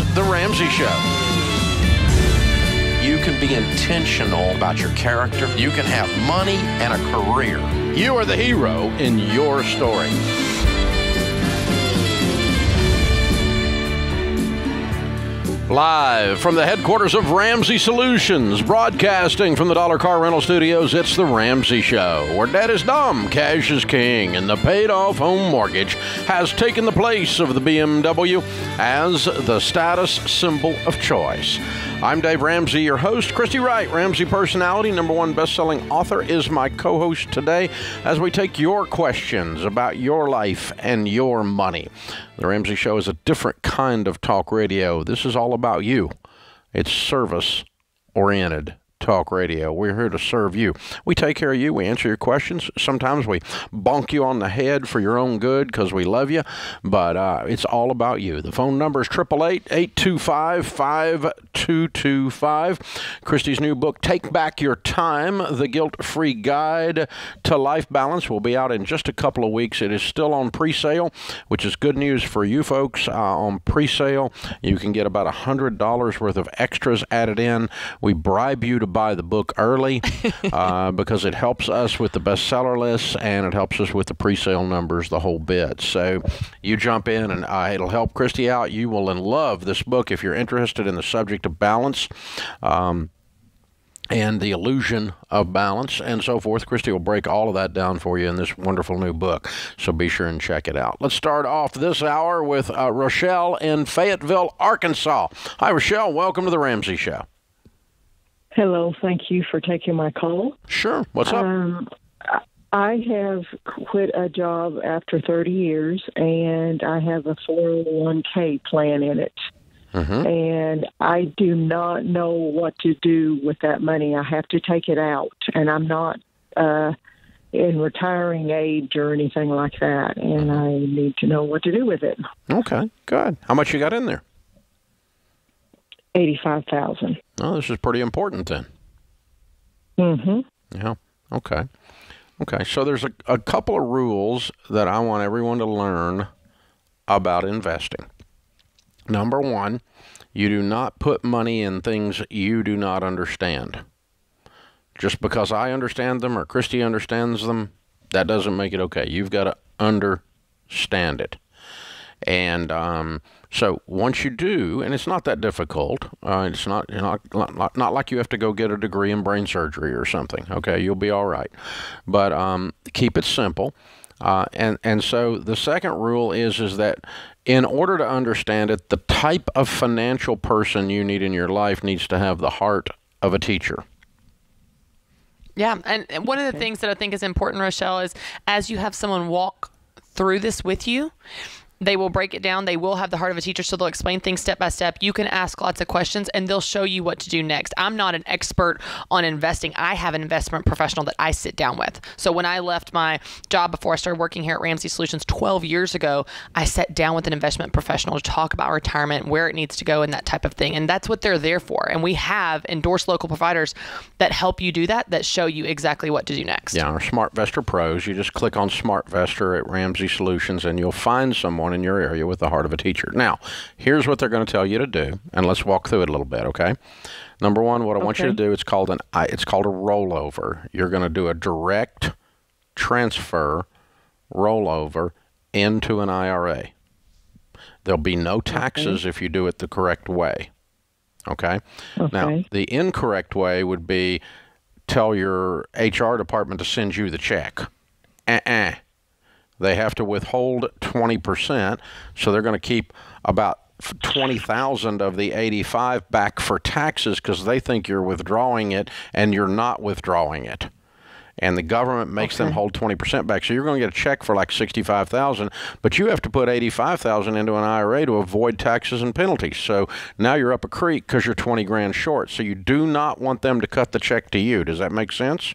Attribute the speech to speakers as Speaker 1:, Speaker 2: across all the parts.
Speaker 1: is The Ramsey Show. You can be intentional about your character. You can have money and a career. You are the hero in your story. Live from the headquarters of Ramsey Solutions, broadcasting from the Dollar Car Rental Studios, it's The Ramsey Show, where debt is dumb, cash is king, and the paid off home mortgage has taken the place of the BMW as the status symbol of choice. I'm Dave Ramsey, your host. Christy Wright, Ramsey personality, number one best-selling author, is my co-host today as we take your questions about your life and your money. The Ramsey Show is a different kind of talk radio. This is all about you. It's service oriented Talk Radio. We're here to serve you. We take care of you. We answer your questions. Sometimes we bonk you on the head for your own good because we love you, but uh, it's all about you. The phone number is 888 825 5225. Christy's new book, Take Back Your Time The Guilt Free Guide to Life Balance, will be out in just a couple of weeks. It is still on pre sale, which is good news for you folks. Uh, on pre sale, you can get about $100 worth of extras added in. We bribe you to buy the book early uh, because it helps us with the bestseller list and it helps us with the pre-sale numbers, the whole bit. So you jump in and uh, it'll help Christy out. You will love this book if you're interested in the subject of balance. Um, and the illusion of balance and so forth. Christy will break all of that down for you in this wonderful new book. So be sure and check it out. Let's start off this hour with uh, Rochelle in Fayetteville, Arkansas. Hi, Rochelle. Welcome to the Ramsey Show.
Speaker 2: Hello, thank you for taking my call.
Speaker 1: Sure. What's up? Um,
Speaker 2: I have quit a job after 30 years, and I have a 401k plan in it. Mm-hmm. And I do not know what to do with that money. I have to take it out, and I'm not uh, in retiring age or anything like that. And I need to know what to do with it.
Speaker 1: Okay, good. How much you got in there?
Speaker 2: Eighty-five thousand.
Speaker 1: Oh, this is pretty important then.
Speaker 2: Mm-hmm.
Speaker 1: Yeah. Okay. Okay. So there's a, a couple of rules that I want everyone to learn about investing. Number one, you do not put money in things you do not understand. Just because I understand them or Christy understands them, that doesn't make it okay. You've got to understand it. And um, so once you do, and it's not that difficult, uh, it's not, not, not, not like you have to go get a degree in brain surgery or something. Okay, you'll be all right. But um, keep it simple. Uh, and and so the second rule is is that in order to understand it, the type of financial person you need in your life needs to have the heart of a teacher.
Speaker 3: Yeah, and one of the things that I think is important, Rochelle, is as you have someone walk through this with you, they will break it down. They will have the heart of a teacher, so they'll explain things step by step. You can ask lots of questions and they'll show you what to do next. I'm not an expert on investing. I have an investment professional that I sit down with. So when I left my job before I started working here at Ramsey Solutions 12 years ago, I sat down with an investment professional to talk about retirement, where it needs to go, and that type of thing. And that's what they're there for. And we have endorsed local providers that help you do that, that show you exactly what to do next.
Speaker 1: Yeah, our SmartVestor Pros. You just click on SmartVestor at Ramsey Solutions and you'll find someone in your area with the heart of a teacher. Now, here's what they're going to tell you to do, and let's walk through it a little bit, okay? Number one, what I okay. want you to do it's called an it's called a rollover. You're going to do a direct transfer rollover into an IRA. There'll be no taxes okay. if you do it the correct way. Okay? okay? Now, the incorrect way would be tell your HR department to send you the check. Uh-uh. They have to withhold 20%, so they're going to keep about 20,000 of the 85 back for taxes because they think you're withdrawing it and you're not withdrawing it. And the government makes okay. them hold 20% back. So you're going to get a check for like 65,000, but you have to put 85,000 into an IRA to avoid taxes and penalties. So now you're up a creek because you're 20 grand short. So you do not want them to cut the check to you. Does that make sense?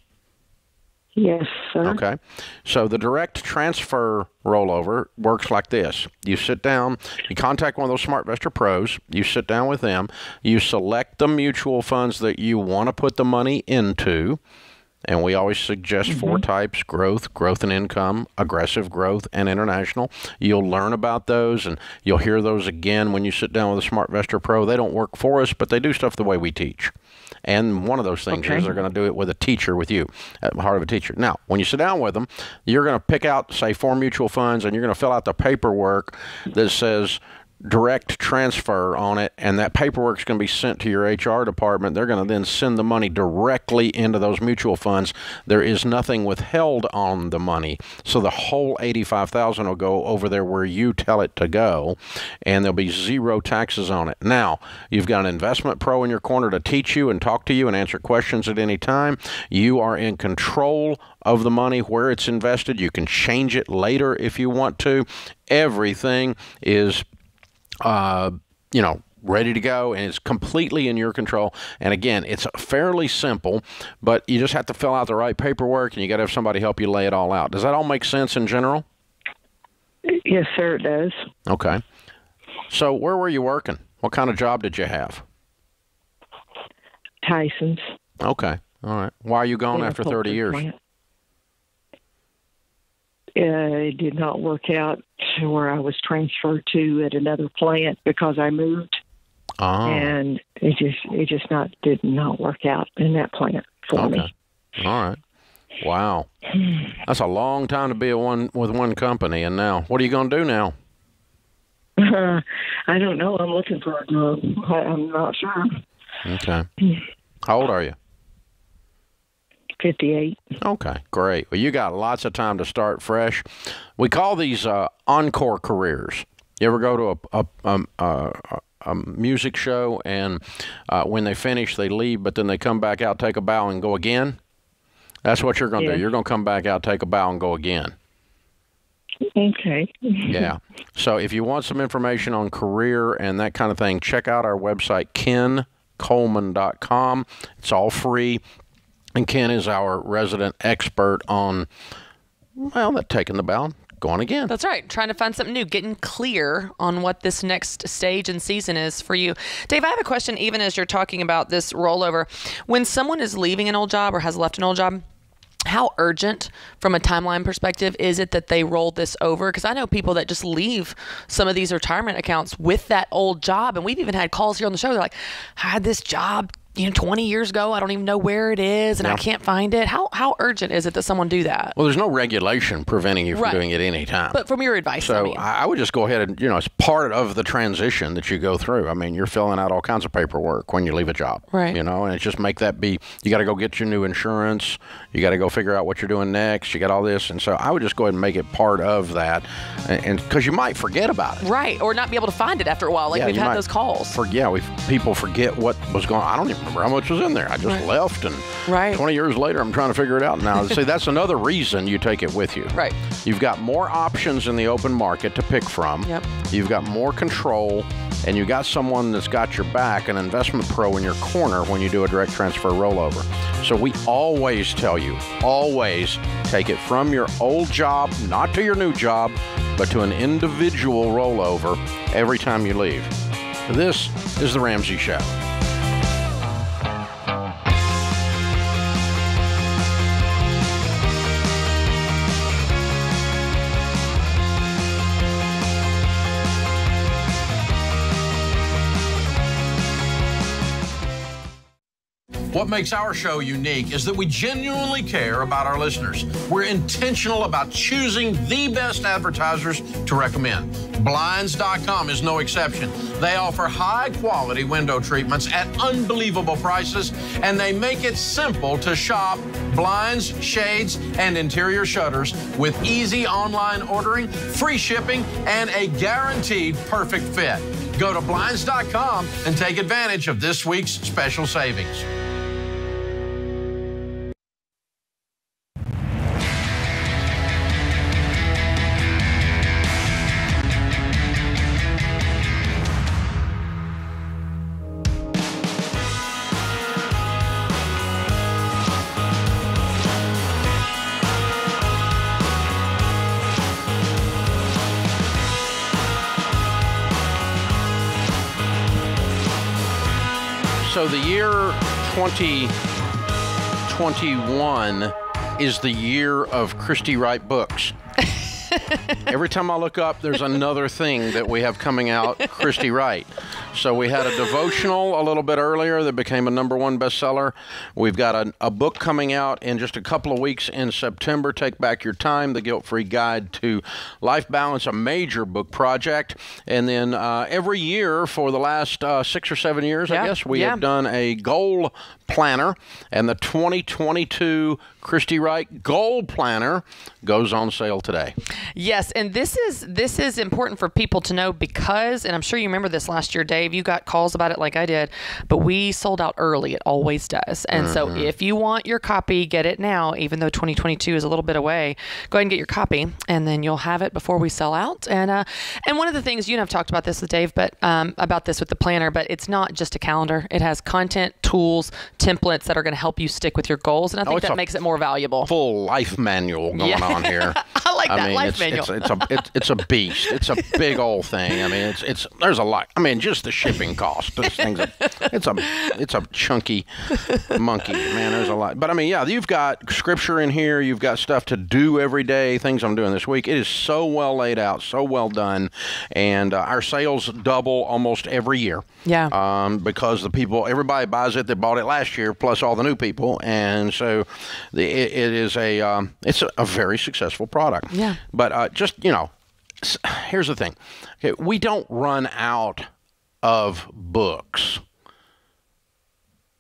Speaker 2: Yes, sir.
Speaker 1: Okay. So the direct transfer rollover works like this. You sit down, you contact one of those SmartVestor pros, you sit down with them, you select the mutual funds that you want to put the money into, And we always suggest
Speaker 2: Mm-hmm.
Speaker 1: four types growth, growth and income, aggressive growth, and international. You'll learn about those and you'll hear those again when you sit down with a SmartVestor Pro. They don't work for us, but they do stuff the way we teach. And one of those things
Speaker 2: Okay.
Speaker 1: is they're going to do it with a teacher with you at the heart of a teacher. Now, when you sit down with them, you're going to pick out, say, four mutual funds and you're going to fill out the paperwork that says, direct transfer on it, and that paperwork's going to be sent to your HR department. They're going to then send the money directly into those mutual funds. There is nothing withheld on the money, so the whole eighty-five thousand will go over there where you tell it to go, and there'll be zero taxes on it. Now you've got an investment pro in your corner to teach you and talk to you and answer questions at any time. You are in control of the money where it's invested. You can change it later if you want to. Everything is uh, you know, ready to go and it's completely in your control. And again, it's fairly simple, but you just have to fill out the right paperwork and you got to have somebody help you lay it all out. Does that all make sense in general?
Speaker 2: Yes, sir, it does.
Speaker 1: Okay. So, where were you working? What kind of job did you have?
Speaker 2: Tyson's.
Speaker 1: Okay. All right. Why are you gone
Speaker 2: a
Speaker 1: after 30 years?
Speaker 2: plant. Uh, it did not work out to where I was transferred to at another plant because I moved,
Speaker 1: Oh,
Speaker 2: and it just it just not did not work out in that plant for
Speaker 1: okay.
Speaker 2: me.
Speaker 1: All right. Wow. That's a long time to be one with one company. And now, what are you going to do now?
Speaker 2: I don't know. I'm looking for a job. I'm not sure.
Speaker 1: Okay. How old are you?
Speaker 2: Fifty-eight.
Speaker 1: Okay, great. Well, you got lots of time to start fresh. We call these uh, encore careers. You ever go to a a, um, a, a, a music show and uh, when they finish they leave, but then they come back out, take a bow, and go again? That's what you're going to
Speaker 2: Yeah.
Speaker 1: do. You're going to come back out, take a bow, and go again.
Speaker 2: Okay.
Speaker 1: Yeah. So if you want some information on career and that kind of thing, check out our website, kencoleman.com. It's all free. And Ken is our resident expert on, well, that taking the bow, going again.
Speaker 3: That's right. Trying to find something new, getting clear on what this next stage and season is for you. Dave, I have a question even as you're talking about this rollover. When someone is leaving an old job or has left an old job, how urgent from a timeline perspective is it that they roll this over? Because I know people that just leave some of these retirement accounts with that old job. And we've even had calls here on the show. They're like, I had this job, you know, 20 years ago. I don't even know where it is and I can't find it. How, how urgent is it that someone do that?
Speaker 1: Well, there's no regulation preventing you from
Speaker 3: Right.
Speaker 1: doing it any time.
Speaker 3: But from your advice, I
Speaker 1: So
Speaker 3: mean.
Speaker 1: I I would just go ahead and, you know, it's part of the transition that you go through. I mean, you're filling out all kinds of paperwork when you leave a job.
Speaker 3: Right.
Speaker 1: You know, and it's just make that be, you got to go get your new insurance. You got to go figure out what you're doing next. You got all this. And so I would just go ahead and make it part of that. And because you might forget about it.
Speaker 3: Right, or not be able to find it after a while. Like
Speaker 1: Yeah,
Speaker 3: we've had those calls.
Speaker 1: For, yeah, we people forget what was going. I don't even remember how much was in there. I just left, and
Speaker 3: Right.
Speaker 1: 20 years later, I'm trying to figure it out now. See, that's another reason you take it with you.
Speaker 3: Right.
Speaker 1: You've got more options in the open market to pick from.
Speaker 3: Yep.
Speaker 1: You've got more control, and you got someone that's got your back, an investment pro in your corner when you do a direct transfer rollover. So we always tell you, always take it from your old job, not to your new job, but to an individual rollover every time you leave. This is the Ramsey Show. What makes our show unique is that we genuinely care about our listeners. We're intentional about choosing the best advertisers to recommend. Blinds.com is no exception. They offer high quality window treatments at unbelievable prices, and they make it simple to shop blinds, shades, and interior shutters with easy online ordering, free shipping, and a guaranteed perfect fit. Go to Blinds.com and take advantage of this week's special savings. 2021 is the year of Christy Wright books. Every time I look up, there's another thing that we have coming out, Christy Wright. So we had a devotional a little bit earlier that became a number one bestseller. We've got a, a book coming out in just a couple of weeks in September. Take Back Your Time, the Guilt Free Guide to Life Balance, a major book project. And then uh, every year for the last uh, six or seven years,
Speaker 3: Yeah,
Speaker 1: I guess, we
Speaker 3: yeah.
Speaker 1: have done a goal planner. And the 2022 Christy Wright Goal Planner goes on sale today.
Speaker 3: Yes, and this is this is important for people to know because, and I'm sure you remember this last year, Dave. You got calls about it like I did, but we sold out early. It always does. And so,
Speaker 1: Mm-hmm.
Speaker 3: if you want your copy, get it now. Even though 2022 is a little bit away, go ahead and get your copy, and then you'll have it before we sell out. And uh, and one of the things you and I've talked about this with Dave, but um, about this with the planner, but it's not just a calendar. It has content, tools, templates that are going to help you stick with your goals, and I think
Speaker 1: Oh,
Speaker 3: that makes it more valuable.
Speaker 1: Full life manual going
Speaker 3: Yeah.
Speaker 1: on here.
Speaker 3: I like that, life
Speaker 1: it's,
Speaker 3: manual.
Speaker 1: It's, it's a it's, it's a beast. It's a big old thing. I mean, it's it's there's a lot. I mean, just the shipping cost. This thing's a, it's a it's a chunky monkey. Man, there's a lot. But I mean, yeah, you've got scripture in here. You've got stuff to do every day. Things I'm doing this week. It is so well laid out, so well done, and uh, our sales double almost every year.
Speaker 3: Yeah.
Speaker 1: Um, because the people, everybody buys it that bought it last year, plus all the new people, and so the, it, it is a um, it's a, a very successful product.
Speaker 3: Yeah.
Speaker 1: But uh, just you know, here's the thing: okay, we don't run out of books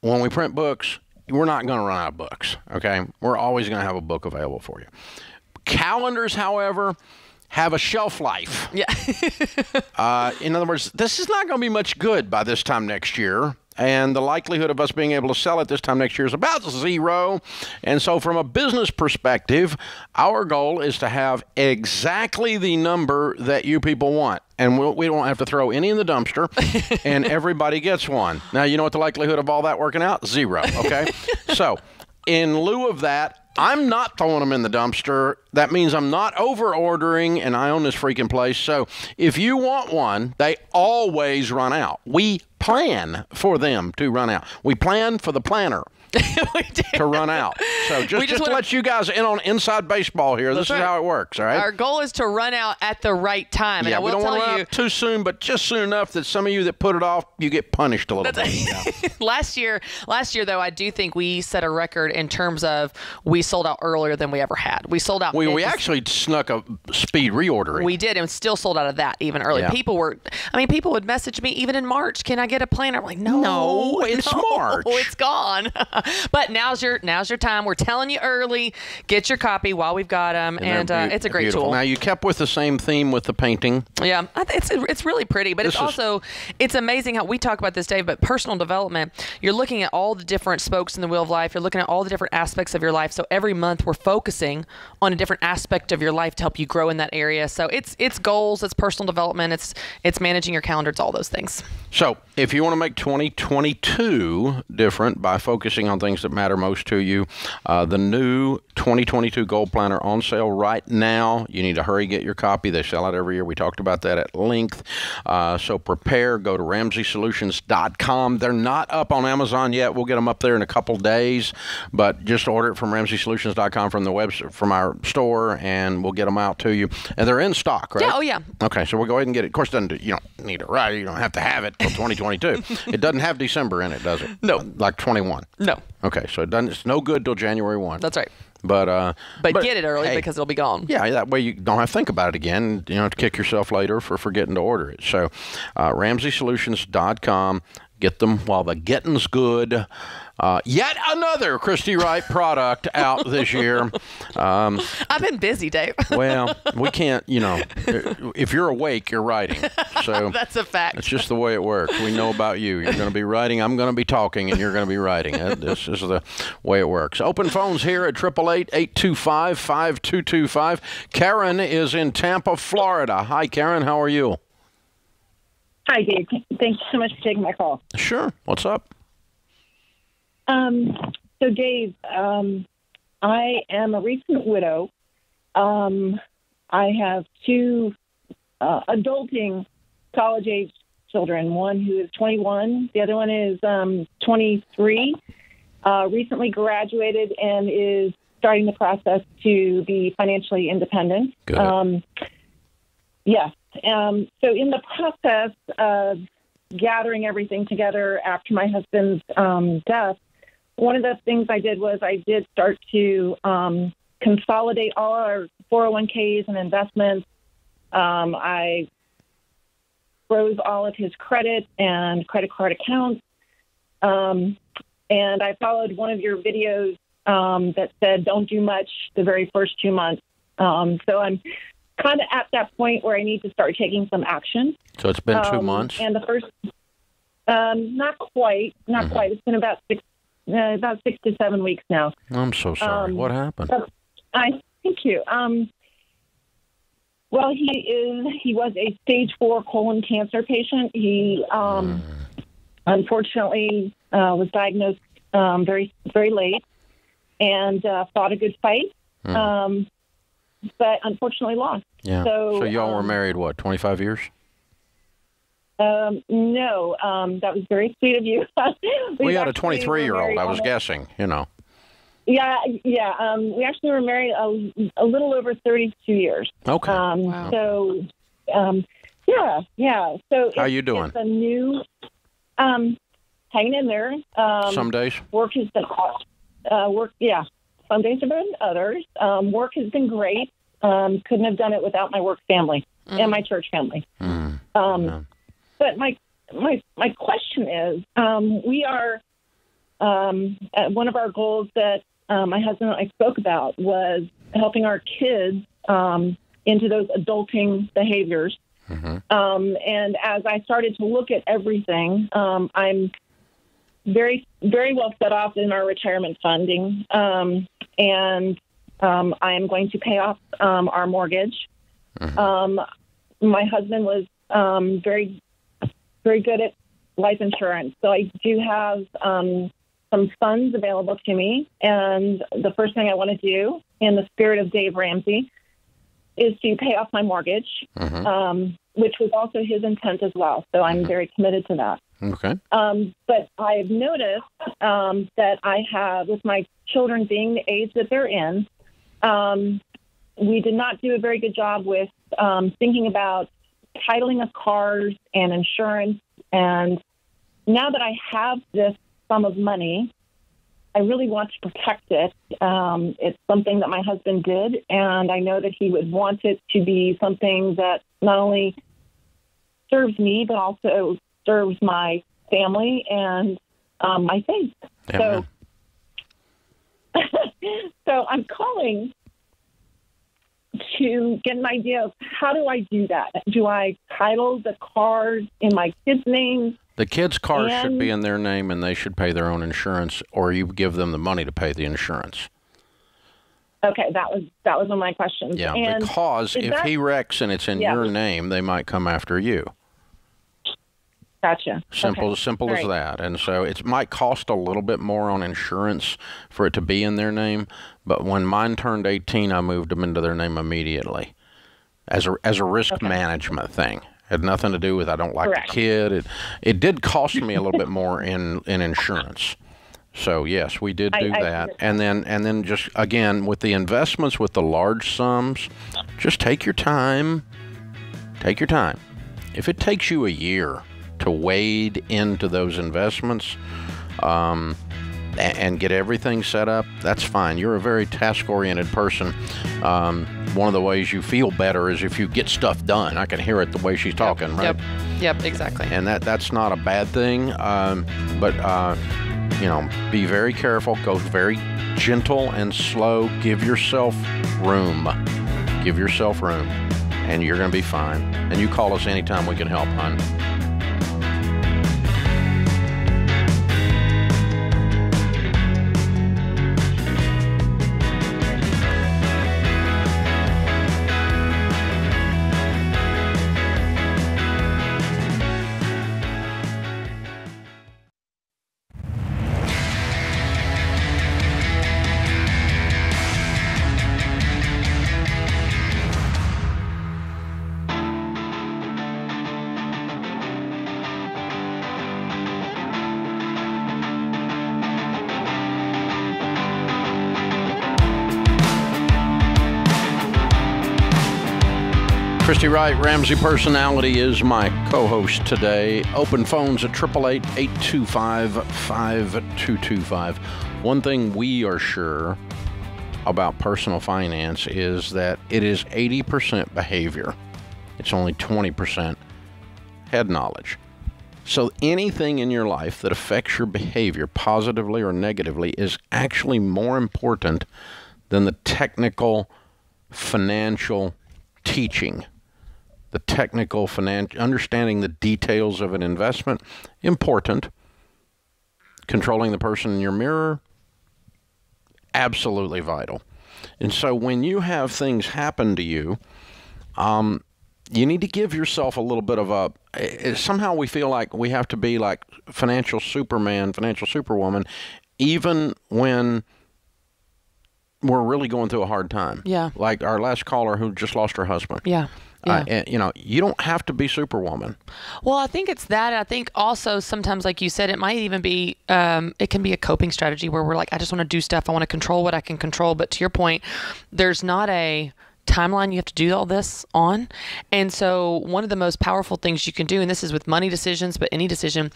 Speaker 1: when we print books. We're not going to run out of books. Okay, we're always going to have a book available for you. Calendars, however, have a shelf life.
Speaker 3: yeah.
Speaker 1: Uh, in other words, this is not going to be much good by this time next year. And the likelihood of us being able to sell it this time next year is about zero. And so, from a business perspective, our goal is to have exactly the number that you people want. And we'll, we don't have to throw any in the dumpster, and everybody gets one. Now, you know what the likelihood of all that working out? Zero. Okay. so, in lieu of that, I'm not throwing them in the dumpster. That means I'm not over ordering, and I own this freaking place. So if you want one, they always run out. We plan for them to run out. We plan for the planner. to run out. So just,
Speaker 3: just
Speaker 1: just, to let you guys in on inside baseball here, this
Speaker 3: That's
Speaker 1: is how it works. All right.
Speaker 3: Our goal is to run out at the right time. And
Speaker 1: yeah,
Speaker 3: I
Speaker 1: we don't want to run out too soon, but just soon enough that some of you that put it off, you get punished a little bit.
Speaker 3: last year, last year though, I do think we set a record in terms of we sold out earlier than we ever had. We sold out.
Speaker 1: We, we actually snuck a speed reordering.
Speaker 3: We did, and still sold out of that even early.
Speaker 1: Yeah.
Speaker 3: People were, I mean, people would message me even in March. Can I get a planner? I'm like, no,
Speaker 1: No, it's
Speaker 3: no,
Speaker 1: March.
Speaker 3: It's gone. but now's your now's your time. We're telling you early. Get your copy while we've got them,
Speaker 1: they're
Speaker 3: and, uh, it's a great
Speaker 1: beautiful.
Speaker 3: tool.
Speaker 1: Now you kept with the same theme with the painting.
Speaker 3: Yeah, it's it's really pretty, but
Speaker 1: This
Speaker 3: it's
Speaker 1: is-
Speaker 3: also it's amazing how we talk about this, Dave. But personal development, you're looking at all the different spokes in the wheel of life. You're looking at all the different aspects of your life. So every month we're focusing on a different aspect of your life to help you grow in that area. So it's it's goals, it's personal development, it's it's managing your calendar, it's all those things.
Speaker 1: So, if you want to make 2022 different by focusing on things that matter most to you, uh, the new 2022 Goal Planner on sale right now. You need to hurry get your copy. They sell out every year. We talked about that at length. Uh, so prepare. Go to RamseySolutions.com. They're not up on Amazon yet. We'll get them up there in a couple days, but just order it from RamseySolutions.com from the web from our store, and we'll get them out to you. And they're in stock, right?
Speaker 3: Yeah, oh, yeah.
Speaker 1: Okay, so we'll go ahead and get it. Of course, doesn't do, you don't need it right. You don't have to have it till 2022. it doesn't have December in it, does it?
Speaker 3: No.
Speaker 1: Like 21.
Speaker 3: No,
Speaker 1: Okay, so it doesn't. It's no good till January 1.
Speaker 3: that's right.
Speaker 1: But uh,
Speaker 3: But, get it early
Speaker 1: hey,
Speaker 3: because it'll be gone.
Speaker 1: yeah, that way you don't have to think about it again. You don't have to kick yourself later for forgetting to order it. So, uh, RamseySolutions.com. Get them while the getting's good. Uh, yet another Christy Wright product out this year. Um,
Speaker 3: I've been busy, Dave.
Speaker 1: well, we can't, you know, if you're awake, you're writing. So
Speaker 3: that's a fact.
Speaker 1: it's just the way it works. We know about you. You're going to be writing. I'm going to be talking, and you're going to be writing. Uh, This is the way it works. Open phones here at 888-825-5225. Karen is in Tampa, Florida. Hi, Karen. How are you?
Speaker 4: Hi, Dave. Thank you so much for taking my call.
Speaker 1: Sure. What's up?
Speaker 4: Um, so, Dave, um, I am a recent widow. Um, I have two uh, adulting college age children, one who is 21, the other one is um, 23. uh, recently graduated and is starting the process to be financially independent.
Speaker 1: Good.
Speaker 4: Um, yes. Um, so, in the process of gathering everything together after my husband's um, death, one of the things I did was I did start to um, consolidate all our 401ks and investments. Um, I froze all of his credit and credit card accounts. Um, and I followed one of your videos um, that said, don't do much the very first two months. Um, so I'm kind of at that point where I need to start taking some action.
Speaker 1: So it's been two
Speaker 4: Um,
Speaker 1: months.
Speaker 4: And the first, um, not quite, not
Speaker 1: Mm-hmm.
Speaker 4: quite. It's been about six, uh, about six to seven weeks now.
Speaker 1: I'm so sorry.
Speaker 4: um,
Speaker 1: what happened?
Speaker 4: I thank you. Um, well, he is. He was a stage four colon cancer patient. He um, unfortunately uh, was diagnosed um, very very late and uh, fought a good fight,
Speaker 1: Hmm.
Speaker 4: um, but unfortunately lost.
Speaker 1: yeah.
Speaker 4: so,
Speaker 1: y'all were
Speaker 4: um,
Speaker 1: married what? 25 years?
Speaker 4: Um, no, um, that was very sweet of you.
Speaker 1: We
Speaker 4: We
Speaker 1: had a 23 year old, I was guessing. You know.
Speaker 4: Yeah, yeah. Um, we actually were married a, a little over 32 years.
Speaker 1: Okay.
Speaker 4: Um,
Speaker 3: Wow.
Speaker 4: So, um, yeah, yeah. So
Speaker 1: How
Speaker 4: it's-
Speaker 1: you doing?
Speaker 4: It's a new, um, hanging in there. Um,
Speaker 1: Some days.
Speaker 4: work has been hard. Uh, work, yeah. Some days have been others. Um, work has been great. Um, couldn't have done it without my work family and my church family.
Speaker 1: Mm.
Speaker 4: Um,
Speaker 1: Yeah.
Speaker 4: But my my my question is, um, we are um, one of our goals that uh, my husband and I spoke about was helping our kids um, into those adulting behaviors.
Speaker 1: Mhm.
Speaker 4: Um, and as I started to look at everything, um, I'm very very well set off in our retirement funding, um, and um, I am going to pay off um, our mortgage. Um, my husband was um, very very good at life insurance. So I do have um, some funds available to me. And the first thing I want to do, in the spirit of Dave Ramsey, is to pay off my mortgage,
Speaker 1: Mhm.
Speaker 4: um, which was also his intent as well. So I'm very committed to that.
Speaker 1: Okay.
Speaker 4: Um, but I've noticed um, that I have, with my children being the age that they're in, um, we did not do a very good job with um, thinking about titling of cars and insurance. And now that I have this sum of money, I really want to protect it. Um, it's something that my husband did, and I know that he would want it to be something that not only serves me, but also serves my family and um, my faith.
Speaker 1: Amen.
Speaker 4: So, so I'm calling to get an idea of how do I do that? Do I title the cars in my kids' names?
Speaker 1: The kids' cars should be in their name and they should pay their own insurance, or you give them the money to pay the insurance.
Speaker 4: Okay, that was that was one of my questions.
Speaker 1: Yeah,
Speaker 4: and
Speaker 1: because if
Speaker 4: that-
Speaker 1: he wrecks and it's in
Speaker 4: Yeah.
Speaker 1: your name, they might come after you.
Speaker 4: Gotcha.
Speaker 1: Simple,
Speaker 4: Okay,
Speaker 1: simple as that. And so it might cost a little bit more on insurance for it to be in their name. But when mine turned 18, I moved them into their name immediately, as a as a risk management thing. Had nothing to do with I don't like
Speaker 4: Correct.
Speaker 1: the kid. It it did cost me a little bit more in in insurance. So yes, we did do
Speaker 4: I
Speaker 1: that,
Speaker 4: understand.
Speaker 1: and then and then just again with the investments with the large sums, just take your time. Take your time. If it takes you a year to wade into those investments um, and get everything set up, that's fine. You're a very task oriented person. Um, one of the ways you feel better is if you get stuff done. I can hear it the way she's talking, right?
Speaker 3: Yep. Yep. Exactly.
Speaker 1: and that that's not a bad thing. Um, but uh, you know, be very careful. Go very gentle and slow. Give yourself room. Give yourself room, and you're going to be fine. And you call us anytime we can help, hon. Christy Wright, Ramsey Personality, is my co host today. Open phones at 888 825 5225. One thing we are sure about personal finance is that it is 80% behavior, it's only 20% head knowledge. So anything in your life that affects your behavior positively or negatively is actually more important than the technical financial teaching. The technical financial understanding the details of an investment important. Controlling the person in your mirror absolutely vital. And so when you have things happen to you, um, you need to give yourself a little bit of a eh, somehow we feel like we have to be like financial superman financial superwoman even when we're really going through a hard time
Speaker 3: Yeah.
Speaker 1: like our last caller who just lost her husband
Speaker 3: Yeah. Yeah.
Speaker 1: uh, and, you know you don't have to be superwoman
Speaker 3: Well, I think it's that. I think also sometimes, like you said, it might even be, um, it can be a coping strategy where we're like, I just want to do stuff. I want to control what I can control. But to your point, there's not a timeline you have to do all this on. And so, one of the most powerful things you can do, and this is with money decisions, but any decision,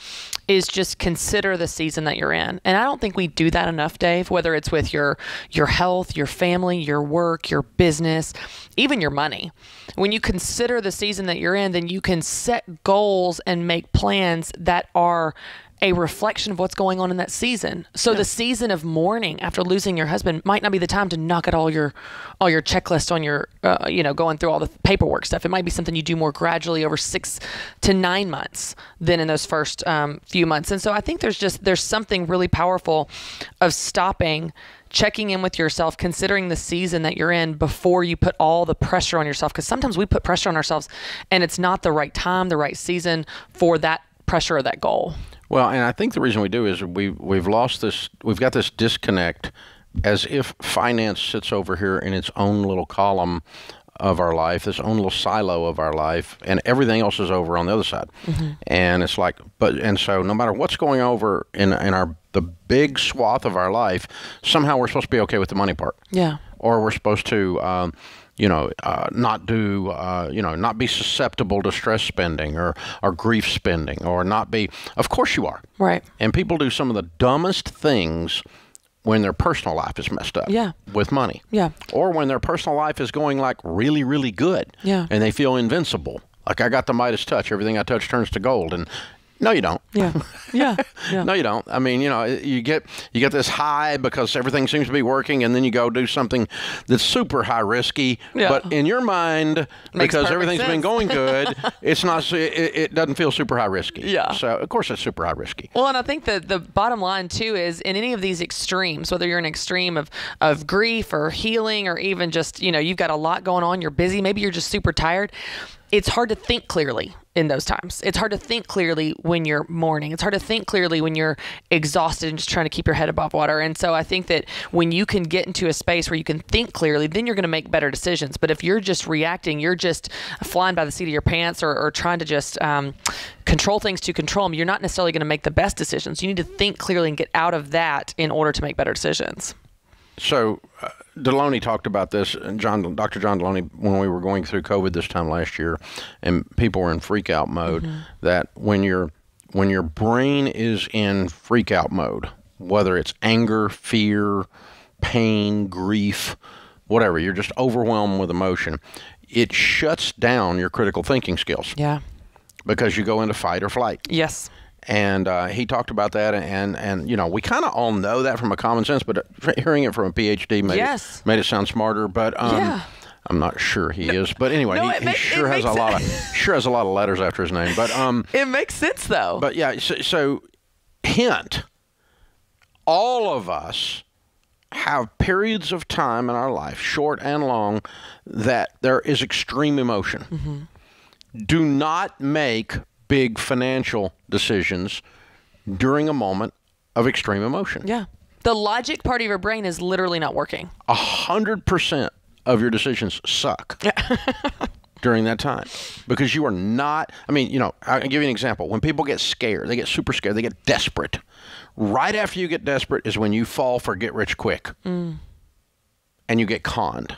Speaker 3: is just consider the season that you're in. And I don't think we do that enough, Dave, whether it's with your your health, your family, your work, your business, even your money. When you consider the season that you're in, then you can set goals and make plans that are a reflection of what's going on in that season. So the season of mourning after losing your husband might not be the time to knock at all your all your checklist on your uh, you know going through all the paperwork stuff. It might be something you do more gradually over six to nine months than in those first um, few months. And so I think there's just there's something really powerful of stopping checking in with yourself, considering the season that you're in before you put all the pressure on yourself. Because sometimes we put pressure on ourselves and it's not the right time, the right season for that pressure or that goal.
Speaker 1: Well, and I think the reason we do is we we've lost this. We've got this disconnect, as if finance sits over here in its own little column of our life, this own little silo of our life, and everything else is over on the other side. And it's like, but and so no matter what's going over in in our the big swath of our life, somehow we're supposed to be okay with the money part
Speaker 3: Yeah.
Speaker 1: or we're supposed to, um, you know, uh, not do, uh, you know, not be susceptible to stress spending or, or grief spending or not be. Of course you are.
Speaker 3: Right.
Speaker 1: And people do some of the dumbest things when their personal life is messed up.
Speaker 3: Yeah.
Speaker 1: With money.
Speaker 3: Yeah.
Speaker 1: Or when their personal life is going like really, really good.
Speaker 3: Yeah.
Speaker 1: And they feel invincible. Like I got the Midas touch. Everything I touch turns to gold. And no, you don't.
Speaker 3: Yeah. Yeah. Yeah.
Speaker 1: No, you don't. I mean, you know, you get you get this high because everything seems to be working, and then you go do something that's super high risky.
Speaker 3: Yeah.
Speaker 1: But in your mind, because
Speaker 3: perfect
Speaker 1: everything's been going good, it's not. It, it doesn't feel super high risky.
Speaker 3: Yeah.
Speaker 1: So of course it's super high risky.
Speaker 3: Well, and I think that the bottom line too is in any of these extremes, whether you're in an extreme of, of grief or healing, or even just, you know, you've got a lot going on, you're busy, maybe you're just super tired. It's hard to think clearly in those times. It's hard to think clearly when you're mourning. It's hard to think clearly when you're exhausted and just trying to keep your head above water. And so I think that when you can get into a space where you can think clearly, then you're going to make better decisions. But if you're just reacting, you're just flying by the seat of your pants or, or trying to just um, control things to control them, you're not necessarily going to make the best decisions. You need to think clearly and get out of that in order to make better decisions.
Speaker 1: So uh, Delony talked about this, and John, Dr. John Delony, when we were going through COVID this time last year, and people were in freak out mode. Mm-hmm. That when your when your brain is in freak out mode, whether it's anger, fear, pain, grief, whatever, you're just overwhelmed with emotion. It shuts down your critical thinking skills
Speaker 3: Yeah.
Speaker 1: because you go into fight or flight
Speaker 3: Yes.
Speaker 1: And uh, he talked about that and and you know we kind of all know that from a common sense but uh, hearing it from a phd made,
Speaker 3: Yes.
Speaker 1: it, made it sound smarter but um,
Speaker 3: Yeah.
Speaker 1: i'm not sure he is but anyway
Speaker 3: No,
Speaker 1: he, he
Speaker 3: make- it
Speaker 1: sure has a
Speaker 3: makes
Speaker 1: lot of sure has a lot of letters after his name but um
Speaker 3: It makes sense though.
Speaker 1: but yeah so, so hint all of us have periods of time in our life short and long that there is extreme emotion
Speaker 3: Mm-hmm.
Speaker 1: do not make big financial decisions during a moment of extreme emotion.
Speaker 3: yeah. The logic part of your brain is literally not working.
Speaker 1: A hundred percent of your decisions suck during that time because you are not. I mean, you know, I'll give you an example. When people get scared, they get super scared, they get desperate. Right after you get desperate is when you fall for get rich quick, mm. and you get conned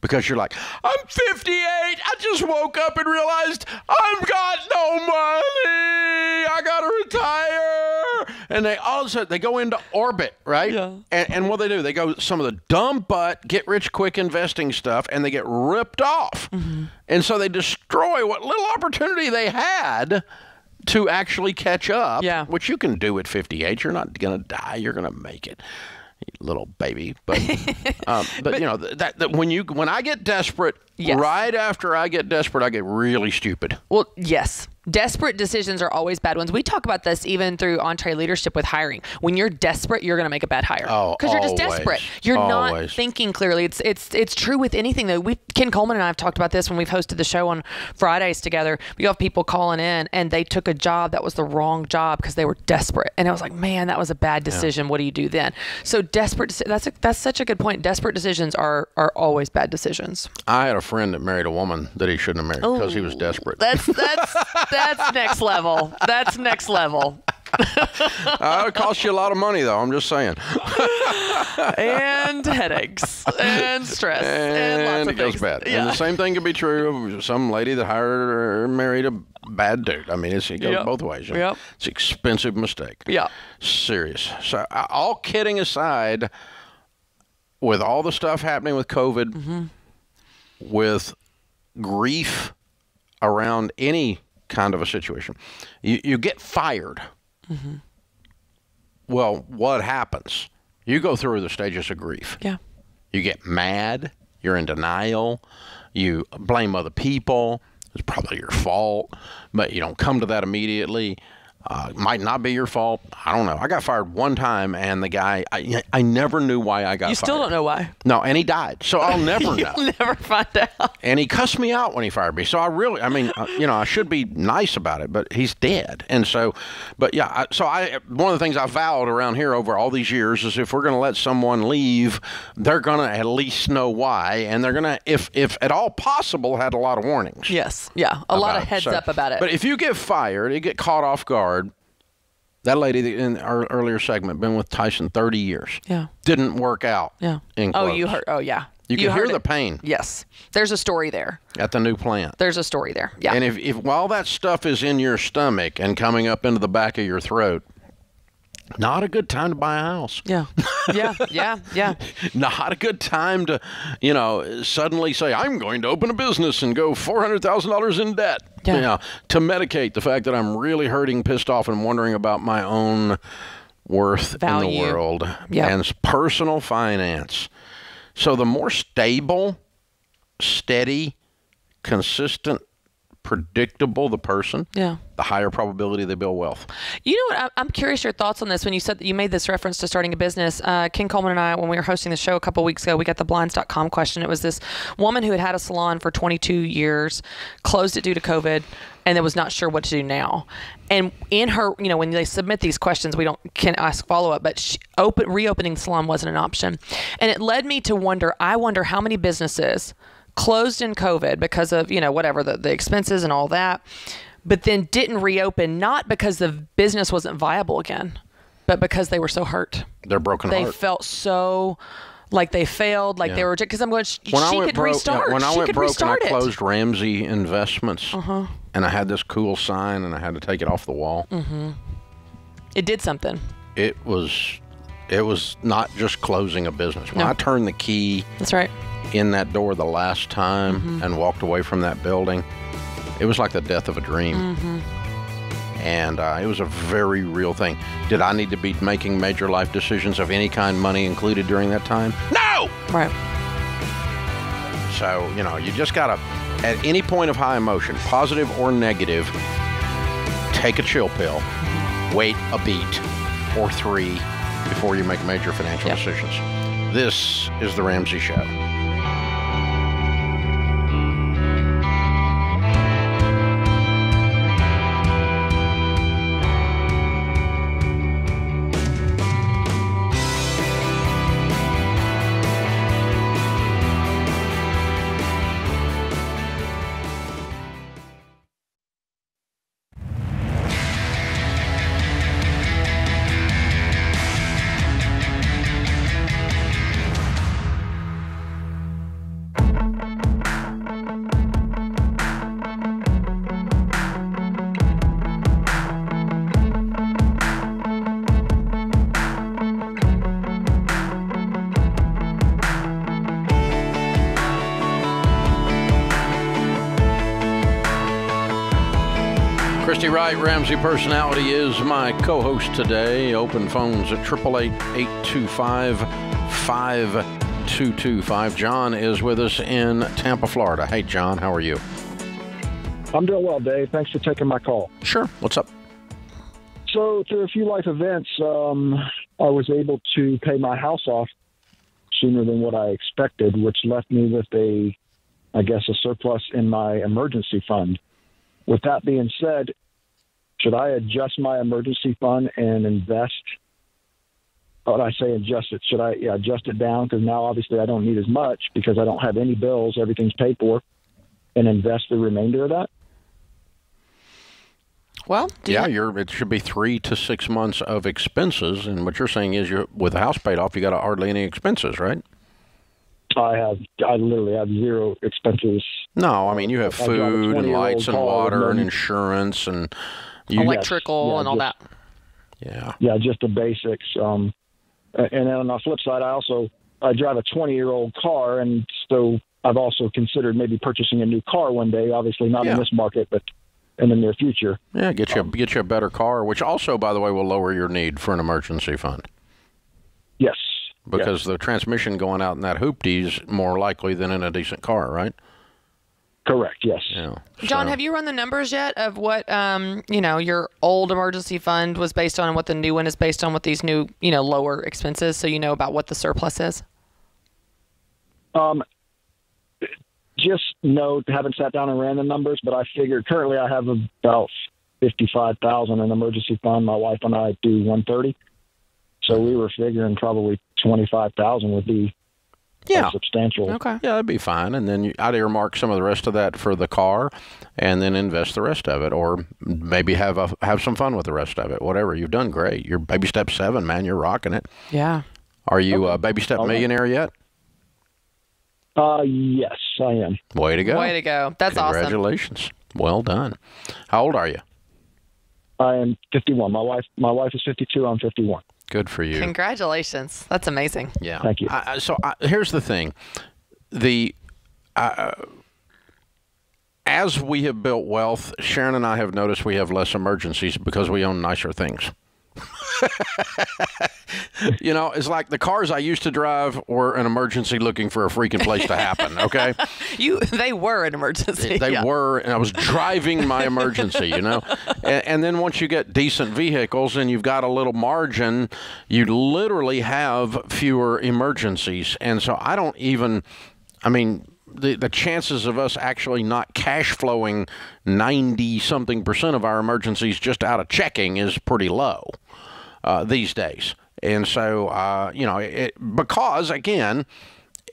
Speaker 1: because you're like, I'm 58. I just woke up and realized I've got no money. I got to retire. And they all of a sudden they go into orbit, right?
Speaker 3: Yeah.
Speaker 1: And, and what they do, they go some of the dumb butt get rich quick investing stuff, and they get ripped off. Mm-hmm. And so they destroy what little opportunity they had to actually catch up.
Speaker 3: Yeah.
Speaker 1: Which you can do at 58. You're not going to die. You're going to make it. Little baby, but um, but, you know that, that when you when I get desperate,
Speaker 3: Yes.
Speaker 1: right after I get desperate, I get really stupid.
Speaker 3: Well, yes. Desperate decisions are always bad ones. We talk about this even through EntreLeadership with hiring. When you're desperate, you're going to make a bad hire.
Speaker 1: Oh,
Speaker 3: because you're just
Speaker 1: always.
Speaker 3: desperate. You're not thinking clearly. It's it's it's true with anything though. We Ken Coleman and I have talked about this when we've hosted the show on Fridays together. We have people calling in and they took a job that was the wrong job because they were desperate. And I was like, man, that was a bad decision. What do you do then? So desperate. That's a, that's such a good point. Desperate decisions are are always bad decisions.
Speaker 1: I had a friend that married a woman that he shouldn't have married oh, because he was desperate.
Speaker 3: That's that's that's next level. That's next level.
Speaker 1: Uh, it costs you a lot of money, though. I'm just saying.
Speaker 3: and headaches and stress and, lots of
Speaker 1: it goes
Speaker 3: things.
Speaker 1: bad.
Speaker 3: Yeah.
Speaker 1: And the same thing could be true of some lady that hired or married a bad dude. I mean, it's, it goes
Speaker 3: Yep.
Speaker 1: both ways.
Speaker 3: Yep.
Speaker 1: It's an expensive mistake.
Speaker 3: Yeah.
Speaker 1: Serious. So, uh, all kidding aside, with all the stuff happening with COVID,
Speaker 3: Mm-hmm.
Speaker 1: with grief around any kind of a situation, you, you get fired.
Speaker 3: Mm-hmm.
Speaker 1: Well, what happens? You go through the stages of grief.
Speaker 3: Yeah.
Speaker 1: You get mad. You're in denial. You blame other people. It's probably your fault, but you don't come to that immediately. Uh, might not be your fault. I don't know. I got fired one time, and the guy, I, I never knew why I got fired.
Speaker 3: You
Speaker 1: fired.
Speaker 3: still don't know why.
Speaker 1: No, and he died. So I'll never know.
Speaker 3: You'll never find out.
Speaker 1: And he cussed me out when he fired me. So I really, I mean, uh, you know, I should be nice about it, but he's dead. And so, but yeah, I, so I, one of the things I vowed around here over all these years is if we're going to let someone leave, they're going to at least know why. And they're going to, if, if at all possible, had a lot of warnings.
Speaker 3: Yes. Yeah. A lot of
Speaker 1: it.
Speaker 3: heads
Speaker 1: So-
Speaker 3: up about it.
Speaker 1: But if you get fired, you get caught off guard. That lady in our earlier segment been with Tyson 30 years.
Speaker 3: Yeah.
Speaker 1: Didn't work out.
Speaker 3: yeah. Oh, you heard. Oh, yeah.
Speaker 1: You can hear
Speaker 3: heard
Speaker 1: the pain
Speaker 3: Yes. There's a story there.
Speaker 1: at the new plant.
Speaker 3: There's a story there. Yeah.
Speaker 1: And if, if while that stuff is in your stomach and coming up into the back of your throat, not a good time to buy a house.
Speaker 3: yeah. Yeah. Yeah. Yeah.
Speaker 1: Not a good time to, you know, suddenly say, I'm going to open a business and go $400,000 in debt.
Speaker 3: Yeah.
Speaker 1: You know, to medicate the fact that I'm really hurting, pissed off, and wondering about my own worth in the world
Speaker 3: Yeah.
Speaker 1: and personal finance. So the more stable, steady, consistent, predictable the person,
Speaker 3: Yeah.
Speaker 1: the higher probability they build wealth.
Speaker 3: You know what? I'm curious your thoughts on this. When you said that you made this reference to starting a business, uh, Ken Coleman and I, when we were hosting the show a couple weeks ago, we got the blinds.com question. It was this woman who had had a salon for 22 years, closed it due to COVID, and then was not sure what to do now. And in her, you know, when they submit these questions, we don't can ask follow up, but she, open reopening the salon wasn't an option, and it led me to wonder. I wonder how many businesses closed in COVID because of you know whatever the, the expenses and all that, but then didn't reopen not because the business wasn't viable again, but because they were so hurt.
Speaker 1: They're broken
Speaker 3: They
Speaker 1: heart.
Speaker 3: felt so like they failed, like they
Speaker 1: Yeah.
Speaker 3: were because I'm going. She,
Speaker 1: when I
Speaker 3: she
Speaker 1: went
Speaker 3: could
Speaker 1: broke, yeah,
Speaker 3: restart.
Speaker 1: when I
Speaker 3: she
Speaker 1: went
Speaker 3: could
Speaker 1: broke and I.
Speaker 3: Uh-huh.
Speaker 1: closed Ramsey Investments, and I had this cool sign, and I had to take it off the wall.
Speaker 3: Mm-hmm. It did something.
Speaker 1: It was, it was not just closing a business. When
Speaker 3: No.
Speaker 1: I turned the key
Speaker 3: That's right.
Speaker 1: in that door the last time
Speaker 3: Mm-hmm.
Speaker 1: and walked away from that building, it was like the death of a dream.
Speaker 3: Mm-hmm.
Speaker 1: And uh, it was a very real thing. Did I need to be making major life decisions of any kind, money included during that time? No!
Speaker 3: Right.
Speaker 1: So, you know, you just got to, at any point of high emotion, positive or negative, take a chill pill, wait a beat or three before you make major financial
Speaker 3: Yeah.
Speaker 1: decisions. This is The Ramsey Show. Christy Wright, Ramsey Personality, is my co host today. Open phones at 888 825 5225. John is with us in Tampa, Florida. Hey, John, how are you?
Speaker 5: I'm doing well, Dave. Thanks for taking my call.
Speaker 1: Sure. What's up?
Speaker 5: So, through a few life events, um, I was able to pay my house off sooner than what I expected, which left me with a, I guess, a surplus in my emergency fund. With that being said, should I adjust my emergency fund and invest? When I say adjust it, should I yeah, adjust it down? Because now obviously I don't need as much because I don't have any bills, everything's paid for, and invest the remainder of that.
Speaker 3: Well, do
Speaker 1: Yeah,
Speaker 3: you,
Speaker 1: you're, it should be three to six months of expenses. And what you're saying is, you with the house paid off, you got hardly any expenses, right?
Speaker 5: I have I literally have zero expenses.
Speaker 1: No, I mean, you have
Speaker 5: I
Speaker 1: food and lights and water and
Speaker 5: no-
Speaker 1: insurance and you.
Speaker 3: electrical
Speaker 5: yeah,
Speaker 3: and all
Speaker 5: just-
Speaker 3: that.
Speaker 1: Yeah.
Speaker 5: yeah, just the basics. Um, and then on the flip side, I also I drive a 20 year old car, and so I've also considered maybe purchasing a new car one day. Obviously, not
Speaker 1: Yeah.
Speaker 5: in this market, but in the near future.
Speaker 1: Yeah, get
Speaker 5: Um,
Speaker 1: you get you a better car, which also, by the way, will lower your need for an emergency fund
Speaker 5: Yes,
Speaker 1: because the transmission going out in that hoopty is more likely than in a decent car, right?
Speaker 5: correct. Yes.
Speaker 1: Yeah.
Speaker 3: John,
Speaker 1: So-
Speaker 3: have you run the numbers yet of what um, you know your old emergency fund was based on and what the new one is based on with these new you know lower expenses, so you know about what the surplus is?
Speaker 5: Um, just no, haven't sat down and ran the numbers, but I figured currently I have about fifty-five thousand in emergency fund. My wife and I do one thirty, so we were figuring probably twenty-five thousand would be
Speaker 1: Yeah.
Speaker 5: substantial.
Speaker 3: Okay.
Speaker 1: Yeah, that'd be fine. And then you, I'd earmark some of the rest of that for the car, and then invest the rest of it, or maybe have a have some fun with the rest of it. Whatever. You've done great. You're baby step seven, man. You're rocking it.
Speaker 3: Yeah.
Speaker 1: Are you a baby step
Speaker 5: All right.
Speaker 1: millionaire yet?
Speaker 5: Uh, yes, I am.
Speaker 1: Way to go.
Speaker 3: Way to go. That's awesome.
Speaker 1: Congratulations. Well done. How old are you?
Speaker 5: I am 51. My wife, my wife is 52. I'm 51.
Speaker 1: Good for you.
Speaker 3: Congratulations. That's amazing.
Speaker 1: Yeah.
Speaker 5: Thank you.
Speaker 1: I, I- so I, here's the thing: the uh, as we have built wealth, Sharon and I have noticed we have less emergencies because we own nicer things. you know, it's like the cars I used to drive were an emergency looking for a freaking place to happen. Okay.
Speaker 3: You they were an emergency.
Speaker 1: They
Speaker 3: yeah.
Speaker 1: were, and I was driving my emergency, you know. And, and then once you get decent vehicles and you've got a little margin, you literally have fewer emergencies. And so I don't even, I mean, the, the chances of us actually not cash flowing 90 something percent of our emergencies just out of checking is pretty low uh, these days. And so, uh, you know, it, because again,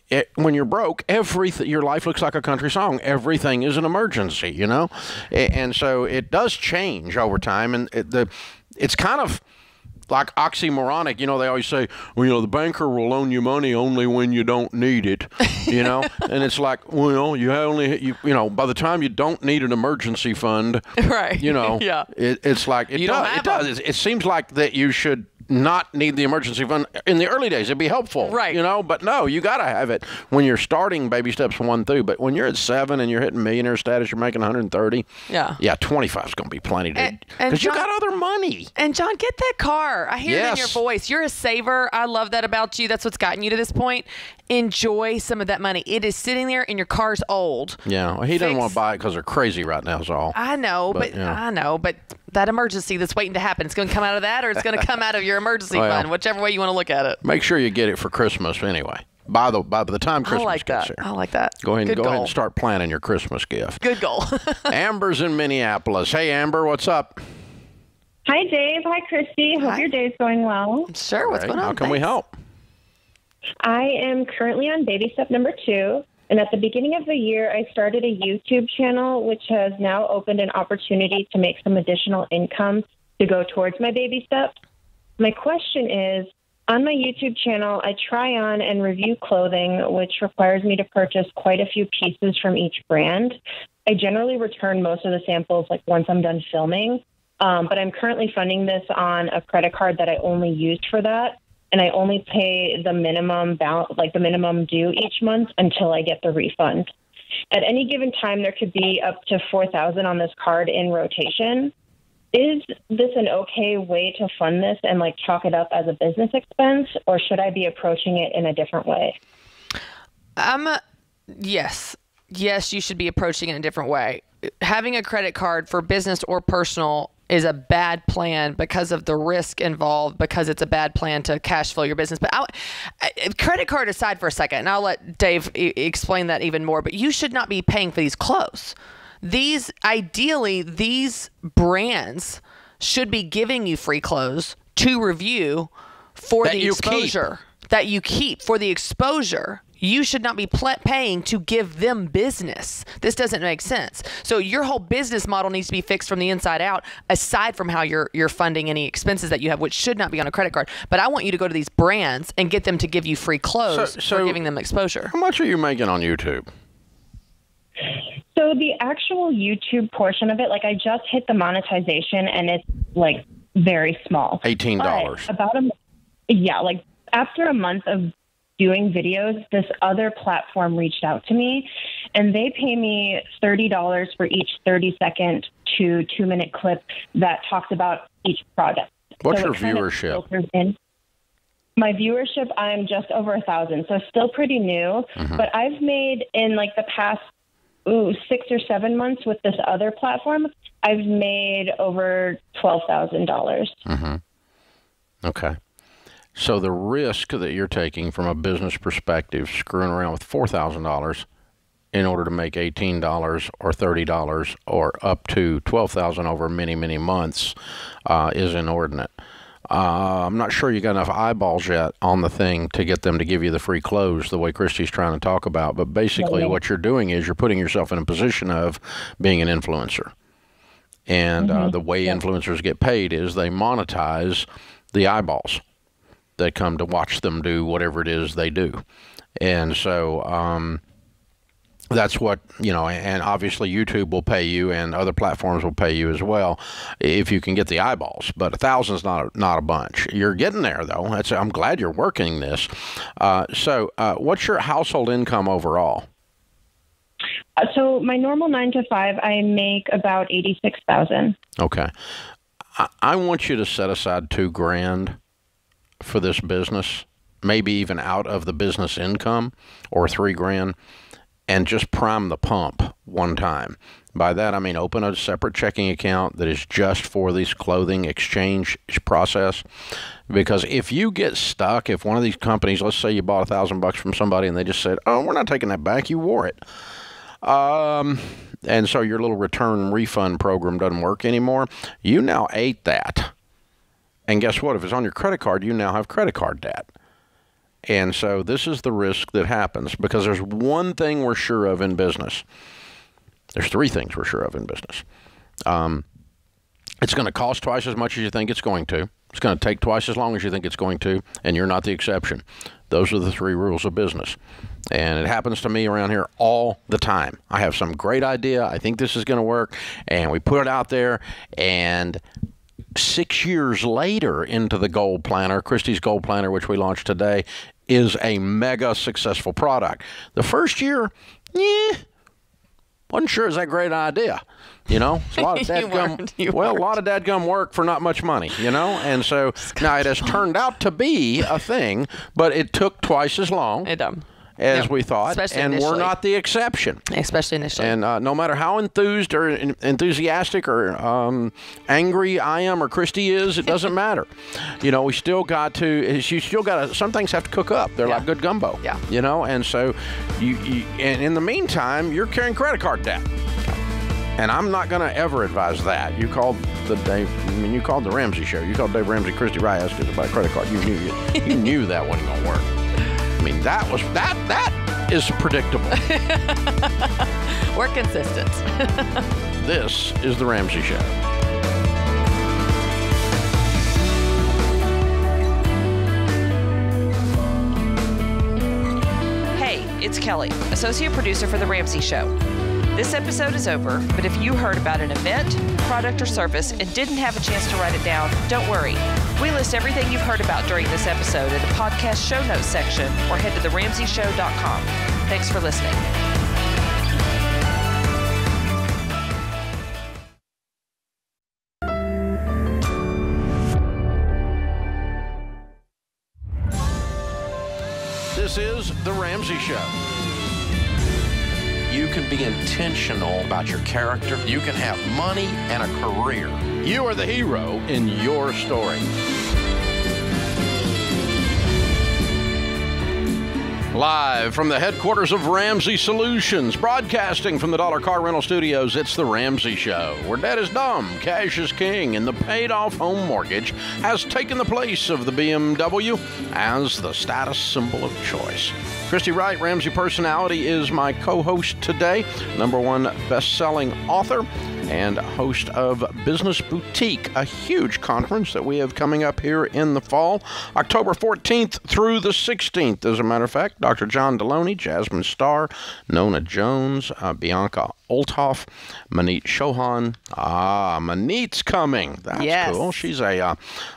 Speaker 1: it, when you're broke, everything your life looks like a country song. Everything is an emergency, you know, and so it does change over time, and it, the it's kind of like oxymoronic. You know, they always say, well, you know, the banker will loan you money only when you don't need it, you know, and it's like, well, you only you, you know, by the time you don't need an emergency fund,
Speaker 3: Right.
Speaker 1: you know,
Speaker 3: Yeah.
Speaker 1: it, it's like it
Speaker 3: You
Speaker 1: does. It does. It, it seems like that you should not need the emergency fund in the early days. It'd be helpful,
Speaker 3: Right.
Speaker 1: You know, but no, you got to have it when you're starting baby steps one through. But when you're at seven and you're hitting millionaire status, you're making 130.
Speaker 3: Yeah.
Speaker 1: yeah, 25 is going to be plenty, dude. Because you got other money.
Speaker 3: And John, get that car. I hear it in your voice. You're a saver. I love that about you. That's what's gotten you to this point. Enjoy some of that money. It is sitting there, and your car's old.
Speaker 1: Yeah, well, he doesn't want to buy it because they're crazy right now. Is all.
Speaker 3: I know,
Speaker 1: But,
Speaker 3: but,
Speaker 1: yeah.
Speaker 3: I know, but that emergency that's waiting to happen, it's going to come out of that, or it's going to come out of your emergency
Speaker 1: Well.
Speaker 3: fund, whichever way you want to look at it.
Speaker 1: Make sure you get it for Christmas anyway. By the by the time Christmas
Speaker 3: I
Speaker 1: Christmas
Speaker 3: like
Speaker 1: gets
Speaker 3: that.
Speaker 1: here,
Speaker 3: I like that.
Speaker 1: go ahead and
Speaker 3: Good
Speaker 1: go
Speaker 3: goal.
Speaker 1: ahead and start planning your Christmas gift.
Speaker 3: Good goal.
Speaker 1: Amber's in Minneapolis. Hey, Amber, what's up?
Speaker 6: Hi, Dave. Hi, Christy. Hope
Speaker 3: Hi.
Speaker 6: your day's going well.
Speaker 3: sure. What's
Speaker 1: Hey,
Speaker 3: going on?
Speaker 1: How can we help?
Speaker 6: I am currently on baby step number two. And at the beginning of the year, I started a YouTube channel, which has now opened an opportunity to make some additional income to go towards my baby steps. My question is on my YouTube channel, I try on and review clothing, which requires me to purchase quite a few pieces from each brand. I generally return most of the samples like once I'm done filming. Um, but I'm currently funding this on a credit card that I only used for that, and I only pay the minimum balance, like the minimum due each month until I get the refund. At any given time, there could be up to four thousand on this card in rotation. is this an okay way to fund this and like chalk it up as a business expense, or should I be approaching it in a different way?
Speaker 3: Um, yes, yes, you should be approaching it in a different way. Having a credit card for business or personal is a bad plan because of the risk involved because it's a bad plan to cash flow your business. But I'll, credit card aside for a second and i'll let dave e- explain that even more but you should not be paying for these clothes. These ideally these brands should be giving you free clothes to review for
Speaker 1: That
Speaker 3: the
Speaker 1: you keep.
Speaker 3: exposure. That you keep for the exposure you should not be pl- paying to give them business. This doesn't make sense. So your whole business model needs to be fixed from the inside out, aside from how you're you're funding any expenses that you have, which should not be on a credit card. But I want you to go to these brands and get them to give you free clothes
Speaker 1: So- so-
Speaker 3: for giving them exposure.
Speaker 1: How much are you making on YouTube?
Speaker 6: So the actual YouTube portion of it, like I just hit the monetization and it's like very small.
Speaker 1: $18.
Speaker 6: About a yeah, like after a month of doing videos, this other platform reached out to me and they pay me $30 for each 30 second to 2 minute clip that talks about each product.
Speaker 1: What's
Speaker 6: So
Speaker 1: your
Speaker 6: it kind of
Speaker 1: viewership?
Speaker 6: My viewership, I'm just over a thousand, so still pretty new.
Speaker 1: Mm-hmm.
Speaker 6: But I've made in like the past ooh, six or seven months with this other platform, I've made over twelve thousand dollars.
Speaker 1: Okay. So the risk that you're taking from a business perspective, screwing around with four thousand dollars in order to make eighteen dollars or thirty dollars or up to twelve thousand over many many months, uh, is inordinate. Uh, I'm not sure you got enough eyeballs yet on the thing to get them to give you the free clothes the way Christy's trying to talk about. But basically, what you're doing is you're putting yourself in a position of being an influencer. And uh, the way influencers get paid is they monetize the eyeballs that come to watch them do whatever it is they do. And so um, that's what, you know, and obviously YouTube will pay you and other platforms will pay you as well if you can get the eyeballs. But a thousand's not a, not a bunch. You're getting there though. That's, I'm glad you're working this. Uh, so uh, what's your household income overall?
Speaker 6: Uh, So my normal nine to five, I make about eighty six thousand.
Speaker 1: Okay. I, I want you to set aside two grand for this business, maybe even out of the business income or three grand, and just prime the pump one time. By that, I mean open a separate checking account that is just for this clothing exchange process. Because if you get stuck, if one of these companies, let's say you bought a thousand bucks from somebody and they just said, oh, we're not taking that back, you wore it. Um, and so your little return refund program doesn't work anymore. You now ate that. And guess what? If it's on your credit card, you now have credit card debt. And so this is the risk that happens because there's one thing we're sure of in business. There's three things we're sure of in business. Um, it's going to cost twice as much as you think it's going to. It's going to take twice as long as you think it's going to, and you're not the exception. Those are the three rules of business. And it happens to me around here all the time. I have some great idea. I think this is going to work. And we put it out there, and six years later into the Goal Planner, Christy's Goal Planner, which we launched today, is a mega successful product. The first year, yeah, wasn't sure it's that great an idea. You know, a lot of
Speaker 3: You weren't.
Speaker 1: dadgum, well, a lot of dadgum work for not much money, you know? And so now it has turned out to be a thing, but it took twice as long
Speaker 3: It, um,
Speaker 1: as we thought.
Speaker 3: Especially
Speaker 1: and we're not the exception.
Speaker 3: especially initially.
Speaker 1: And uh, no matter how enthused or enthusiastic or um, angry I am or Christy is, it doesn't matter. You know, we still got to. You still got to. Some things have to cook up. They're like good gumbo.
Speaker 3: Yeah.
Speaker 1: You know, and so you, you. And in the meantime, you're carrying credit card debt. And I'm not going to ever advise that. You called the Dave. I mean, you called the Ramsey show. You called Dave Ramsey, Christy Wright asked us about a credit card. You knew you, you knew that wasn't going to work. I mean, that was that that is predictable.
Speaker 3: We're consistent.
Speaker 1: This is The Ramsey Show.
Speaker 7: Hey, it's Kelly, associate producer for The Ramsey Show. This episode is over, but if you heard about an event, product, or service and didn't have a chance to write it down, don't worry. We list everything you've heard about during this episode in the podcast show notes section or head to theramseyshow.com. Thanks for listening.
Speaker 1: This is The Ramsey Show. You can be intentional about your character. You can have money and a career. You are the hero in your story. Live from the headquarters of Ramsey Solutions, broadcasting from the Dollar Car Rental Studios, it's The Ramsey Show, where debt is dumb, cash is king, and the paid off home mortgage has taken the place of the BMW as the status symbol of choice. Christy Wright, Ramsey Personality, is my co host today, number one best selling author and host of Business Boutique, a huge conference that we have coming up here in the fall, October 14th through the 16th. As a matter of fact, Dr. John Delony, Jasmine Star, Nona Jones, uh, Bianca Olthoff, Maneet Chauhan. Ah, Maneet's coming. That's
Speaker 3: Yes.
Speaker 1: cool. She's a uh,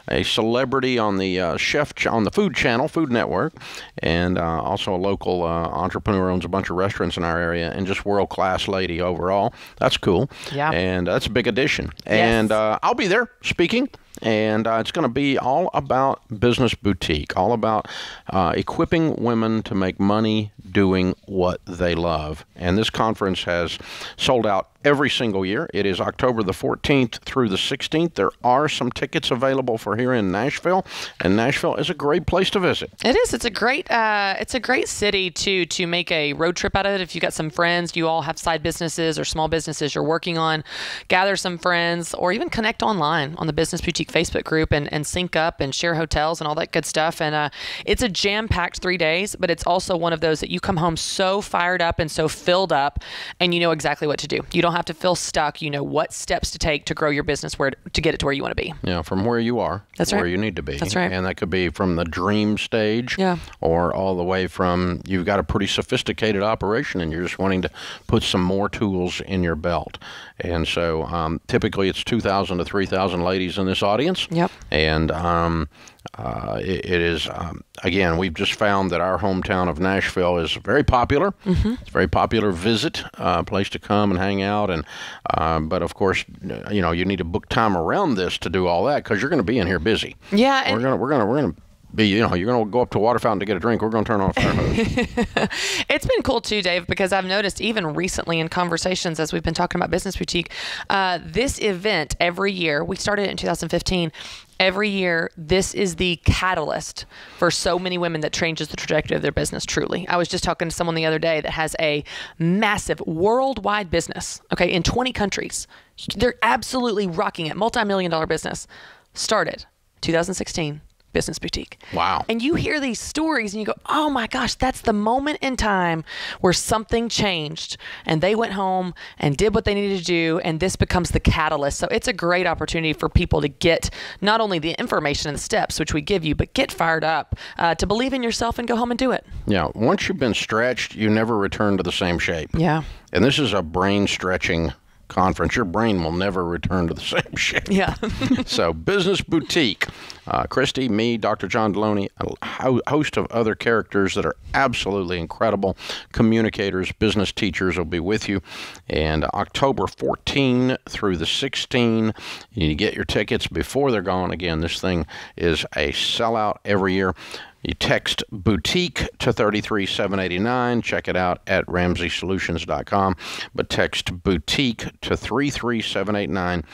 Speaker 1: a celebrity on the uh, chef ch- on the Food Channel, Food Network, and uh, also a local uh, entrepreneur owns a bunch of restaurants in our area, and just world class lady overall. That's cool.
Speaker 3: Yeah.
Speaker 1: and that's a big addition. Yes. And uh, I'll be there speaking. And uh, it's going to be all about business boutique, all about uh, equipping women to make money doing what they love. And this conference has sold out every single year. It is October the 14th through the 16th. There are some tickets available for here in Nashville, and Nashville is a great place to visit.
Speaker 3: It is. It's a great. Uh, it's a great city to to make a road trip out of it. If you got some friends, you all have side businesses or small businesses you're working on, gather some friends, or even connect online on the Business Boutique Facebook group and, and sync up and share hotels and all that good stuff. And uh, it's a jam packed three days, but it's also one of those that you come home so fired up and so filled up, and you know exactly what to do. You don't have to feel stuck. You know what steps to take to grow your business where to get it to where you want to be.
Speaker 1: know, from where you are
Speaker 3: That's
Speaker 1: where
Speaker 3: right.
Speaker 1: you need to be.
Speaker 3: That's right.
Speaker 1: And that could be from the dream stage
Speaker 3: Yeah.
Speaker 1: or all the way from you've got a pretty sophisticated operation and you're just wanting to put some more tools in your belt. And so um, typically it's 2,000 to 3,000 ladies in this audience.
Speaker 3: Yep.
Speaker 1: And um, uh, it, it is, um, again, we've just found that our hometown of Nashville is very popular.
Speaker 3: Mm-hmm.
Speaker 1: It's a very popular visit, uh, place to come and hang out. And uh, But of course, you know, you need to book time around this to do all that because you're going to be in here busy.
Speaker 3: Yeah,
Speaker 1: We're gonna, we're gonna, we're gonna be, you know, you're gonna go up to a water fountain to get a drink. We're gonna turn off our hose.
Speaker 3: It's been cool too, Dave, because I've noticed even recently in conversations as we've been talking about Business Boutique, uh, this event every year, we started it in 2015. Every year, this is the catalyst for so many women that changes the trajectory of their business, truly. I was just talking to someone the other day that has a massive worldwide business, okay, in 20 countries. They're absolutely rocking it, multi million dollar business. Started 2016, Business Boutique.
Speaker 1: Wow.
Speaker 3: And you hear these stories and you go, oh my gosh, that's the moment in time where something changed and they went home and did what they needed to do. And this becomes the catalyst. So it's a great opportunity for people to get not only the information and the steps, which we give you, but get fired up uh, to believe in yourself and go home and do it.
Speaker 1: yeah. Once you've been stretched, you never return to the same shape.
Speaker 3: Yeah.
Speaker 1: And this is a brain stretching conference. Your brain will never return to the same shape.
Speaker 3: Yeah.
Speaker 1: so, Business Boutique. Uh, Christy, me, Dr. John Delony, a host of other characters that are absolutely incredible communicators, business teachers will be with you. And October 14 through the 16, you get your tickets before they're gone. Again, this thing is a sellout every year. You text boutique to 33789. Check it out at ramseysolutions.com. But text boutique to 33789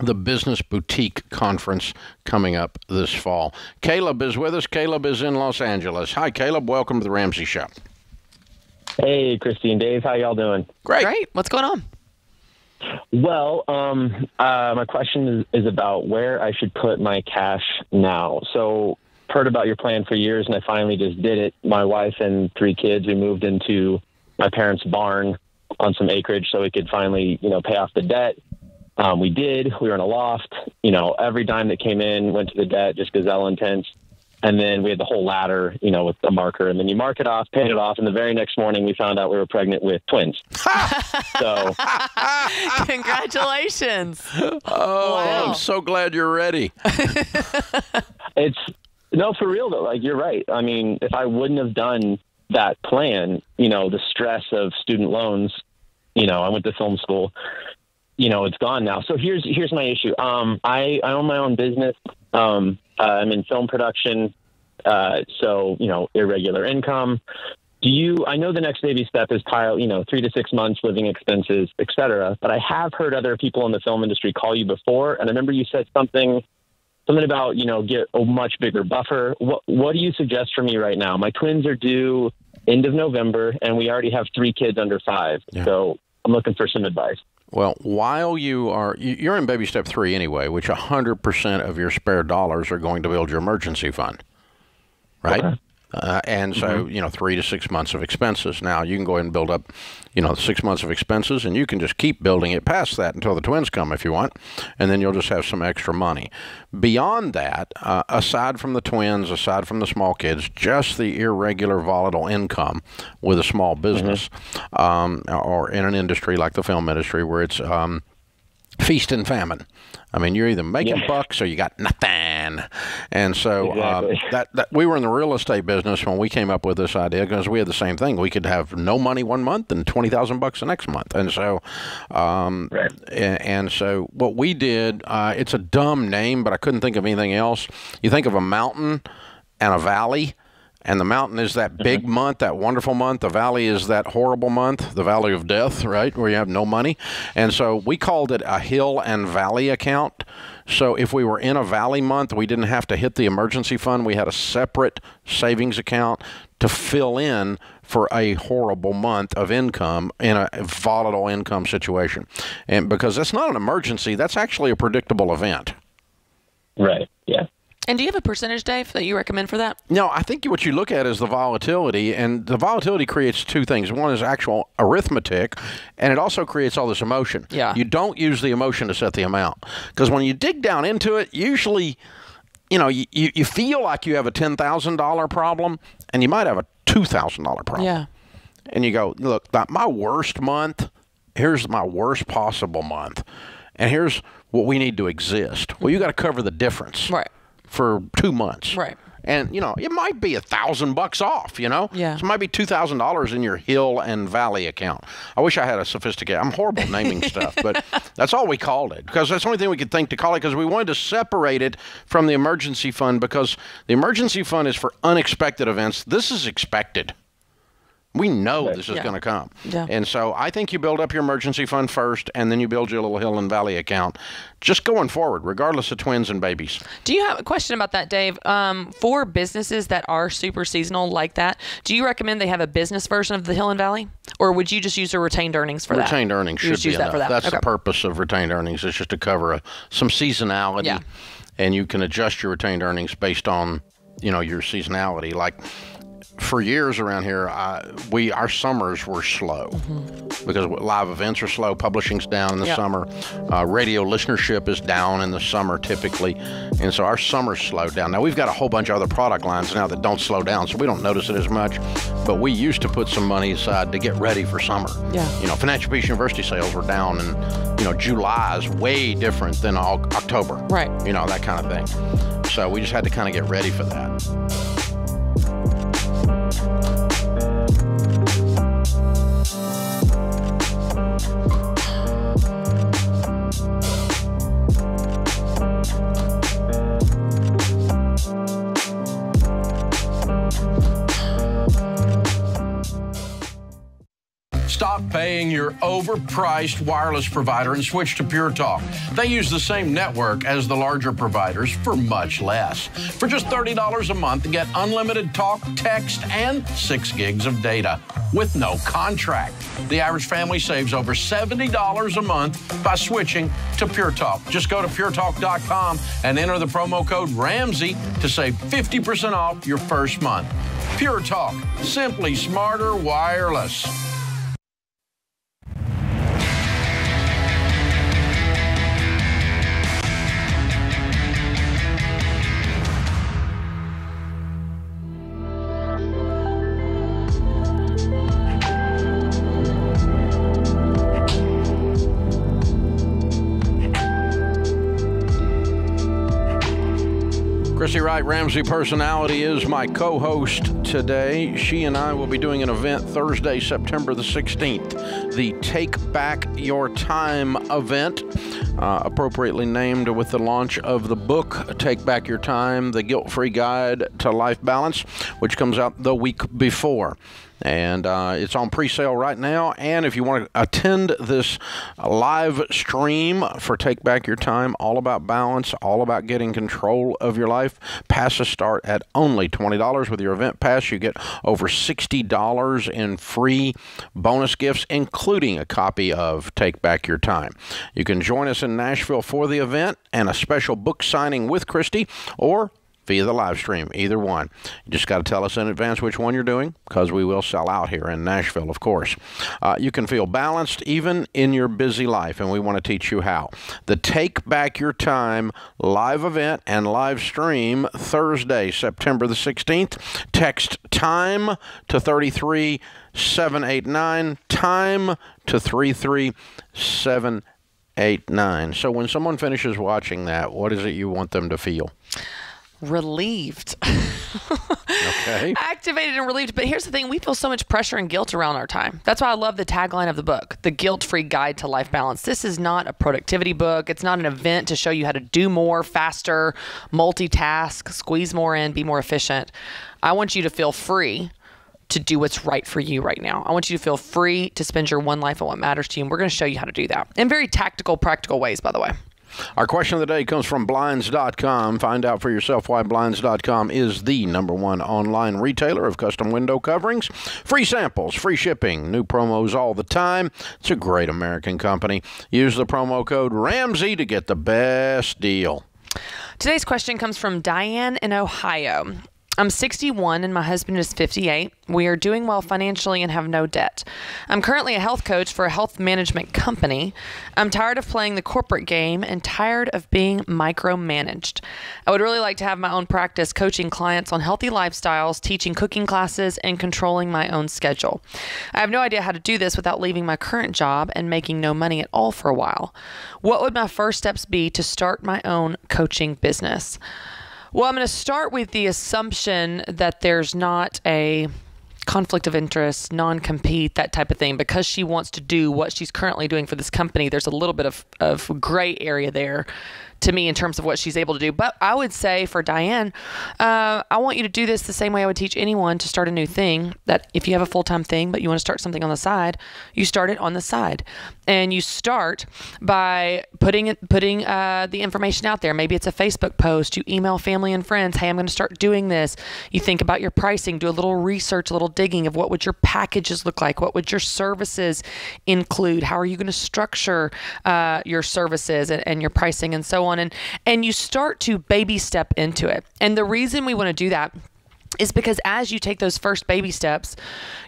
Speaker 1: the Business Boutique Conference coming up this fall. Caleb is with us. Caleb is in Los Angeles. Hi, Caleb. Welcome to the Ramsey Show.
Speaker 8: Hey, Christine, Dave, how y'all doing?
Speaker 1: Great.
Speaker 3: Great. What's going on?
Speaker 8: Well, um, uh, my question is, is about where I should put my cash now. So, heard about your plan for years, and I finally just did it. My wife and three kids, we moved into my parents' barn on some acreage so we could finally, you know, pay off the debt. Um, we did. We were in a loft. You know, every dime that came in went to the debt, just gazelle intense. And then we had the whole ladder, you know, with a marker. And then you mark it off, paid it off. And the very next morning, we found out we were pregnant with twins. so,
Speaker 3: Congratulations.
Speaker 1: Oh,
Speaker 3: Wow.
Speaker 1: I'm so glad you're ready.
Speaker 8: It's no, for real though. Like you're right. I mean, if I wouldn't have done that plan, you know, the stress of student loans, you know, I went to film school. You know, it's gone now. So here's here's my issue. Um, I I own my own business. Um, uh, I'm in film production. Uh, so, you know, irregular income. Do you, I know the next baby step is pile, you know, three to six months living expenses, et cetera, but I have heard other people in the film industry call you before. And I remember you said something, something about, you know, get a much bigger buffer. What, what do you suggest for me right now? My twins are due end of November and we already have three kids under five.
Speaker 1: Yeah.
Speaker 8: So I'm looking for some advice.
Speaker 1: Well, while you are you- you're in baby step three anyway, which hundred percent of your spare dollars are going to build your emergency fund, right? Uh, and so you know three to six months of expenses. Now you can go ahead and build up, you know, six months of expenses, and you can just keep building it past that until the twins come if you want, and then you'll just have some extra money. Beyond that, uh, aside from the twins, aside from the small kids, just the irregular volatile income with a small business um, or in an industry like the film industry where it's um, feast and famine. I mean, you're either making
Speaker 8: Yeah.
Speaker 1: bucks or you got nothing. And so um,
Speaker 8: Exactly.
Speaker 1: that, that we were in the real estate business when we came up with this idea because we had the same thing. We could have no money one month and twenty thousand bucks the next month. And so, um,
Speaker 8: Right.
Speaker 1: and, and so what we did, uh, it's a dumb name, but I couldn't think of anything else. You think of a mountain and a valley. And the mountain is that big mm-hmm. month, that wonderful month. The valley is that horrible month, the valley of death, right, where you have no money. And so we called it a hill and valley account. So if we were in a valley month, we didn't have to hit the emergency fund. We had a separate savings account to fill in for a horrible month of income in a volatile income situation. And because that's not an emergency, that's actually a predictable event.
Speaker 8: Right. Yeah.
Speaker 3: And do you have a percentage, Dave, that you recommend for that?
Speaker 1: No, I think what you look at is the volatility, and the volatility creates two things. One is actual arithmetic, and it also creates all this emotion.
Speaker 3: Yeah.
Speaker 1: You don't use the emotion to set the amount because when you dig down into it, usually, you know, you, you, feel like you have a ten thousand dollar problem, and you might have a two thousand dollar problem.
Speaker 3: Yeah.
Speaker 1: And you go, look, my worst month. Here's my worst possible month, and here's what we need to exist. Well, you got to cover the difference
Speaker 3: Right.
Speaker 1: For two months.
Speaker 3: Right.
Speaker 1: And you know, it might be a thousand bucks off. You know.
Speaker 3: Yeah.
Speaker 1: So it might be two thousand dollars in your hill and valley account. I wish I had a sophisticated. I'm horrible naming stuff, but that's all we called it because that's the only thing we could think to call it because we wanted to separate it from the emergency fund because the emergency fund is for unexpected events. This is expected. We know this is
Speaker 3: Yeah.
Speaker 1: going to come.
Speaker 3: Yeah.
Speaker 1: And so I think you build up your emergency fund first and then you build your little hill and valley account just going forward, regardless of twins and babies.
Speaker 3: Do you have a question about that, Dave? Um, for businesses that are super seasonal like that, do you recommend they have a business version of the Hill and Valley, or would you just use a retained earnings for that?
Speaker 1: Retained earnings
Speaker 3: You
Speaker 1: should be
Speaker 3: use that
Speaker 1: enough.
Speaker 3: for that.
Speaker 1: That's
Speaker 3: okay.
Speaker 1: the purpose of retained earnings. it's just to cover a, some seasonality,
Speaker 3: Yeah.
Speaker 1: and you can adjust your retained earnings based on you know your seasonality. Like for years around here, I, we our summers were slow because live events are slow. Publishing's down in the
Speaker 3: Mm-hmm.
Speaker 1: Summer. Uh, radio listenership is down in the summer typically, and so our summers slowed down. Now we've got a whole bunch of other product lines now that don't slow down, so we don't notice it as much. But we used to put some money aside to get ready for summer.
Speaker 3: Yeah.
Speaker 1: You know, Financial Peace University sales were down, and you know July is way different than Au- October.
Speaker 3: Right.
Speaker 1: You know that kind of thing. So we just had to kind of get ready for that. Thank you. Stop paying your overpriced wireless provider and switch to Pure Talk. They use the same network as the larger providers for much less. For just $30 a month, get unlimited talk, text, and 6 gigs of data with no contract. The average family saves over $70 a month by switching to Pure Talk. Just go to puretalk.com and enter the promo code RAMSEY to save 50% off your first month. Pure Talk, simply smarter wireless. Wright, Ramsey Personality, is my co host today. She and I will be doing an event Thursday, September the 16th, the Take Back Your Time event, uh, appropriately named with the launch of the book Take Back Your Time, the guilt free guide to life balance, which comes out the week before and uh, it's on pre-sale right now. And if you want to attend this live stream for Take Back Your Time, all about balance, all about getting control of your life, passes start at only twenty dollars. With your event pass, you get over sixty dollars in free bonus gifts, including a copy of Take Back Your Time. You can join us in Nashville for the event and a special book signing with Christy, or via the live stream, either one. You just got to tell us in advance which one you're doing because we will sell out here in Nashville, of course. Uh, you can feel balanced even in your busy life, and we want to teach you how. The Take Back Your Time live event and live stream Thursday, September the 16th. Text time to 33789, time to 33789. So when someone finishes watching that, what is it you want them to feel?
Speaker 3: Relieved.
Speaker 1: okay.
Speaker 3: Activated and relieved. But here's the thing we feel so much pressure and guilt around our time. That's why I love the tagline of the book The Guilt Free Guide to Life Balance. This is not a productivity book, it's not an event to show you how to do more, faster, multitask, squeeze more in, be more efficient. I want you to feel free to do what's right for you right now. I want you to feel free to spend your one life on what matters to you. And we're going to show you how to do that in very tactical, practical ways, by the way.
Speaker 1: Our question of the day comes from Blinds.com. Find out for yourself why Blinds.com is the number one online retailer of custom window coverings. Free samples, free shipping, new promos all the time. It's a great American company. Use the promo code Ramsey to get the best deal.
Speaker 3: Today's question comes from Diane in Ohio. I'm 61 and my husband is 58. We are doing well financially and have no debt. I'm currently a health coach for a health management company. I'm tired of playing the corporate game and tired of being micromanaged. I would really like to have my own practice coaching clients on healthy lifestyles, teaching cooking classes, and controlling my own schedule. I have no idea how to do this without leaving my current job and making no money at all for a while. What would my first steps be to start my own coaching business? Well, I'm going to start with the assumption that there's not a conflict of interest, non compete, that type of thing. Because she wants to do what she's currently doing for this company, there's a little bit of, of gray area there to me in terms of what she's able to do. But I would say for Diane, uh, I want you to do this the same way I would teach anyone to start a new thing. That if you have a full time thing, but you want to start something on the side, you start it on the side, and you start by putting putting uh, the information out there. Maybe it's a Facebook post. You email family and friends. Hey, I'm going to start doing this. You think about your pricing. Do a little research, a little digging of what would your packages look like. What would your services include? How are you going to structure uh, your services and, and your pricing and so on? and and you start to baby step into it. And the reason we want to do that is because as you take those first baby steps,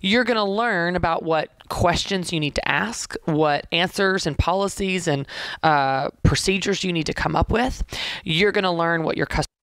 Speaker 3: you're going to learn about what questions you need to ask, what answers and policies and uh, procedures you need to come up with. You're going to learn what your customer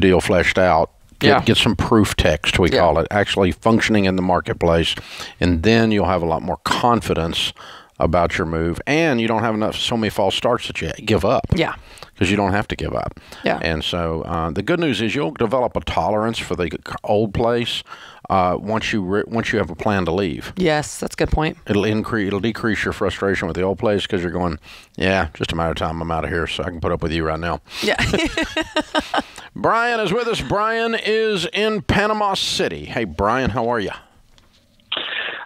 Speaker 1: Deal fleshed out. Get,
Speaker 3: Yeah.
Speaker 1: get some proof text, we
Speaker 3: Yeah.
Speaker 1: call it, actually functioning in the marketplace. And then you'll have a lot more confidence about your move. And you don't have enough so many false starts that you give up.
Speaker 3: Yeah.
Speaker 1: because you don't have to give up.
Speaker 3: Yeah.
Speaker 1: And so uh, the good news is you'll develop a tolerance for the old place uh, once you re- once you have a plan to leave.
Speaker 3: Yes, that's a good point.
Speaker 1: It'll increase. It'll decrease your frustration with the old place because you're going, yeah, just a matter of time. I'm out of here, so I can put up with you right now.
Speaker 3: Yeah.
Speaker 1: Brian is with us. Brian is in Panama City. Hey, Brian, how are you?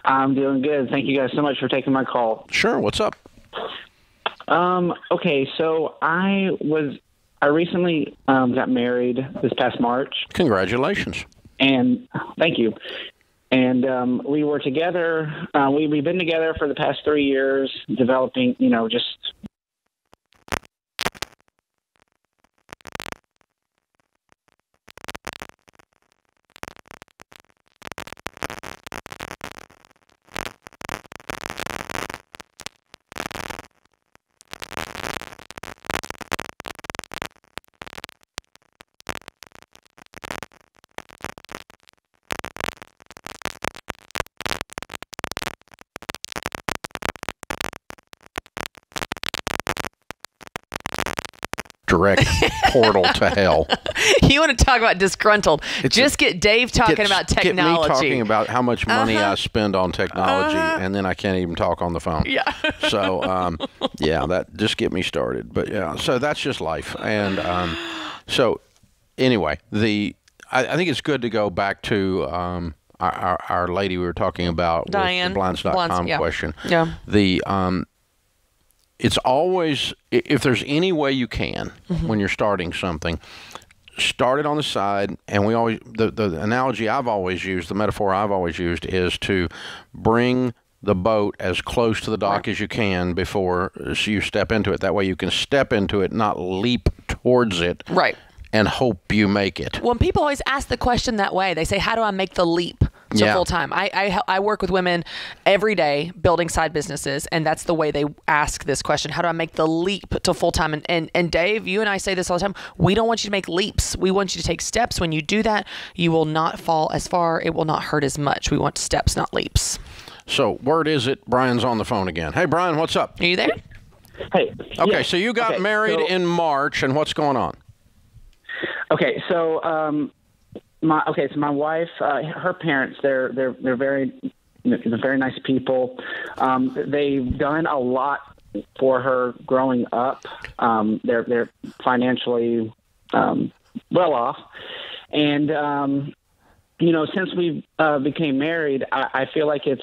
Speaker 9: I'm doing good. Thank you guys so much for taking my call.
Speaker 1: Sure. What's up?
Speaker 9: Um, okay, so I was I recently um, got married this past March,
Speaker 1: Congratulations.
Speaker 9: and thank you. And um, we were together. Uh, we we've been together for the past three years, developing, you know, just
Speaker 1: Direct portal to hell.
Speaker 3: you want to talk about disgruntled?
Speaker 1: It's
Speaker 3: Just get Dave talking
Speaker 1: Get-
Speaker 3: about
Speaker 1: Get
Speaker 3: technology.
Speaker 1: me talking about how much money
Speaker 3: Uh-huh.
Speaker 1: I spend on technology, and then I can't even talk on the phone.
Speaker 3: Yeah.
Speaker 1: so, um, yeah, that just get me started. But yeah, so that's just life. And um, so, anyway, the I, I think it's good to go back to um, our, our, our lady we were talking about
Speaker 3: Diane.
Speaker 1: with the blinds.com
Speaker 3: Blinds, yeah.
Speaker 1: question.
Speaker 3: Yeah.
Speaker 1: The um, it's always if there's any way you can
Speaker 3: Mm-hmm.
Speaker 1: when you're starting something start it on the side. And we always the, the analogy i've always used the metaphor i've always used is to bring the boat as close to the dock as you can before you step into it. That way you can step into it not leap towards it
Speaker 3: Right.
Speaker 1: and hope you make it.
Speaker 3: When people always ask the question that way, they say, "How do I make the leap to
Speaker 1: Yeah.
Speaker 3: full time?" I, I I work with women every day building side businesses, and that's the way they ask this question: How do I make the leap to full time? And, and and Dave, you and I say this all the time. We don't want you to make leaps. We want you to take steps. When you do that, you will not fall as far. It will not hurt as much. We want steps, not leaps.
Speaker 1: so word is it brian's on the phone again hey brian what's up
Speaker 3: Are you there?
Speaker 9: hey.
Speaker 1: okay
Speaker 9: yeah.
Speaker 1: so you got
Speaker 9: Okay,
Speaker 1: married
Speaker 9: so-
Speaker 1: in march and what's going on
Speaker 9: Okay, so um, my okay, so my wife, uh, her parents, they're they're they're very they're very nice people. Um, they've done a lot for her growing up. Um, they're they're financially um, well off, and um, you know, since we uh, became married, I, I feel like it's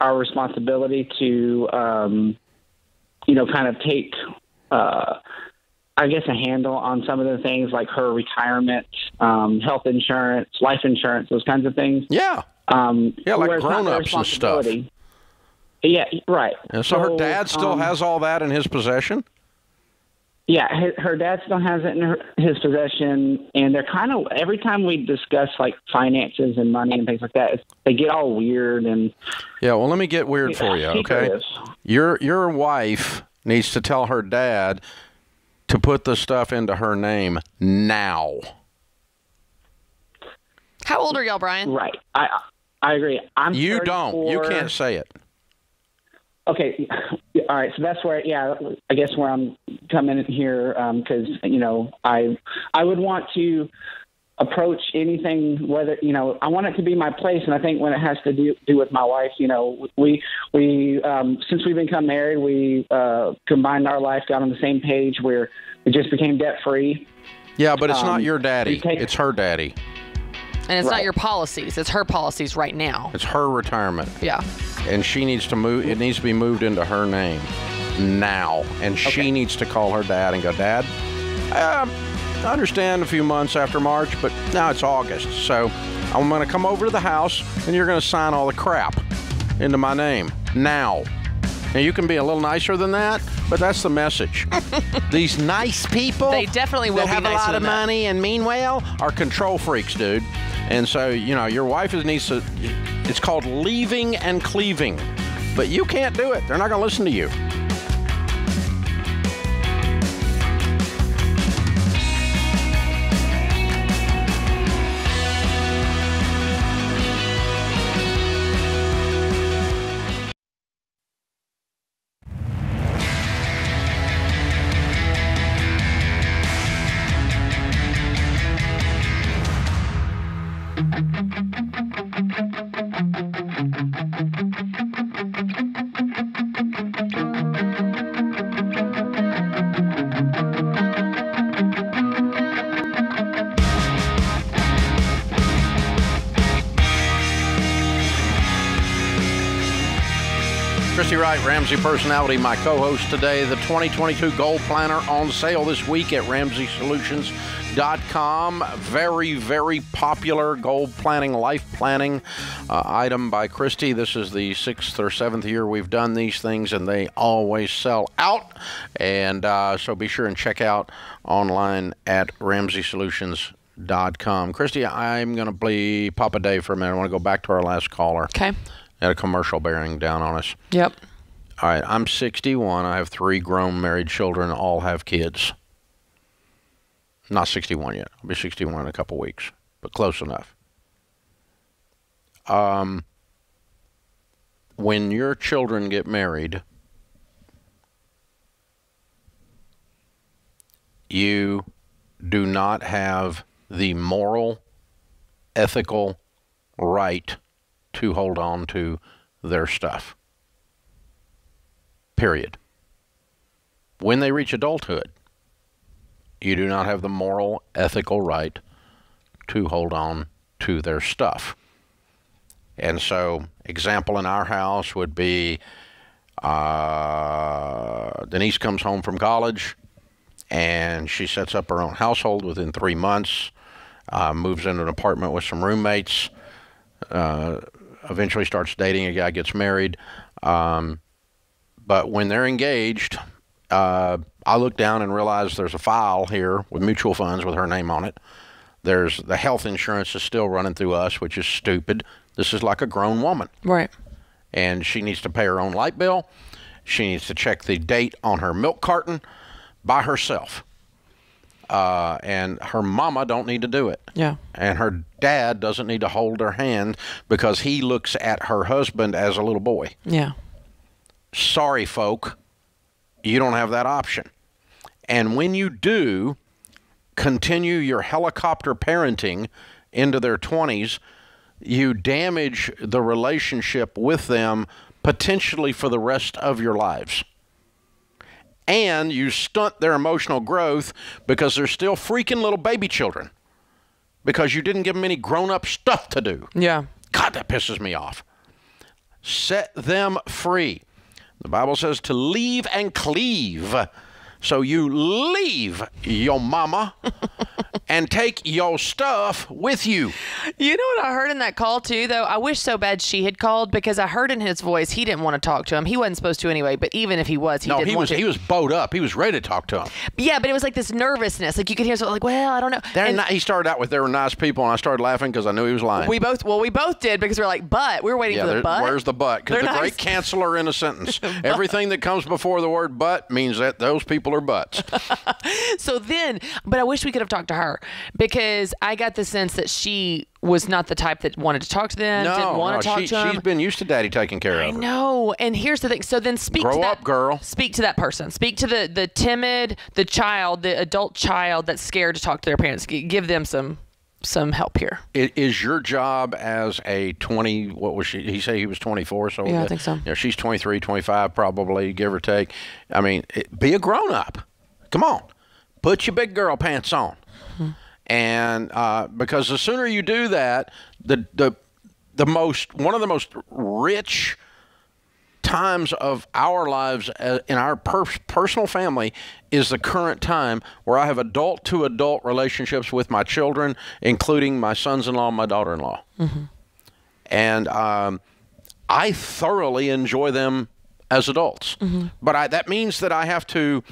Speaker 9: our responsibility to um, you know kind of take. Uh, I guess a handle on some of the things like her retirement, um, health insurance, life insurance, those kinds of things.
Speaker 1: yeah
Speaker 9: Um,
Speaker 1: Yeah, like
Speaker 9: where it's not their
Speaker 1: grown-ups and stuff.
Speaker 9: Yeah, right.
Speaker 1: And so, her dad still
Speaker 9: um,
Speaker 1: has all that in his possession.
Speaker 9: Yeah, her, her dad still has it in her, his possession, and they're kind of every time we discuss like finances and money and things like that, it's, they get all weird and
Speaker 1: Yeah. Well, let me get weird for you, okay? Your your wife needs to tell her dad to put the stuff into her name now.
Speaker 3: How old are y'all, Brian?
Speaker 9: Right. I I agree. I'm.
Speaker 1: You don't. You can't say it.
Speaker 9: Okay, all right. So that's where, yeah, I guess where I'm coming in here um, because you know I I would want to approach anything whether you know I want it to be my place, and I think when it has to do do with my wife, you know, we we um, since we've become married, we uh, combined our life, got on the same page where we just became debt free.
Speaker 1: Yeah, but it's not
Speaker 9: Um,
Speaker 1: your daddy.
Speaker 9: take-
Speaker 1: It's her daddy.
Speaker 3: And it's not your policies; it's her policies right now.
Speaker 1: It's her retirement,
Speaker 3: Yeah.
Speaker 1: and she needs to move. It needs to be moved into her name now, and she needs to call her dad and go, Dad. Uh, I understand a few months after March, but now it's August, so I'm going to come over to the house, and you're going to sign all the crap into my name now. Now you can be a little nicer than that, but that's the message. These nice people,
Speaker 3: They definitely will
Speaker 1: that have a lot of
Speaker 3: that.
Speaker 1: money and mean well, are control freaks, dude. And so you know your wife is needs to. It's called leaving and cleaving, but you can't do it. They're not going to listen to you. Ramsey Personality, my co host today. The 2022 Goal Planner on sale this week at RamseySolutions.com. Very, very popular goal planning, life planning uh, item by Christy. This is the sixth or seventh year we've done these things, and they always sell out. And uh, so be sure and check out online at RamseySolutions.com. Christy, I'm going to play Papa Dave for a minute. I want to go back to our last caller.
Speaker 3: Okay.
Speaker 1: Had a commercial bearing down on us.
Speaker 3: Yep.
Speaker 1: All right, I'm 61. I have three grown married children, all have kids. Not 61 yet. I'll be 61 in a couple weeks, but close enough. Um, when your children get married, you do not have the moral, ethical right to hold on to their stuff. Period. When they reach adulthood, you do not have the moral, ethical right to hold on to their stuff. And so, example in our house would be uh, Denise comes home from college and she sets up her own household within three months, uh, moves into an apartment with some roommates. Uh, eventually starts dating a guy, gets married. Um, but when they're engaged, uh, I look down and realize there's a file here with mutual funds with her name on it. There's the health insurance is still running through us, which is stupid. This is like a grown woman.
Speaker 3: Right.
Speaker 1: And she needs to pay her own light bill. She needs to check the date on her milk carton by herself. Uh, and her mama don't need to do it.
Speaker 3: Yeah.
Speaker 1: And her dad doesn't need to hold her hand because he looks at her husband as a little boy.
Speaker 3: Yeah.
Speaker 1: Sorry, folk, you don't have that option. And when you do continue your helicopter parenting into their 20s, you damage the relationship with them potentially for the rest of your lives and you stunt their emotional growth because they're still freaking little baby children because you didn't give them any grown up stuff to do.
Speaker 3: Yeah.
Speaker 1: God, that pisses me off. Set them free. The Bible says to leave and cleave. So you leave your mama and take your stuff with you.
Speaker 3: You know what I heard in that call too, though. I wish so bad she had called because I heard in his voice he didn't want to talk to him. He wasn't supposed to anyway. But even if he was, he
Speaker 1: no,
Speaker 3: didn't
Speaker 1: he
Speaker 3: want
Speaker 1: was
Speaker 3: to.
Speaker 1: he was bowed up. He was ready to talk to him.
Speaker 3: yeah, but it was like this nervousness. Like you could hear something like, "Well, I don't know."
Speaker 1: They're
Speaker 3: And
Speaker 1: not, he started out with they were nice people, and I started laughing because I knew he was lying.
Speaker 3: we both, well, we both did because we are like, "But we were waiting
Speaker 1: yeah,
Speaker 3: for the but."
Speaker 1: where's the but? Because the
Speaker 3: nice.
Speaker 1: great canceler in a sentence. Everything that comes before the word but means that those people are butts.
Speaker 3: So then, but I wish we could have talked to her because I got the sense that she was not the type that wanted to talk to them,
Speaker 1: no,
Speaker 3: didn't want
Speaker 1: no,
Speaker 3: to talk
Speaker 1: she,
Speaker 3: to them.
Speaker 1: she's been used to daddy taking care
Speaker 3: I
Speaker 1: of her.
Speaker 3: know. And here's the thing. So then speak
Speaker 1: Grow
Speaker 3: to that
Speaker 1: up, girl.
Speaker 3: Speak to that person. Speak to the the timid, the child, the adult child that's scared to talk to their parents. Give them some some help here.
Speaker 1: It is your job as a 20 what was she he say he was 24 so
Speaker 3: Yeah, I
Speaker 1: uh,
Speaker 3: think so.
Speaker 1: yeah she's 23 25 probably give or take i mean it, be a grown up come on put your big girl pants on
Speaker 3: Hmm.
Speaker 1: and uh, because the sooner you do that the the the most one of the most rich times of our lives uh, in our per- personal family is the current time where I have adult to adult relationships with my children, including my sons in law and my daughter in law. And um, I thoroughly enjoy them as adults. But I, that means that I have to.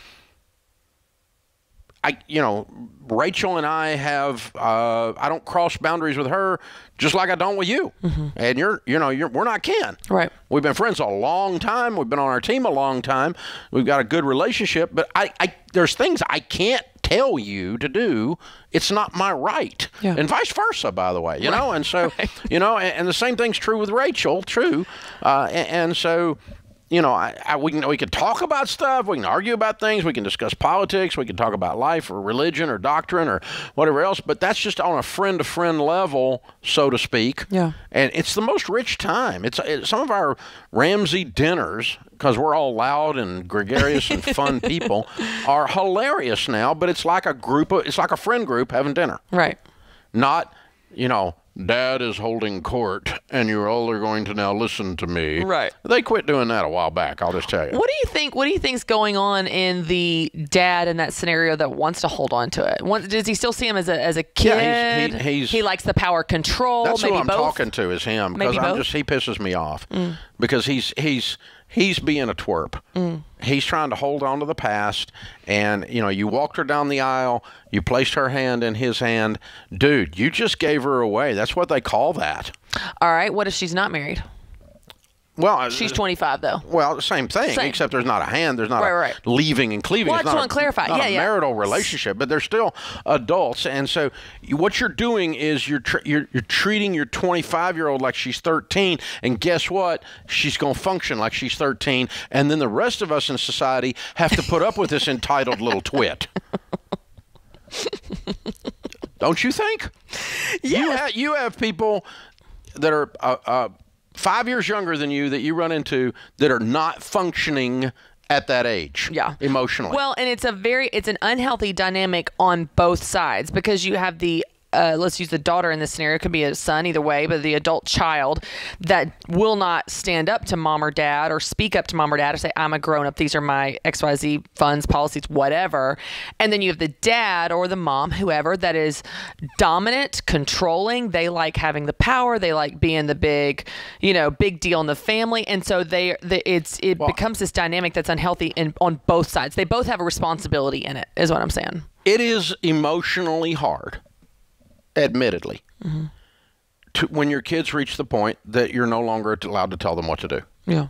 Speaker 1: I, you know, Rachel and I have. Uh, I don't cross boundaries with her, just like I don't with you. And you're, you know, you're. We're not kin.
Speaker 3: Right.
Speaker 1: We've been friends a long time. We've been on our team a long time. We've got a good relationship. But I, I there's things I can't tell you to do. It's not my right.
Speaker 3: Yeah.
Speaker 1: And vice versa, by the way. You know, and so, you know, and, and the same thing's true with Rachel. True. Uh, and, and so. You know, I, I, we can we can talk about stuff. We can argue about things. We can discuss politics. We can talk about life or religion or doctrine or whatever else. But that's just on a friend to friend level, so to speak.
Speaker 3: Yeah.
Speaker 1: And it's the most rich time. It's, it's some of our Ramsey dinners because we're all loud and gregarious and fun people are hilarious now. But it's like a group of it's like a friend group having dinner,
Speaker 3: Right.
Speaker 1: not you know Dad is holding court, and you all are going to now listen to me.
Speaker 3: Right.
Speaker 1: They quit doing that a while back. I'll just tell you.
Speaker 3: What do you think? What do you think's going on in the dad in that scenario that wants to hold on to it? Want- does he still see him as a as a kid?
Speaker 1: Yeah, he's- he- he's-
Speaker 3: he likes the power control.
Speaker 1: That's
Speaker 3: maybe
Speaker 1: who I'm
Speaker 3: both.
Speaker 1: talking to is him because?
Speaker 3: Mm.
Speaker 1: just he pisses me off because he's he's he's being a twerp.
Speaker 3: Mm.
Speaker 1: He's trying to hold on to the past, and you know you walked her down the aisle, you placed her hand in his hand, dude. You just gave her away. That's what they call that.
Speaker 3: All right. What if she's not married?
Speaker 1: Well,
Speaker 3: She's 25 though.
Speaker 1: Well, same thing,
Speaker 3: Same.
Speaker 1: except there's not a hand. There's not
Speaker 3: Right,
Speaker 1: a
Speaker 3: right.
Speaker 1: leaving and cleaving.
Speaker 3: Well, I
Speaker 1: it's
Speaker 3: just
Speaker 1: not
Speaker 3: wanna
Speaker 1: a-
Speaker 3: clarify.
Speaker 1: Not
Speaker 3: Yeah,
Speaker 1: a
Speaker 3: yeah.
Speaker 1: marital relationship, but they're still adults, and so you- what you're doing is you're tr- you're, you're treating your 25 year old like she's 13, and guess what? She's going to function like she's 13, and then the rest of us in society have to put up with this entitled little twit. Don't you think? You have you have people that are uh, uh, five years younger than you that you run into that are not functioning at that age.
Speaker 3: Yeah.
Speaker 1: emotionally.
Speaker 3: Well, and it's a very it's an unhealthy dynamic on both sides because you have the uh, let's use the daughter in this scenario. It could be a son, either way, but the adult child that will not stand up to mom or dad or speak up to mom or dad or say, I'm a grown up. These are my XYZ funds, policies, whatever. And then you have the dad or the mom, whoever, that is dominant, controlling. They like having the power. They like being the big, you know, big deal in the family. And so they, the, it's, it becomes this dynamic that's unhealthy in, on both sides. They both have a responsibility in it, is what I'm saying.
Speaker 1: it is emotionally hard, admittedly,
Speaker 3: Mm-hmm.
Speaker 1: to, when your kids reach the point that you're no longer allowed to tell them what to do.
Speaker 3: Yeah.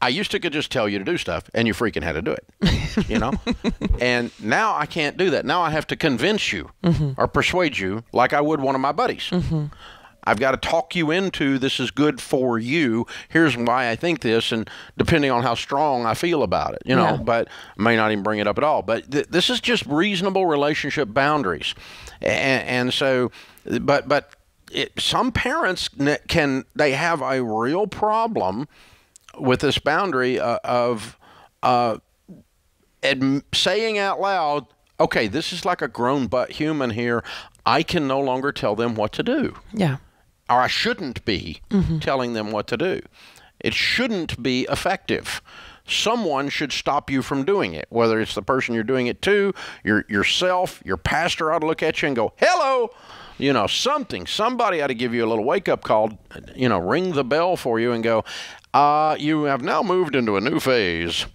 Speaker 1: I used to could just tell you to do stuff, and you freaking had to do it. You know, and now I can't do that. Now I have to convince you
Speaker 3: Mm-hmm.
Speaker 1: or persuade you, like I would one of my buddies. I've got to talk you into this is good for you. Here's why I think this, and depending on how strong I feel about it, you know.
Speaker 3: Yeah.
Speaker 1: But I may not even bring it up at all. But th- this is just reasonable relationship boundaries, and, and so, but but it, some parents can they have a real problem with this boundary uh, of uh, adm- saying out loud, okay, this is like a grown butt human here. I can no longer tell them what to do,
Speaker 3: Yeah.
Speaker 1: Or I shouldn't be telling them what to do. It shouldn't be effective. Someone should stop you from doing it, whether it's the person you're doing it to, your yourself, your pastor ought to look at you and go, hello. You know, something, somebody ought to give you a little wake up call, you know, ring the bell for you and go, uh, you have now moved into a new phase.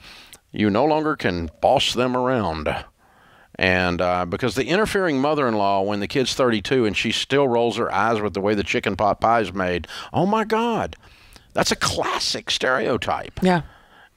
Speaker 1: You no longer can boss them around. And uh, because the interfering mother in law, when the kid's 32 and she still rolls her eyes with the way the chicken pot pie is made, oh my God, that's a classic stereotype.
Speaker 3: Yeah.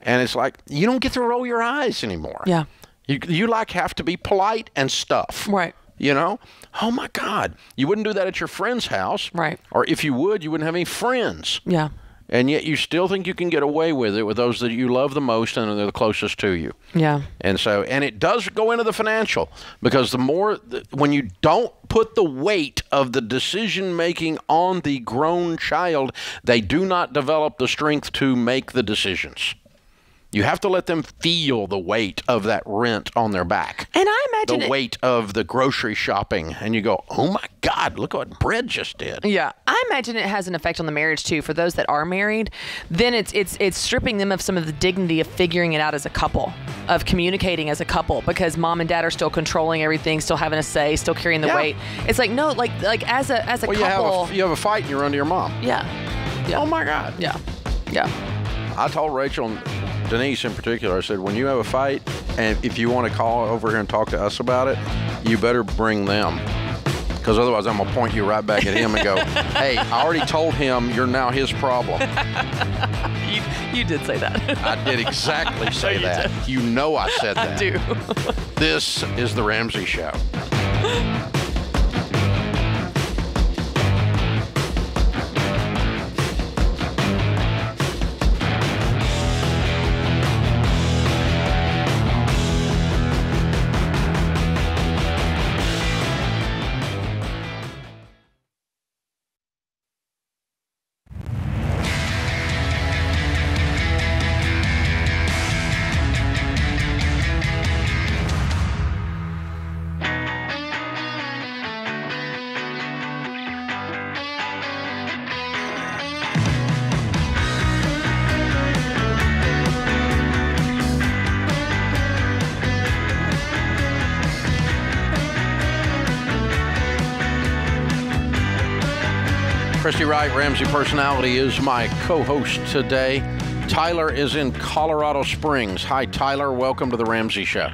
Speaker 1: And it's like, you don't get to roll your eyes anymore.
Speaker 3: Yeah.
Speaker 1: You, you like have to be polite and stuff.
Speaker 3: Right.
Speaker 1: You know? Oh my God. You wouldn't do that at your friend's house.
Speaker 3: Right.
Speaker 1: Or if you would, you wouldn't have any friends.
Speaker 3: Yeah.
Speaker 1: And yet you still think you can get away with it with those that you love the most and they're the closest to you.
Speaker 3: Yeah.
Speaker 1: And so, and it does go into the financial because the more, when you don't put the weight of the decision making on the grown child, they do not develop the strength to make the decisions. You have to let them feel the weight of that rent on their back.
Speaker 3: And I imagine
Speaker 1: The
Speaker 3: it-
Speaker 1: weight of the grocery shopping, and you go, "Oh my God! Look what bread just did."
Speaker 3: Yeah, I imagine it has an effect on the marriage too. For those that are married, then it's it's it's stripping them of some of the dignity of figuring it out as a couple, of communicating as a couple, because mom and dad are still controlling everything, still having a say, still carrying the
Speaker 1: Yeah.
Speaker 3: weight. It's like no, like like as a as a
Speaker 1: Well, you have
Speaker 3: couple.
Speaker 1: a, you have a fight, and you run to your mom.
Speaker 3: yeah, yeah.
Speaker 1: Oh my God!
Speaker 3: Yeah, yeah.
Speaker 1: I told Rachel and Denise in particular, I said, when you have a fight, and if you want to call over here and talk to us about it, you better bring them. Because otherwise, I'm going to point you right back at him and go, hey, I already told him you're now his problem.
Speaker 3: You you did say that.
Speaker 1: I did exactly say
Speaker 3: you
Speaker 1: that. You know I said that.
Speaker 3: I do.
Speaker 1: This is The Ramsey Show. Ramsey Personality, is my co host today. Tyler is in Colorado Springs. Hi, Tyler. Welcome to the Ramsey Show.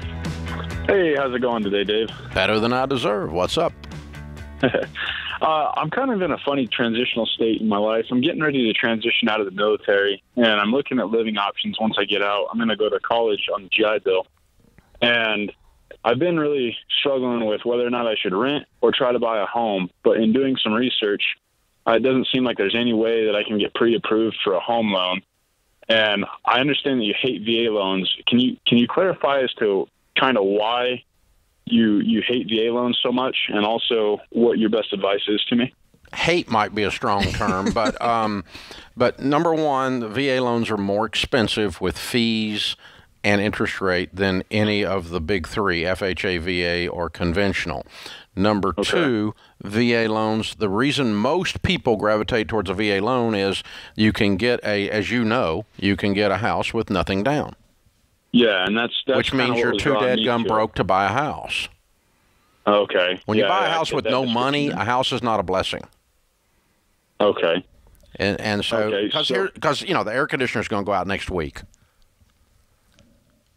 Speaker 10: Hey, how's it going today, Dave?
Speaker 1: Better than I deserve. What's up?
Speaker 10: Uh, I'm kind of in a funny transitional state in my life. I'm getting ready to transition out of the military, and I'm looking at living options once I get out. I'm going to go to college on the GI Bill. And I've been really struggling with whether or not I should rent or try to buy a home. But in doing some research, uh, it doesn't seem like there's any way that I can get pre-approved for a home loan. And I understand that you hate VA loans. Can you can you clarify as to kind of why you you hate VA loans so much, and also what your best advice is to me?
Speaker 1: Hate might be a strong term, but um, but number one, the VA loans are more expensive with fees and interest rate than any of the big three, FHA, VA, or conventional. Number okay. two, VA loans. The reason most people gravitate towards a VA loan is you can get a, as you know, you can get a house with nothing down.
Speaker 10: Yeah, and that's, that's
Speaker 1: which means you're too dead gum broke to buy a house.
Speaker 10: Okay.
Speaker 1: When yeah, you buy a house with no money, a house is not a blessing.
Speaker 10: Okay.
Speaker 1: And and so because okay, so, because you know the air conditioner is going to go out next week.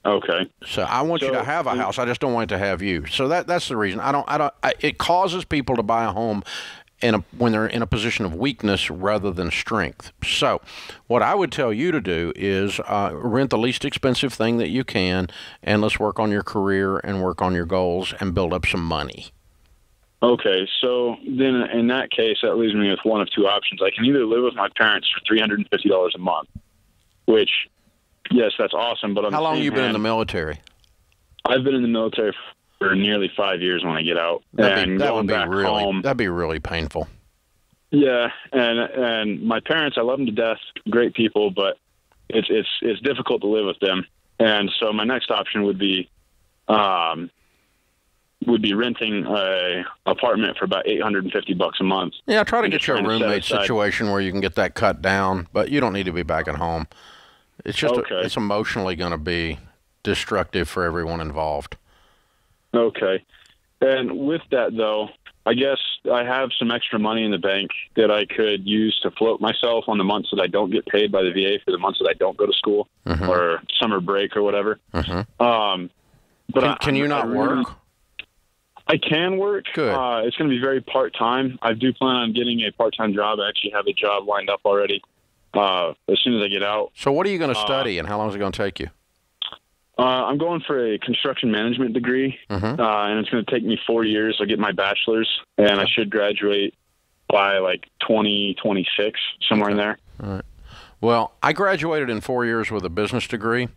Speaker 10: Okay.
Speaker 1: So I want so, you to have a house. I just don't want it to have you. So that that's the reason. I don't. I don't. I, it causes people to buy a home in a, when they're in a position of weakness rather than strength. So, what I would tell you to do is uh, rent the least expensive thing that you can, and let's work on your career and work on your goals and build up some money.
Speaker 10: Okay, so then in that case, that leaves me with one of two options. I can either live with my parents for three hundred and fifty dollars a month, which, yes, that's awesome. But
Speaker 1: how long
Speaker 10: have
Speaker 1: you been in the military?
Speaker 10: I've been in the military for nearly five years when I get out.
Speaker 1: That'd
Speaker 10: and
Speaker 1: be, that
Speaker 10: would
Speaker 1: be
Speaker 10: back
Speaker 1: really
Speaker 10: home,
Speaker 1: that'd be really painful.
Speaker 10: Yeah, and and my parents, I love them to death, great people, but it's it's it's difficult to live with them. And so my next option would be, um, would be renting a apartment for about eight hundred and fifty bucks a month.
Speaker 1: Yeah, try to get your roommate situation where you can get that cut down, but you don't need to be back at home. It's just
Speaker 10: okay.
Speaker 1: it's emotionally going to be destructive for everyone involved.
Speaker 10: Okay. And with that, though, I guess I have some extra money in the bank that I could use to float myself on the months that I don't get paid by the VA for the months that I don't go to school
Speaker 1: mm-hmm.
Speaker 10: or summer break or whatever.
Speaker 1: Mm-hmm.
Speaker 10: Um, but
Speaker 1: can,
Speaker 10: I,
Speaker 1: can you not
Speaker 10: I
Speaker 1: work?
Speaker 10: I can work.
Speaker 1: Good.
Speaker 10: Uh, it's going to be very part time. I do plan on getting a part time job. I actually have a job lined up already. Uh, as soon as I get out.
Speaker 1: So, what are you going to study, uh, and how long is it going to take you?
Speaker 10: Uh, I'm going for a construction management degree,
Speaker 1: mm-hmm.
Speaker 10: uh, and it's going to take me four years. I'll get my bachelor's, and okay. I should graduate by like 2026, somewhere
Speaker 1: okay.
Speaker 10: in there.
Speaker 1: All right. Well, I graduated in four years with a business degree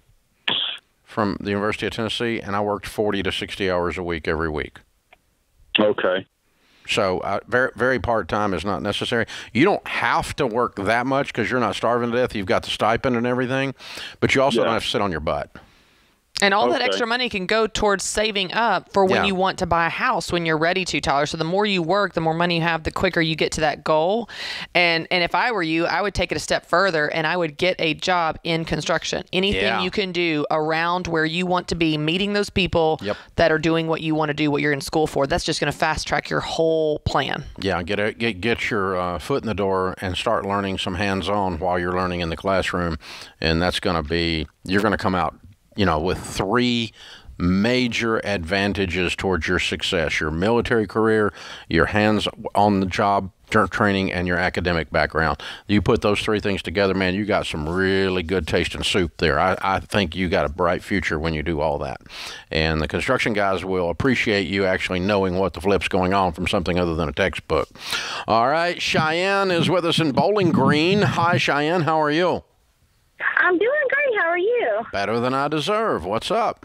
Speaker 1: from the University of Tennessee, and I worked 40 to 60 hours a week every week.
Speaker 10: Okay.
Speaker 1: So uh, very very part time is not necessary. You don't have to work that much because you're not starving to death. You've got the stipend and everything, but you also
Speaker 10: Yeah.
Speaker 1: don't have to sit on your butt.
Speaker 3: And all that extra money can go towards saving up for when
Speaker 1: Yeah.
Speaker 3: you want to buy a house when you're ready to, Tyler. So the more you work, the more money you have, the quicker you get to that goal. And and if I were you, I would take it a step further and I would get a job in construction. Anything
Speaker 1: Yeah.
Speaker 3: you can do around where you want to be, meeting those people
Speaker 1: Yep.
Speaker 3: that are doing what you want to do, what you're in school for. That's just going to fast track your whole plan.
Speaker 1: Yeah, get a, get get your uh, foot in the door and start learning some hands on while you're learning in the classroom, and that's going to be you're going to come out, you know, with three major advantages towards your success: your military career, your hands on the job training, and your academic background. You put those three things together, man, you got some really good tasting soup there. I, I think you got a bright future when you do all that, and the construction guys will appreciate you actually knowing what the flip's going on from something other than a textbook. All right, Cheyenne is with us in Bowling Green. Hi, Cheyenne. How are you?
Speaker 11: I'm doing. Are you?
Speaker 1: Better than I deserve. What's up?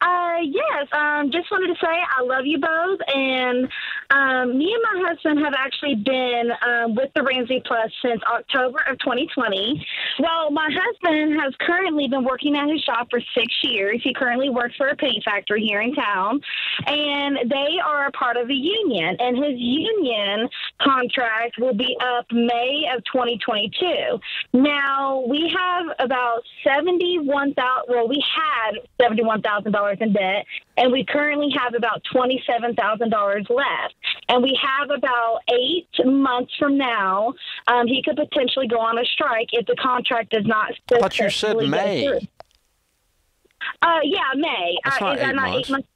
Speaker 11: Uh, yes. Um, just wanted to say I love you both, and um, me and my husband have actually been um, with the Ramsey Plus since October of 2020. Well, my husband has currently been working at his shop for six years. He currently works for a paint factory here in town, and they are a part of a union, and his union contract will be up May of 2022. Now we have about 71,000. Well, we had 71,000 $100,000 in debt, and we currently have about $27,000 left. And we have about eight months from now, um, he could potentially go on a strike if the contract does not.
Speaker 1: I thought you said
Speaker 11: successfully
Speaker 1: May.
Speaker 11: Uh, yeah, May.
Speaker 1: That's
Speaker 11: uh,
Speaker 1: not
Speaker 11: is that not
Speaker 1: months.
Speaker 11: eight months?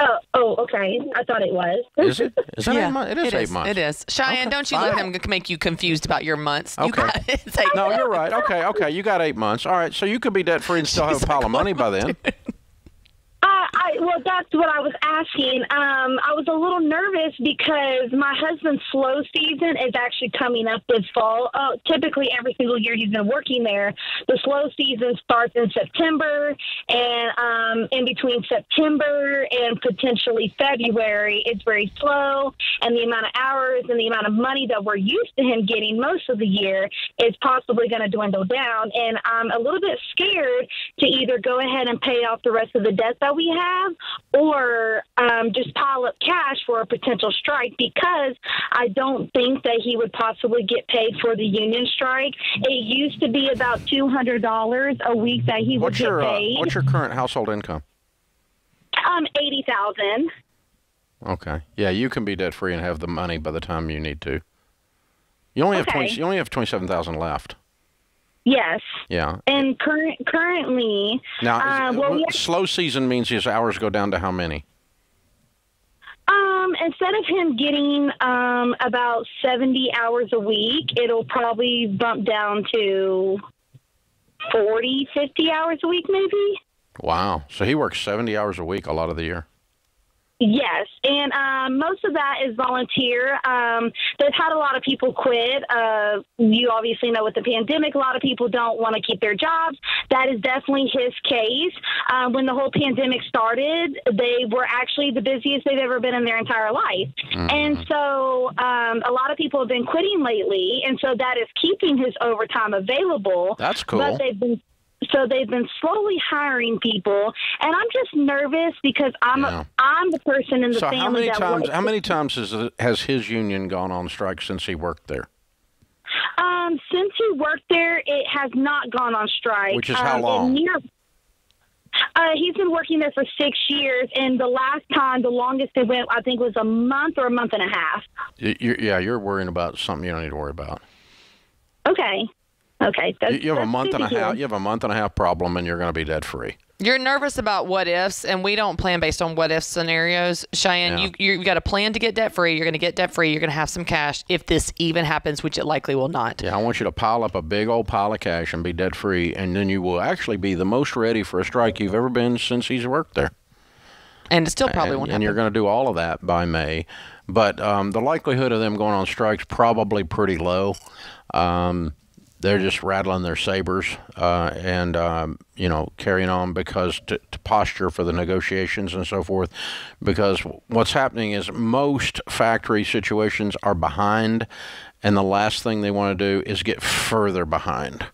Speaker 11: Oh, oh, okay. I thought it was.
Speaker 1: Is it? Is that
Speaker 3: Yeah,
Speaker 1: eight months? It is
Speaker 3: it
Speaker 1: eight
Speaker 3: is.
Speaker 1: months.
Speaker 3: It is. Cheyenne,
Speaker 1: Okay,
Speaker 3: don't you let him make you confused about your months. You
Speaker 1: Okay.
Speaker 3: got, it's eight
Speaker 1: No, you're right. Okay, okay. You got eight months. All right. So you could be debt free and still have a pile of money by then.
Speaker 11: I, well, that's what I was asking. Um, I was a little nervous because my husband's slow season is actually coming up this fall. Uh, typically, every single year he's been working there, the slow season starts in September, and um, in between September and potentially February, it's very slow, and the amount of hours and the amount of money that we're used to him getting most of the year is possibly going to dwindle down. And I'm a little bit scared to either go ahead and pay off the rest of the debt that we have or um, just pile up cash for a potential strike because I don't think that he would possibly get paid for the union strike. It used to be about $200 a week that he would
Speaker 1: What's
Speaker 11: get
Speaker 1: your uh,
Speaker 11: paid.
Speaker 1: What's your current household income?
Speaker 11: um, 80000
Speaker 1: Okay. Yeah, you can be debt free and have the money by the time you need to. You only have twenty. You only have twenty seven thousand left.
Speaker 11: Yes.
Speaker 1: Yeah.
Speaker 11: And current, currently,
Speaker 1: Now,
Speaker 11: uh, well, we
Speaker 1: slow season means his hours go down to how many?
Speaker 11: Um, instead of him getting um, about 70 hours a week, it'll probably bump down to 40, 50 hours a week, maybe.
Speaker 1: Wow. So he works seventy hours a week a lot of the year.
Speaker 11: Yes, and um, most of that is volunteer. Um, they've had a lot of people quit. Uh, you obviously know with the pandemic, a lot of people don't want to keep their jobs. That is definitely his case. Um, when the whole pandemic started, they were actually the busiest they've ever been in their entire life. And so um, a lot of people have been quitting lately, and so that is keeping his overtime available.
Speaker 1: That's cool.
Speaker 11: But they've been so they've been slowly hiring people, and I'm just nervous because I'm
Speaker 1: Yeah.
Speaker 11: a, I'm the person in the
Speaker 1: So
Speaker 11: family
Speaker 1: how many times?
Speaker 11: works-
Speaker 1: How many times has has his union gone on strike since he worked there?
Speaker 11: Um, since he worked there, it has not gone on strike.
Speaker 1: Which is how
Speaker 11: Um,
Speaker 1: long?
Speaker 11: near- uh, he's been working there for six years, and the last time, the longest it went, I think, was a month or a month and a half.
Speaker 1: You, you, yeah, you're worrying about something you don't need to worry about.
Speaker 11: Okay, okay. That's,
Speaker 1: You, you have a month and a half. You have a month and a half problem, and you're going to be debt free.
Speaker 3: You're nervous about what ifs, and we don't plan based on what if scenarios. Cheyenne,
Speaker 1: Yeah.
Speaker 3: you you got a plan to get debt free. You're going to get debt free. You're going to have some cash if this even happens, which it likely will not.
Speaker 1: Yeah, I want you to pile up a big old pile of cash and be debt free, and then you will actually be the most ready for a strike you've ever been since he's worked there.
Speaker 3: And it still probably
Speaker 1: and,
Speaker 3: won't
Speaker 1: and you're going to do all of that by May. But um, the likelihood of them going on strikes probably pretty low. Um, they're just rattling their sabers uh, and um, you know carrying on because to, to posture for the negotiations and so forth. Because what's happening is most factory situations are behind, and the last thing they want to do is get further behind.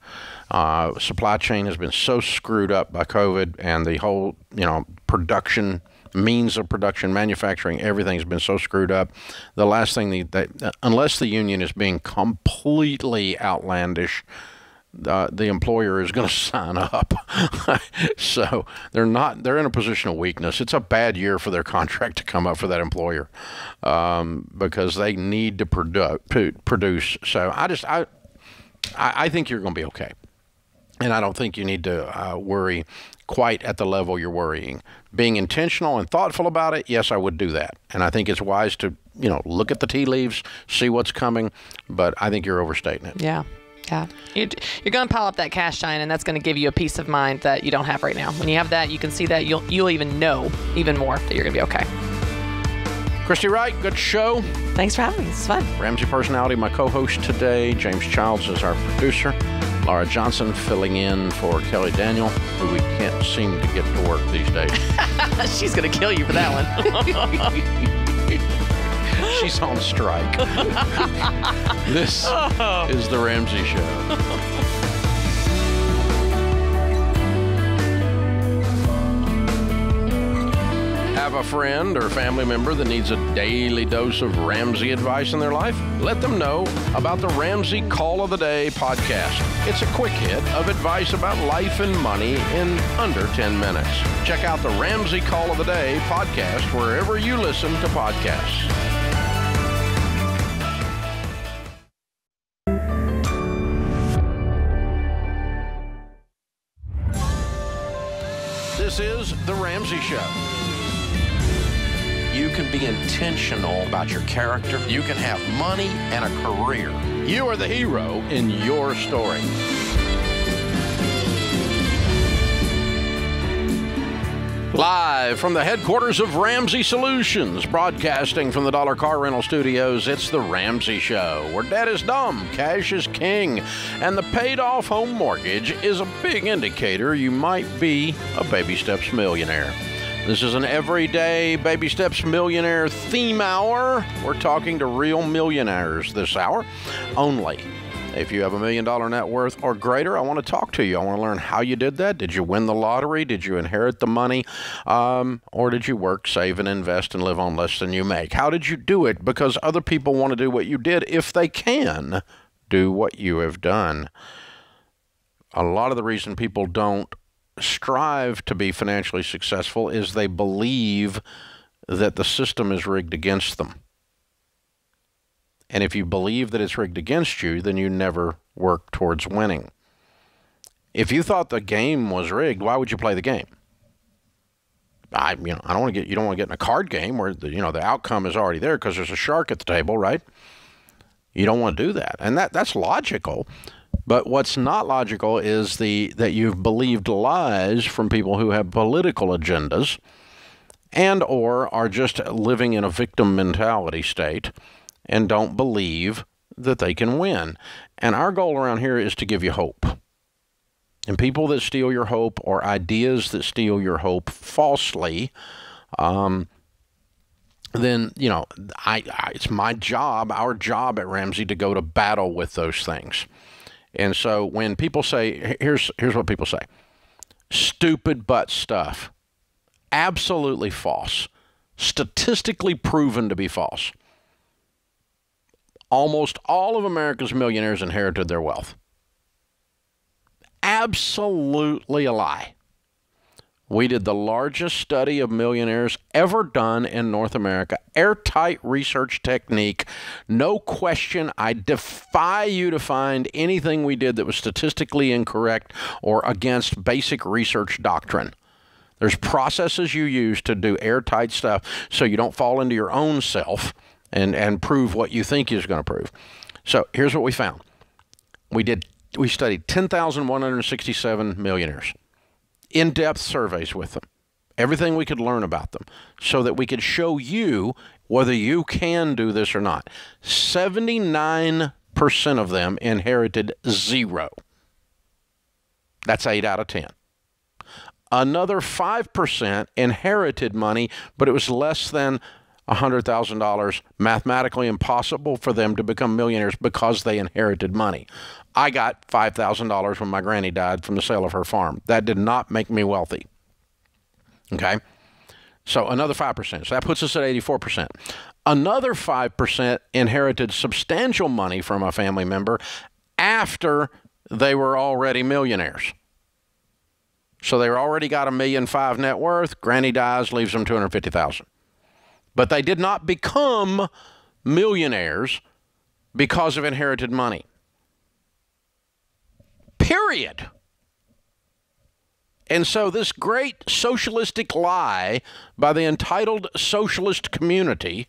Speaker 1: Uh, supply chain has been so screwed up by COVID and the whole, you know, production means of production, manufacturing, everything's been so screwed up. The last thing the, that, unless the union is being completely outlandish, uh, the employer is going to sign up. so they're not. They're in a position of weakness. It's a bad year for their contract to come up for that employer um, because they need to produ- produce. So I just I, I think you're going to be okay. And I don't think you need to uh, worry quite at the level you're worrying. Being intentional and thoughtful about it, yes, I would do that. And I think it's wise to, you know, look at the tea leaves, see what's coming. But I think you're overstating it.
Speaker 3: Yeah. Yeah. You're, you're going to pile up that cash Cheyenne, and that's going to give you a peace of mind that you don't have right now. When you have that, you can see that you'll you'll even know even more that you're going to be okay.
Speaker 1: Christy Wright, good show.
Speaker 3: Thanks for having me. It's fun.
Speaker 1: Ramsey Personality, my co host today. James Childs is our producer. Laura Johnson filling in for Kelly Daniel, who we can't seem to get to work these days.
Speaker 3: She's going to kill you for that one.
Speaker 1: She's on strike. this is The Ramsey Show. Have a friend or family member that needs a daily dose of Ramsey advice in their life? Let them know about the Ramsey Call of the Day podcast. It's a quick hit of advice about life and money in under 10 minutes. Check out the Ramsey Call of the Day podcast wherever you listen to podcasts. This is The Ramsey Show. You can be intentional about your character. You can have money and a career. You are the hero in your story. Live from the headquarters of Ramsey Solutions, broadcasting from the Dollar Car Rental Studios, it's The Ramsey Show, where debt is dumb, cash is king, and the paid off home mortgage is a big indicator you might be a baby steps millionaire. This is an everyday Baby Steps Millionaire theme hour. We're talking to real millionaires this hour only. If you have a million dollar net worth or greater, I want to talk to you. I want to learn how you did that. Did you win the lottery? Did you inherit the money? Um, or did you work, save, and invest and live on less than you make? How did you do it? Because other people want to do what you did if they can do what you have done. A lot of the reason people don't strive to be financially successful is they believe that the system is rigged against them. And if you believe that it's rigged against you, then you never work towards winning. If you thought the game was rigged, why would you play the game? I, you know, I don't want to get you don't want to get in a card game where the, you know the outcome is already there because there's a shark at the table, right? You don't want to do that, and that that's logical. But what's not logical is the that you've believed lies from people who have political agendas and or are just living in a victim mentality state and don't believe that they can win. And our goal around here is to give you hope. And people that steal your hope or ideas that steal your hope falsely, um, then you know, I, I, it's my job, our job at Ramsey, to go to battle with those things. And so when people say, here's here's what people say, stupid butt stuff, absolutely false, statistically proven to be false almost all of America's millionaires inherited their wealth. Absolutely a lie. We did the largest study of millionaires ever done in North America. Airtight research technique. No question. I defy you to find anything we did that was statistically incorrect or against basic research doctrine. There's processes you use to do airtight stuff so you don't fall into your own self and, and prove what you think is going to prove. So here's what we found. We did we studied 10,167 millionaires. In-depth surveys with them. Everything we could learn about them so that we could show you whether you can do this or not. 79% of them inherited zero. That's 8 out of 10. Another 5% inherited money, but it was less than $100,000 mathematically impossible for them to become millionaires because they inherited money. I got $5,000 when my granny died from the sale of her farm. That did not make me wealthy. Okay? So another 5%. So that puts us at 84%. Another 5% inherited substantial money from a family member after they were already millionaires. So they already got a million five net worth. Granny dies, leaves them 250,000. But they did not become millionaires because of inherited money. Period. And so, this great socialistic lie by the entitled socialist community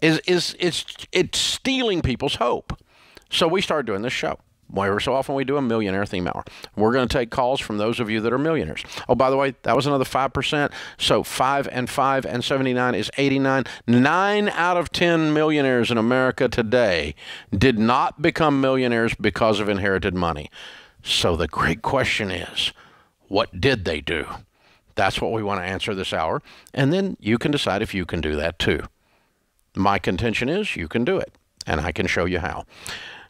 Speaker 1: is, is it's, it's stealing people's hope. So, we started doing this show. Every so often we do a millionaire theme hour. We're going to take calls from those of you that are millionaires. Oh, by the way, that was another 5%. So 5 and 5 and 79 is 89. 9 out of 10 millionaires in America today did not become millionaires because of inherited money. So the great question is, what did they do? That's what we want to answer this hour. And then you can decide if you can do that too. My contention is you can do it, and I can show you how.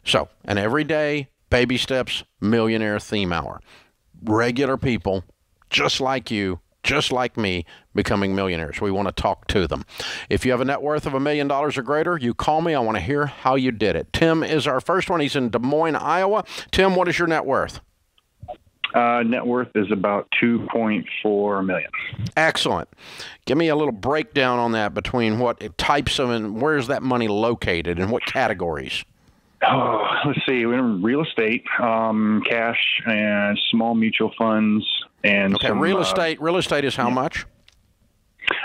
Speaker 1: So, an everyday baby steps millionaire theme hour. Regular people, just like you, just like me, becoming millionaires. We want to talk to them. If you have a net worth of a million dollars or greater, you call me. I want to hear how you did it. Tim is our first one. He's in Des Moines, Iowa. Tim, what is your net worth?
Speaker 12: Uh, net worth is about 2.4 million.
Speaker 1: Excellent. Give me a little breakdown on that between what types of and where's that money located and what categories?
Speaker 12: Oh, let's see. We're in real estate, um, cash, and small mutual funds, and
Speaker 1: Okay,
Speaker 12: some,
Speaker 1: real
Speaker 12: uh,
Speaker 1: estate. Real estate is how much?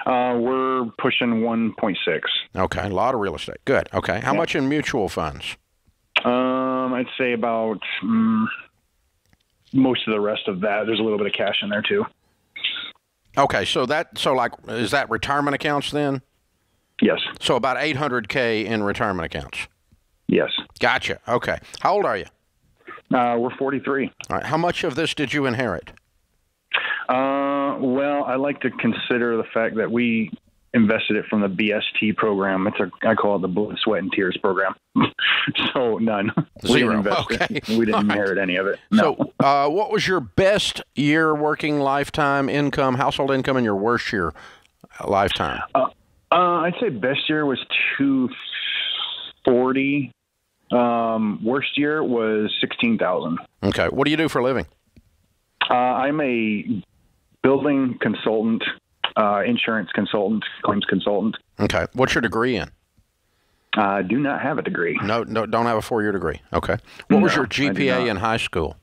Speaker 12: Uh, we're pushing 1.6.
Speaker 1: Okay, a lot of real estate. Good. Okay, how much in mutual funds?
Speaker 12: Um, I'd say about mm, most of the rest of that. There's a little bit of cash in there too.
Speaker 1: Okay, so that so like is that retirement accounts then?
Speaker 12: Yes.
Speaker 1: So about 800k in retirement accounts.
Speaker 12: Yes.
Speaker 1: Gotcha. Okay. How old are you?
Speaker 12: Uh, we're 43.
Speaker 1: All right. How much of this did you inherit?
Speaker 12: Uh, well, I like to consider the fact that we invested it from the BST program. It's a I call it the blood, sweat, and tears program. so none. We
Speaker 1: Zero.
Speaker 12: didn't
Speaker 1: Okay.
Speaker 12: it. We didn't
Speaker 1: right.
Speaker 12: inherit any of it. No.
Speaker 1: So, uh, what was your best year working lifetime income, household income, and your worst year uh, lifetime?
Speaker 12: Uh, I'd say best year was 240. Um, worst year was 16,000.
Speaker 1: Okay. What do you do for a living?
Speaker 12: Uh, I'm a building consultant, uh, insurance consultant, claims consultant.
Speaker 1: Okay. What's your degree in?
Speaker 12: I uh, do not have a degree.
Speaker 1: No, no, don't have a four-year degree. Okay. What was your GPA in high school?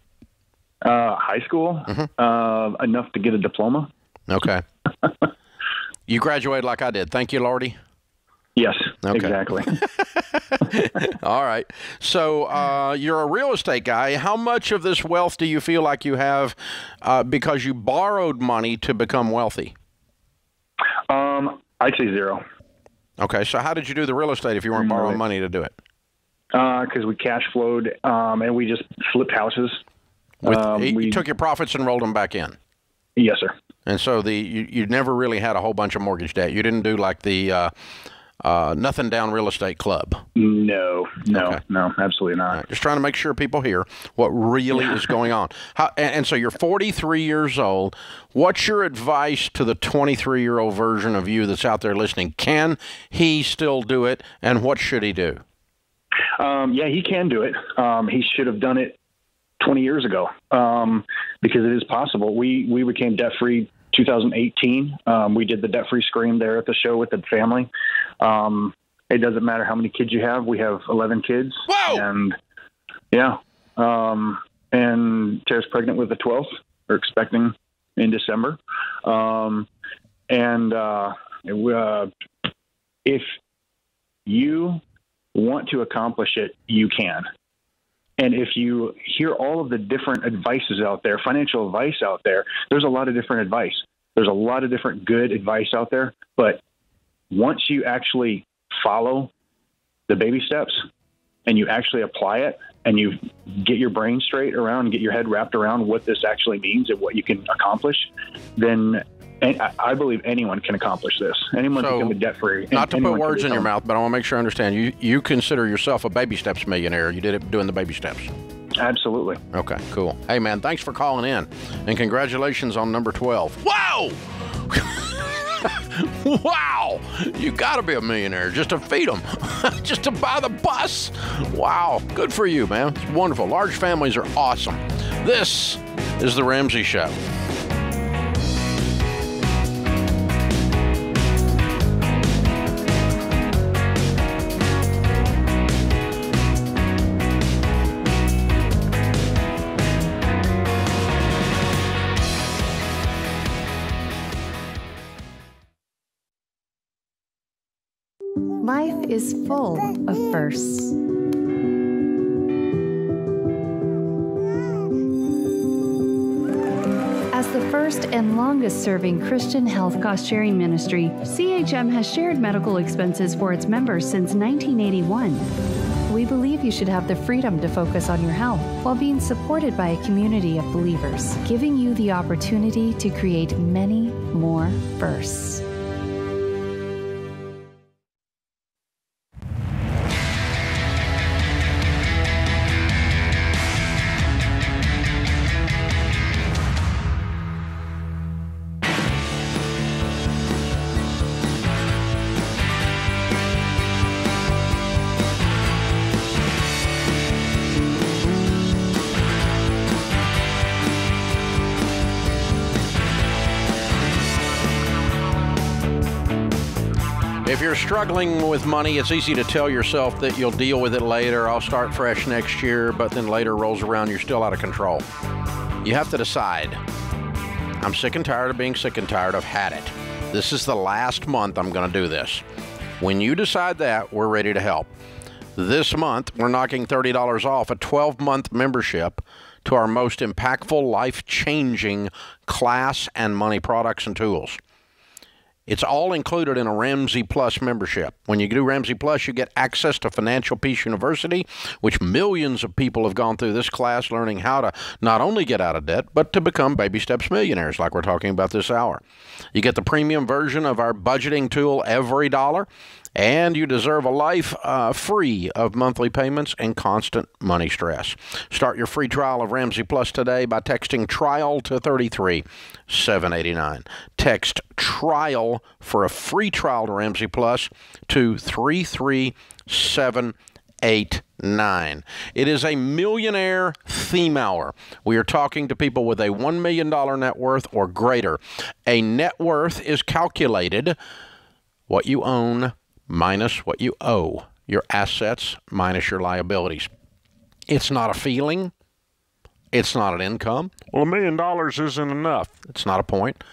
Speaker 12: Uh, high school, uh, enough to get a diploma.
Speaker 1: Okay. you graduated like I did. Thank you, Lordy.
Speaker 12: Yes,
Speaker 1: Okay.
Speaker 12: exactly.
Speaker 1: All right. So uh, you're a real estate guy. How much of this wealth do you feel like you have uh, because you borrowed money to become wealthy?
Speaker 12: um, I'd say zero.
Speaker 1: Okay. So how did you do the real estate if you weren't borrowing money to do it?
Speaker 12: because we cash flowed um, and we just flipped houses.
Speaker 1: With,
Speaker 12: Um,
Speaker 1: you
Speaker 12: we-
Speaker 1: took your profits and rolled them back in.
Speaker 12: Yes, sir.
Speaker 1: And so the you, you never really had a whole bunch of mortgage debt. You didn't do like the uh, nothing down real estate club.
Speaker 12: No, no,
Speaker 1: Okay.
Speaker 12: no, absolutely not.
Speaker 1: Just trying to make sure people hear what really is going on. How, and, and so you're 43 years old. What's your advice to the 23 year old version of you that's out there listening? Can he still do it? And what should he do?
Speaker 12: Um, yeah, he can do it. Um, he should have done it 20 years ago um, because it is possible. We we became debt free 2018. Um, we did the debt free scream there at the show with the family. Um, it doesn't matter how many kids you have. We have 11 kids. And yeah, um, and Tara's pregnant with the 12th or expecting in December. Um, and uh, uh, if you want to accomplish it, you can. And if you hear all of the different advices out there, financial advice out there, there's a lot of different advice. There's a lot of different good advice out there. But once you actually follow the baby steps and you actually apply it and you get your brain straight around and get your head wrapped around what this actually means and what you can accomplish, then I believe anyone can accomplish this. Anyone
Speaker 1: So,
Speaker 12: can become a debt free.
Speaker 1: Not to put words in your mouth, but I want to make sure I understand. You you consider yourself a baby steps millionaire. You did it doing the baby steps.
Speaker 12: Absolutely.
Speaker 1: Okay, cool. Hey man, thanks for calling in, and congratulations on number 12. Wow. wow! You got to be a millionaire just to feed them, just to buy the bus. Wow, good for you, man. It's wonderful. Large families are awesome. This is the Ramsey Show.
Speaker 13: Is full of firsts. As the first and longest serving Christian health cost sharing ministry, CHM has shared medical expenses for its members since 1981. We believe you should have the freedom to focus on your health while being supported by a community of believers, giving you the opportunity to create many more firsts.
Speaker 1: Struggling with money, it's easy to tell yourself that you'll deal with it later. I'll start fresh next year, but then later rolls around, you're still out of control. You have to decide. I'm sick and tired of being sick and tired. I've had it. This is the last month I'm going to do this. When you decide that, we're ready to help. This month, we're knocking $30 off a 12 month membership to our most impactful, life changing class and money products and tools. It's all included in a Ramsey Plus membership. When you do Ramsey Plus, you get access to Financial Peace University, which millions of people have gone through this class learning how to not only get out of debt, but to become baby steps millionaires, like we're talking about this hour. You get the premium version of our budgeting tool, EveryDollar, and you deserve a life uh, free of monthly payments and constant money stress. Start your free trial of Ramsey Plus today by texting trial to 33 789. Text trial for a free trial to Ramsey Plus to 33789. It is a millionaire theme hour. We are talking to people with a $1 million net worth or greater. A net worth is calculated what you own minus what you owe, your assets minus your liabilities. It's not a feeling. It's not an income. Well, a million dollars isn't enough. It's not a point.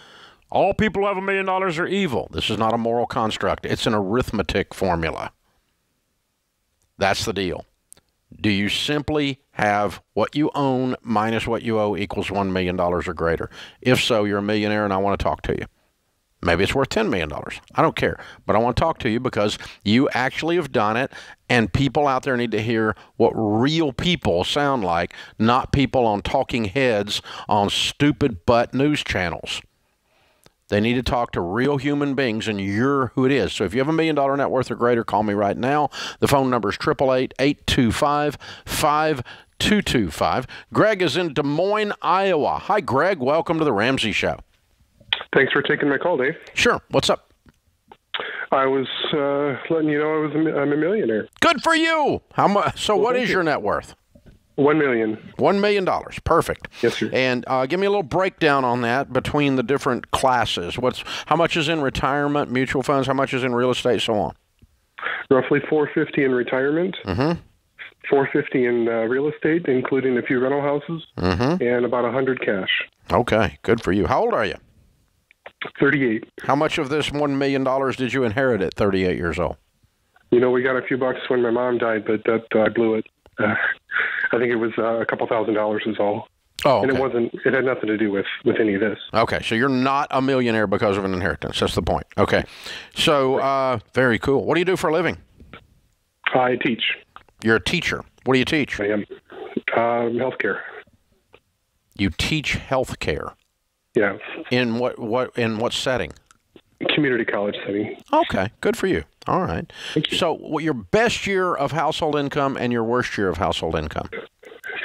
Speaker 1: All people who have a million dollars are evil. This is not a moral construct. It's an arithmetic formula. That's the deal. Do you simply have what you own minus what you owe equals $1 million or greater? If so, you're a millionaire and I want to talk to you. Maybe it's worth $10 million. I don't care. But I want to talk to you because you actually have done it, and people out there need to hear what real people sound like, not people on talking heads on stupid butt news channels. They need to talk to real human beings, and you're who it is. So if you have a million dollar net worth or greater, call me right now. The phone number is 888 825 5225. Greg is in Des Moines, Iowa. Hi, Greg. Welcome to the Ramsey Show.
Speaker 14: Thanks for taking my call, Dave.
Speaker 1: Sure. What's up?
Speaker 14: I was uh, letting you know I was a, I'm a millionaire.
Speaker 1: Good for you. How much? So, well, what is you. your net worth?
Speaker 14: One million.
Speaker 1: One million dollars. Perfect.
Speaker 14: Yes, sir.
Speaker 1: And uh, give me a little breakdown on that between the different classes. What's how much is in retirement, mutual funds? How much is in real estate, so on?
Speaker 14: Roughly four fifty in retirement.
Speaker 1: Mm-hmm.
Speaker 14: 450 in uh, real estate, including a few rental houses,
Speaker 1: mm-hmm.
Speaker 14: and about 100 cash.
Speaker 1: Okay, good for you. How old are you?
Speaker 14: 38.
Speaker 1: How much of this $1 million did you inherit at 38 years old?
Speaker 14: You know, we got a few bucks when my mom died, but that uh, blew it. Uh, I think it was uh, a couple thousand dollars is all.
Speaker 1: Oh, okay.
Speaker 14: and it wasn't. It had nothing to do with with any of this.
Speaker 1: Okay, so you're not a millionaire because of an inheritance. That's the point. Okay, so uh, very cool. What do you do for a living?
Speaker 14: I teach.
Speaker 1: You're a teacher. What do you teach?
Speaker 14: I am um, healthcare.
Speaker 1: You teach healthcare.
Speaker 14: Yeah.
Speaker 1: In what what in what setting?
Speaker 14: Community college setting.
Speaker 1: Okay, good for you. All right.
Speaker 14: Thank you.
Speaker 1: So, what your best year of household income and your worst year of household income?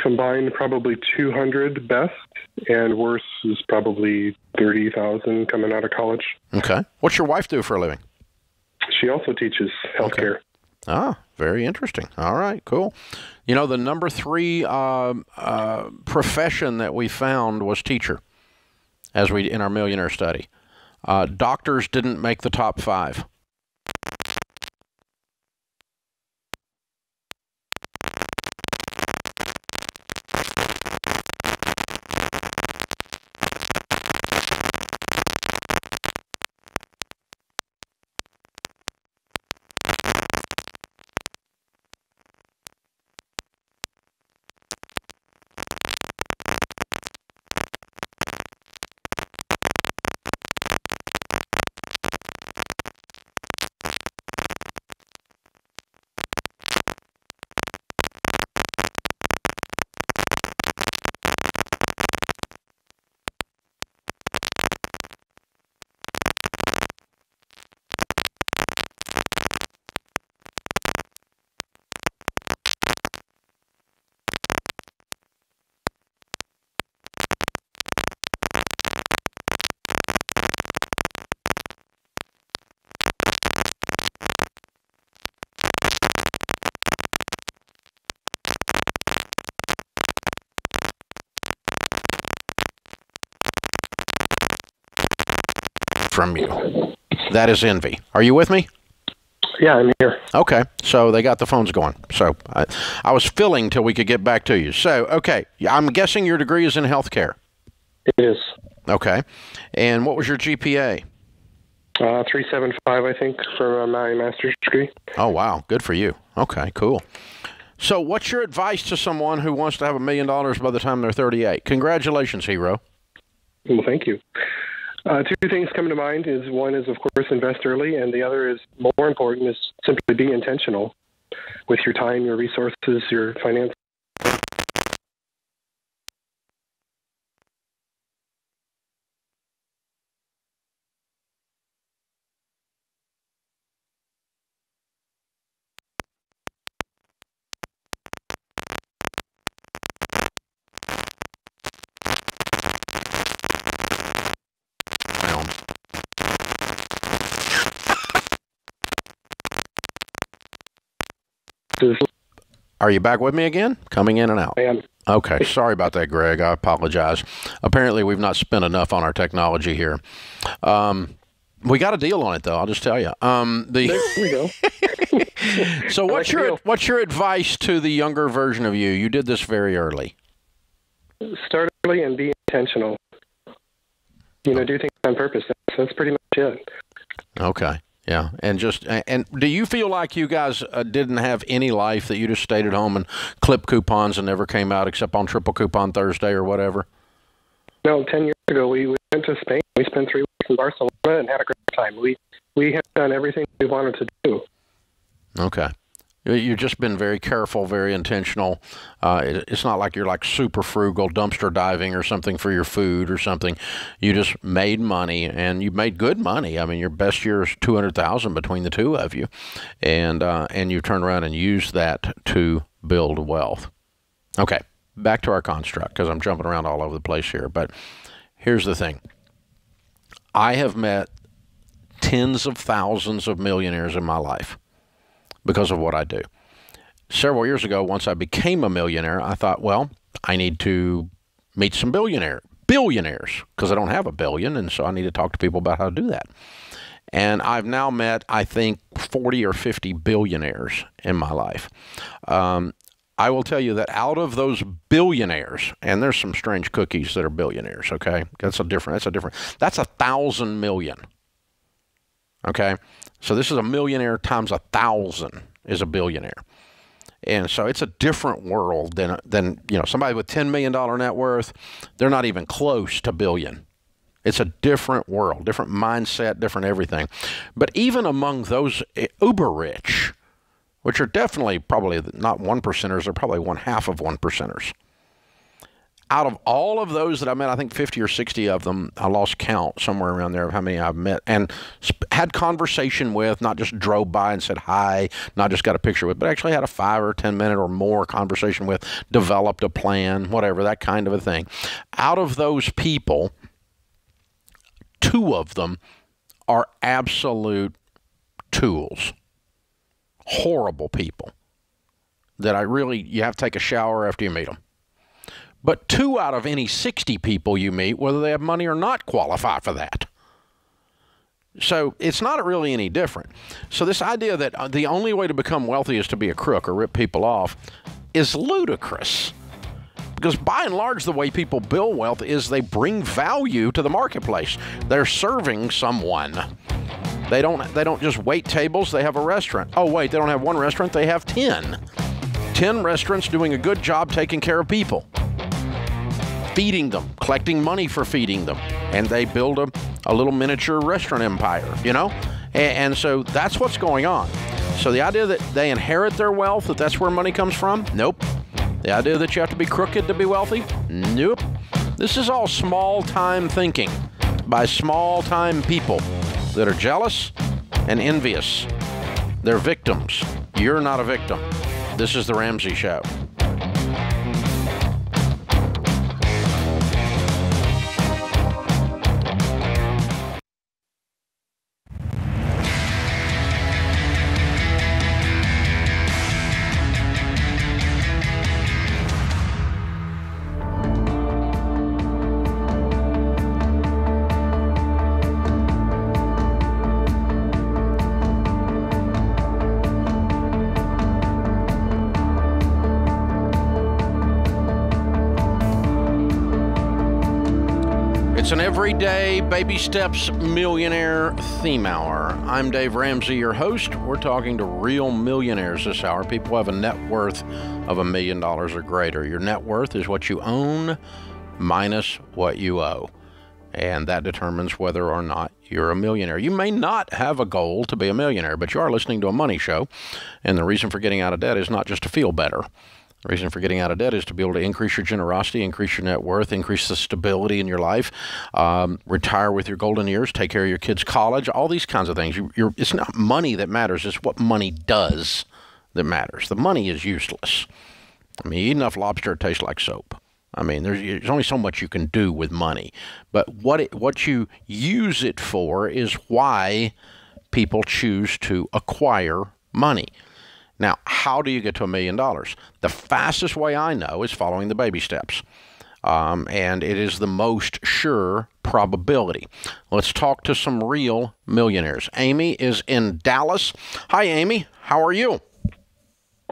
Speaker 14: Combined, probably two hundred best, and worst is probably thirty thousand coming out of college.
Speaker 1: Okay. What's your wife do for a living?
Speaker 14: She also teaches healthcare.
Speaker 1: Okay. Ah, very interesting. All right, cool. You know, the number three uh, uh, profession that we found was teacher as we in our millionaire study. Uh, doctors didn't make the top five. from you. That is envy. Are you with me?
Speaker 14: Yeah, I'm here.
Speaker 1: Okay, so they got the phones going. So I, I was filling till we could get back to you. So okay, I'm guessing your degree is in healthcare.
Speaker 14: It is.
Speaker 1: Okay, and what was your GPA?
Speaker 14: Uh, 375, I think, for uh, my master's degree.
Speaker 1: Oh wow, good for you. Okay, cool. So, what's your advice to someone who wants to have a million dollars by the time they're 38? Congratulations, hero.
Speaker 14: Well, thank you. Uh, two things come to mind is one is of course invest early, and the other is more important is simply be intentional with your time, your resources, your finances.
Speaker 1: Are you back with me again? Coming in and out.
Speaker 14: I am.
Speaker 1: Okay, sorry about that, Greg. I apologize. Apparently, we've not spent enough on our technology here. Um, we got a deal on it, though. I'll just tell you. Um, the
Speaker 14: there we go.
Speaker 1: so, what's
Speaker 14: like
Speaker 1: your what's your advice to the younger version of you? You did this very early.
Speaker 14: Start early and be intentional. You know, do things on purpose. That's, that's pretty much it.
Speaker 1: Okay. Yeah, and just and do you feel like you guys uh, didn't have any life that you just stayed at home and clipped coupons and never came out except on Triple Coupon Thursday or whatever?
Speaker 14: No, ten years ago we, we went to Spain. We spent three weeks in Barcelona and had a great time. We we have done everything we wanted to do.
Speaker 1: Okay. You've just been very careful, very intentional. Uh, it, it's not like you're like super frugal, dumpster diving or something for your food or something. You just made money, and you made good money. I mean, your best year is two hundred thousand between the two of you, and uh, and you turn around and use that to build wealth. Okay, back to our construct because I'm jumping around all over the place here. But here's the thing: I have met tens of thousands of millionaires in my life because of what I do. Several years ago, once I became a millionaire, I thought, well, I need to meet some billionaire billionaires because I don't have a billion, and so I need to talk to people about how to do that. And I've now met, I think, 40 or 50 billionaires in my life. Um, I will tell you that out of those billionaires, and there's some strange cookies that are billionaires. Okay, that's a different. That's a different. That's a thousand million. Okay, so this is a millionaire times a thousand is a billionaire. And so it's a different world than than you know somebody with ten million dollar net worth. They're not even close to billion. It's a different world, different mindset, different everything. But even among those uber rich, which are definitely probably not one percenters, they're probably one half of one percenters out of all of those that I met, I think 50 or 60 of them, I lost count somewhere around there of how many I've met and had conversation with, not just drove by and said hi, not just got a picture with, but actually had a five or 10 minute or more conversation with, developed a plan, whatever, that kind of a thing. Out of those people, two of them are absolute tools, horrible people that I really, you have to take a shower after you meet them. But two out of any 60 people you meet, whether they have money or not, qualify for that. So it's not really any different. So this idea that uh, the only way to become wealthy is to be a crook or rip people off is ludicrous. Because by and large, the way people build wealth is they bring value to the marketplace. They're serving someone. They don't they don't just wait tables, they have a restaurant. Oh wait, they don't have one restaurant, they have 10. 10 restaurants doing a good job taking care of people feeding them, collecting money for feeding them, and they build a, a little miniature restaurant empire, you know? And, and, so that's what's going on. So the idea that they inherit their wealth, that that's where money comes from, nope. The idea that you have to be crooked to be wealthy, nope. This is all small time thinking by small time people that are jealous and envious. They're victims. You're not a victim. This is The Ramsey Show. Everyday baby steps millionaire theme hour. I'm Dave Ramsey, your host. We're talking to real millionaires this hour. People have a net worth of a million dollars or greater. Your net worth is what you own minus what you owe. And that determines whether or not you're a millionaire. You may not have a goal to be a millionaire, but you are listening to a money show. And the reason for getting out of debt is not just to feel better. The reason for getting out of debt is to be able to increase your generosity, increase your net worth, increase the stability in your life, um, retire with your golden years, take care of your kids' college, all these kinds of things. You, it's not money that matters, it's what money does that matters. The money is useless. I mean, eat enough lobster, it tastes like soap. I mean, there's, there's only so much you can do with money. But what, it, what you use it for is why people choose to acquire money. Now, how do you get to a million dollars? The fastest way I know is following the baby steps. Um, and it is the most sure probability. Let's talk to some real millionaires. Amy is in Dallas. Hi, Amy. How are you?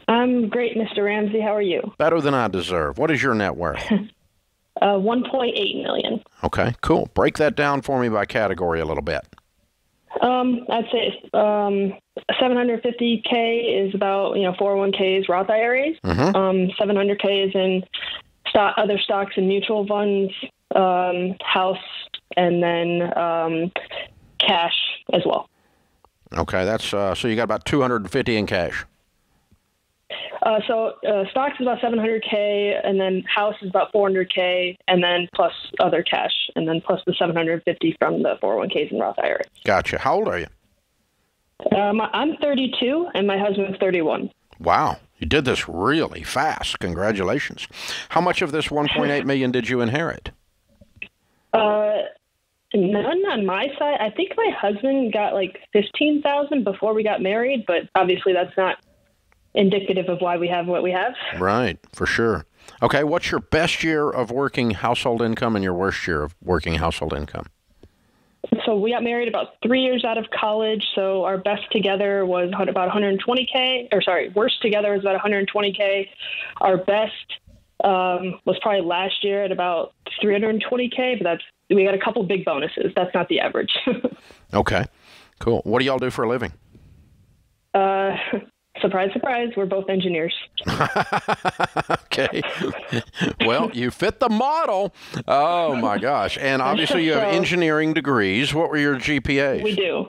Speaker 15: I'm great, Mr. Ramsey. How are you?
Speaker 1: Better than I deserve. What is your net worth?
Speaker 15: uh, 1.8 million.
Speaker 1: Okay, cool. Break that down for me by category a little bit.
Speaker 15: Um, I'd say um, 750k is about you know 401ks, Roth IRAs.
Speaker 1: Mm-hmm.
Speaker 15: Um, 700k is in stock, other stocks and mutual funds, um, house, and then um, cash as well.
Speaker 1: Okay, that's uh, so you got about 250 in cash.
Speaker 15: Uh, so uh, stocks is about 700k, and then house is about 400k, and then plus other cash, and then plus the 750 from the 401ks and Roth IRA.
Speaker 1: Gotcha. How old are you?
Speaker 15: Um, I'm 32, and my husband's 31.
Speaker 1: Wow, you did this really fast. Congratulations. How much of this 1.8 million did you inherit?
Speaker 15: Uh, none on my side. I think my husband got like 15,000 before we got married, but obviously that's not indicative of why we have what we have.
Speaker 1: Right, for sure. Okay, what's your best year of working household income and your worst year of working household income?
Speaker 15: So we got married about three years out of college. So our best together was about 120k, or sorry, worst together was about 120k. Our best um, was probably last year at about 320k, but that's we got a couple big bonuses. That's not the average.
Speaker 1: okay, cool. What do y'all do for a living?
Speaker 15: Uh, surprise, surprise, we're both engineers.
Speaker 1: okay. well, you fit the model. Oh my gosh! And obviously, you have engineering degrees. What were your GPAs?
Speaker 15: We do.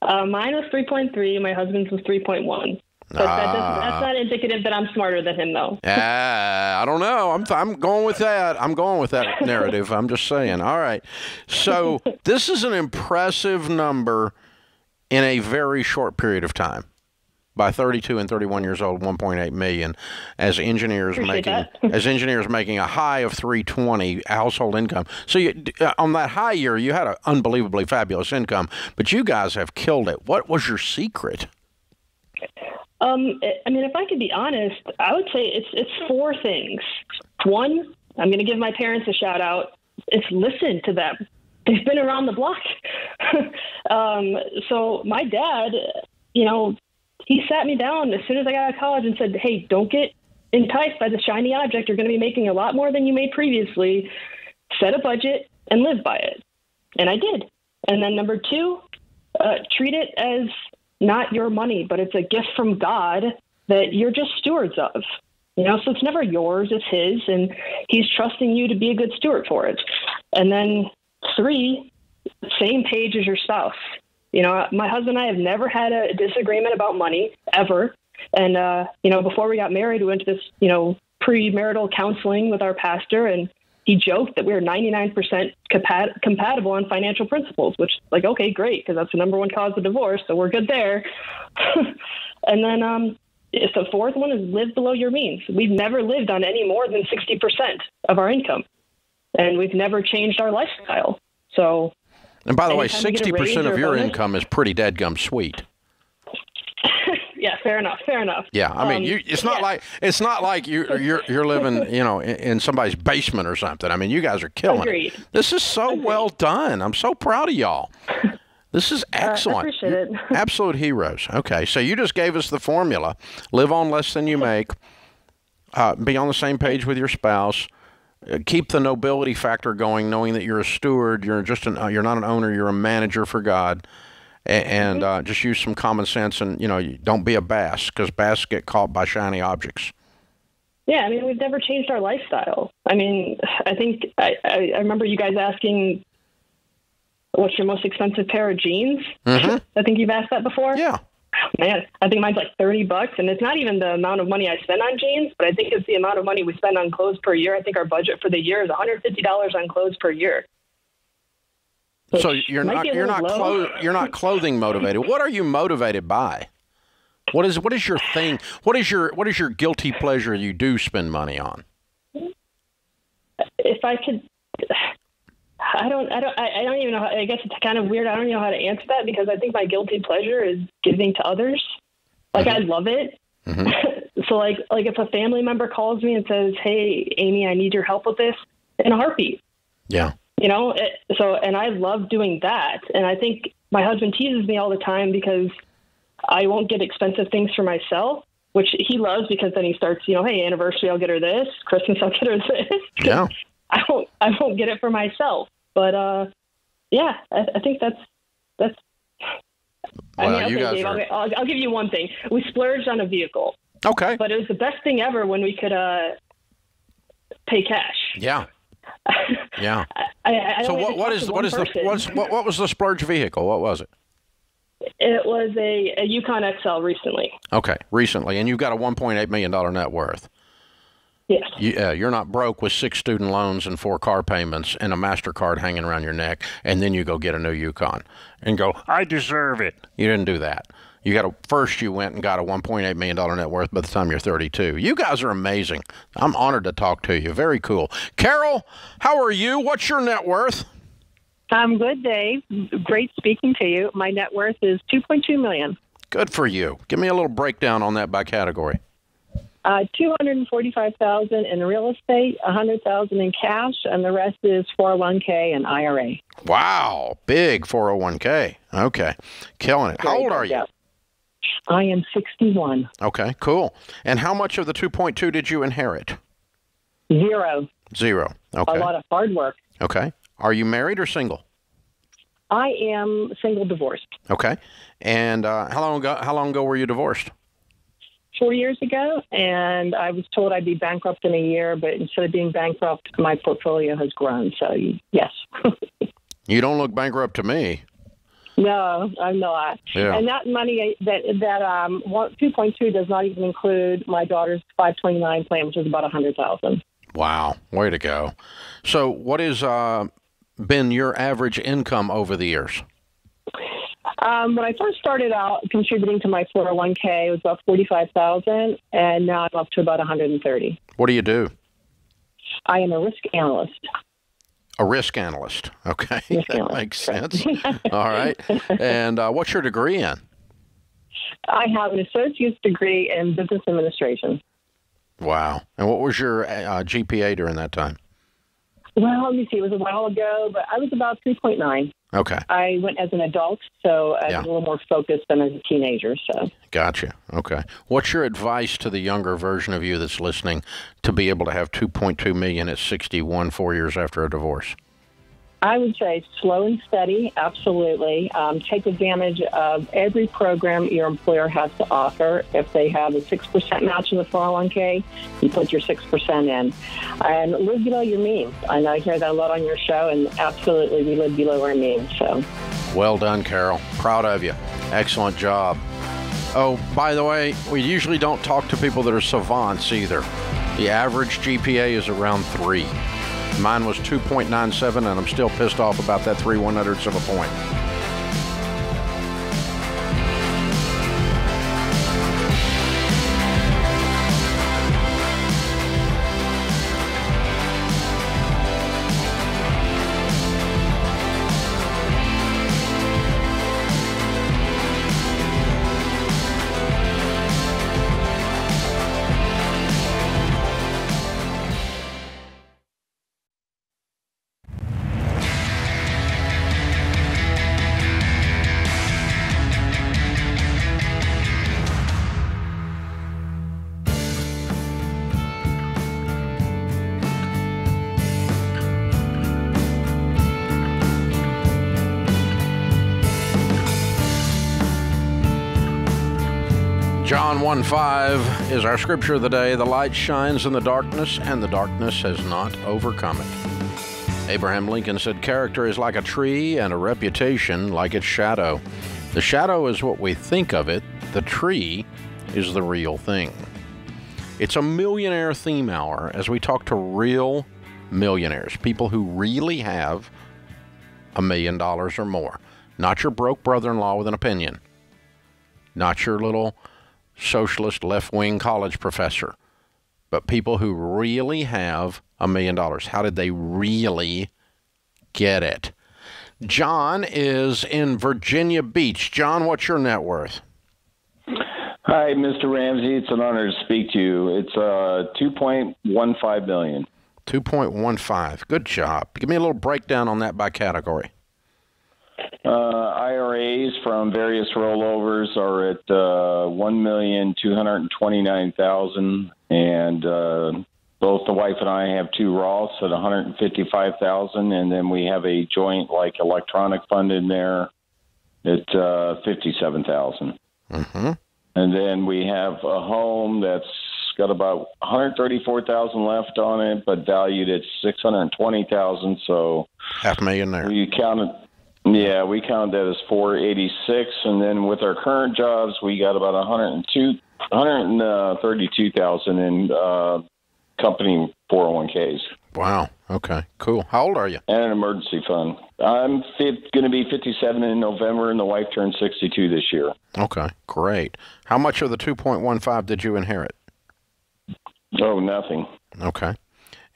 Speaker 15: Uh, mine was 3.3. My husband's was 3.1. But that
Speaker 1: Ah.
Speaker 15: that's not indicative that I'm smarter than him, though.
Speaker 1: Ah, I don't know. I'm I'm going with that. I'm going with that narrative. I'm just saying. All right. So this is an impressive number in a very short period of time. By 32 and 31 years old, 1.8 million as engineers
Speaker 15: Appreciate
Speaker 1: making as engineers making a high of 320 household income. So you, uh, on that high year, you had an unbelievably fabulous income, but you guys have killed it. What was your secret?
Speaker 15: Um, I mean, if I could be honest, I would say it's it's four things. One, I'm going to give my parents a shout out. It's listen to them. They've been around the block. um, so my dad, you know, he sat me down as soon as I got out of college and said, "Hey, don't get enticed by the shiny object. You're going to be making a lot more than you made previously. Set a budget and live by it." And I did. And then number two, uh, treat it as not your money, but it's a gift from God that you're just stewards of. You know, so it's never yours, it's his, and he's trusting you to be a good steward for it. And then three, same page as your spouse. You know, my husband and I have never had a disagreement about money ever. And uh, you know, before we got married, we went to this, you know, premarital counseling with our pastor and he joked that we were 99% compat- compatible on financial principles, which, like, okay, great, because that's the number one cause of divorce, so we're good there. and then um, the fourth one is live below your means. We've never lived on any more than 60% of our income, and we've never changed our lifestyle. So,
Speaker 1: And by the way,
Speaker 15: Anytime you
Speaker 1: 60% of your
Speaker 15: bonus-
Speaker 1: income is pretty dadgum sweet.
Speaker 15: yeah, fair enough, fair enough.
Speaker 1: Yeah, I mean,
Speaker 15: Um,
Speaker 1: you, it's not like it's not like you you're you're living, you know, in, in somebody's basement or something. I mean, you guys are killing
Speaker 15: Agreed.
Speaker 1: it. This is so well done. I'm so proud of y'all. This is excellent.
Speaker 15: Uh, appreciate it.
Speaker 1: Absolute heroes. Okay, so you just gave us the formula: live on less than you make, uh, be on the same page with your spouse, uh, keep the nobility factor going, knowing that you're a steward. You're just an uh, you're not an owner. You're a manager for God, and uh, just use some common sense and you know you- don't be a bass because bass get caught by shiny objects.
Speaker 15: Yeah, I mean, we've never changed our lifestyle. I mean, I think I, I, I remember you guys asking, "What's your most expensive pair of jeans?"
Speaker 1: Mm-hmm.
Speaker 15: I think you've asked that before.
Speaker 1: Yeah.
Speaker 15: Man, I think mine's like thirty bucks, and it's not even the amount of money I spend on jeans, but I think it's the amount of money we spend on clothes per year. I think our budget for the year is one hundred fifty dollars on clothes per year.
Speaker 1: So you're not you're not clo- you're not clothing motivated. What are you motivated by? What is what is your thing? What is your what is your guilty pleasure you do spend money on?
Speaker 15: If I could, I don't, I don't, I don't even know. How, I guess it's kind of weird. I don't even know how to answer that because I think my guilty pleasure is giving to others. Like I mm-hmm. love it. Mm-hmm. so like, like if a family member calls me and says, "Hey, Amy, I need your help with this," in a heartbeat.
Speaker 1: Yeah.
Speaker 15: you know it, so and i love doing that and i think my husband teases me all the time because i won't get expensive things for myself which he loves because then he starts you know hey anniversary i'll get her this christmas i'll get her this
Speaker 1: Yeah.
Speaker 15: i won't i won't get it for myself but uh yeah i, I think that's that's I
Speaker 1: Well,
Speaker 15: mean,
Speaker 1: you
Speaker 15: okay,
Speaker 1: guys
Speaker 15: Dave,
Speaker 1: are-
Speaker 15: I'll, I'll, I'll give you one thing. We splurged on a vehicle.
Speaker 1: Okay.
Speaker 15: But it was the best thing ever when we could uh, pay cash.
Speaker 1: Yeah. Yeah.
Speaker 15: I, I, I
Speaker 1: So what what is what
Speaker 15: one
Speaker 1: is the what's, what what was the splurge vehicle? What was it?
Speaker 15: It was a, a Yukon XL recently.
Speaker 1: Okay, recently, and you've got a 1.8 million dollar net worth.
Speaker 15: Yes.
Speaker 1: You, uh, you're not broke with six student loans and four car payments and a Mastercard hanging around your neck, and then you go get a new Yukon and go, I deserve it. You didn't do that. You got a first. You went and got a 1.8 million dollar net worth by the time you're 32. You guys are amazing. I'm honored to talk to you. Very cool. Carol, how are you? What's your net worth?
Speaker 16: I'm good, Dave. Great speaking to you. My net worth is 2.2 million.
Speaker 1: Good for you. Give me a little breakdown on that by category.
Speaker 16: Uh, 245,000 in real estate, 100,000 in cash, and the rest is 401k and IRA.
Speaker 1: Wow, big 401k. Okay, killing it. How old are you?
Speaker 16: I am 61.
Speaker 1: Okay, cool. And how much of the 2.2 did you inherit?
Speaker 16: Zero.
Speaker 1: Zero. Okay.
Speaker 16: A lot of hard work.
Speaker 1: Okay. Are you married or single?
Speaker 16: I am single divorced.
Speaker 1: Okay. And uh, how long ago? How long ago were you divorced?
Speaker 16: Four years ago, and I was told I'd be bankrupt in a year, but instead of being bankrupt, my portfolio has grown. So, yes.
Speaker 1: You don't look bankrupt to me.
Speaker 16: No, I'm not.
Speaker 1: Yeah.
Speaker 16: And that money that that um 2.2 does not even include my daughter's 529 plan, which is about 100,000.
Speaker 1: Wow, way to go. So, what has uh, been your average income over the years?
Speaker 16: Um, when I first started out contributing to my 401k, it was about 45,000, and now I'm up to about 130.
Speaker 1: What do you do?
Speaker 16: I am a risk analyst.
Speaker 1: A risk analyst. Okay,
Speaker 16: Risk
Speaker 1: that
Speaker 16: analyst,
Speaker 1: makes sense. All right. And uh, what's your degree in?
Speaker 16: I have an associate's degree in business administration.
Speaker 1: Wow. And what was your uh, GPA during that time?
Speaker 16: Well, let me see. It was a while ago, but I was about 3.9.
Speaker 1: Okay.
Speaker 16: I went as an adult, so I
Speaker 1: Yeah.
Speaker 16: was a little more focused than as a teenager. So
Speaker 1: Gotcha. Okay. What's your advice to the younger version of you that's listening to be able to have 2.2 million at 61, four years after a divorce?
Speaker 16: I would say slow and steady, absolutely. Um, take advantage of every program your employer has to offer. If they have a 6% match in the 401k, you put your 6% in. And live below your means. I know I hear that a lot on your show, and absolutely, we live below our means. So
Speaker 1: Well done, Carol. Proud of you. Excellent job. Oh, by the way, we usually don't talk to people that are savants either. The average GPA is around three. Mine was 2.97, and I'm still pissed off about that three one hundredths of a point. 1 5 is our scripture of the day. The light shines in the darkness, and the darkness has not overcome it. Abraham Lincoln said, Character is like a tree, and a reputation like its shadow. The shadow is what we think of it, the tree is the real thing. It's a millionaire theme hour as we talk to real millionaires, people who really have a million dollars or more. Not your broke brother in law with an opinion, not your little socialist left wing college professor, but people who really have a million dollars. How did they really get it? John is in Virginia Beach. John, what's your net worth?
Speaker 17: Hi, Mr. Ramsey. It's an honor to speak to you. It's uh, 2.15 million.
Speaker 1: 2.15. Good job. Give me a little breakdown on that by category.
Speaker 17: Uh, IRAs from various rollovers are at uh, one million two hundred twenty nine thousand, and uh, both the wife and I have two Roths at one hundred fifty five thousand, and then we have a joint like electronic fund in there at uh, fifty seven thousand.
Speaker 1: Mm-hmm.
Speaker 17: And then we have a home that's got about 134,000 left on it, but valued at 620,000. So
Speaker 1: half a million there.
Speaker 17: We counted, yeah, we count that as 486, and then with our current jobs, we got about 102, 132,000 in uh, company 401ks.
Speaker 1: Wow. Okay. Cool. How old are you?
Speaker 17: And an emergency fund. I'm going to be 57 in November, and the wife turned 62 this year.
Speaker 1: Okay. Great. How much of the 2.15 did you inherit?
Speaker 17: Oh, nothing.
Speaker 1: Okay.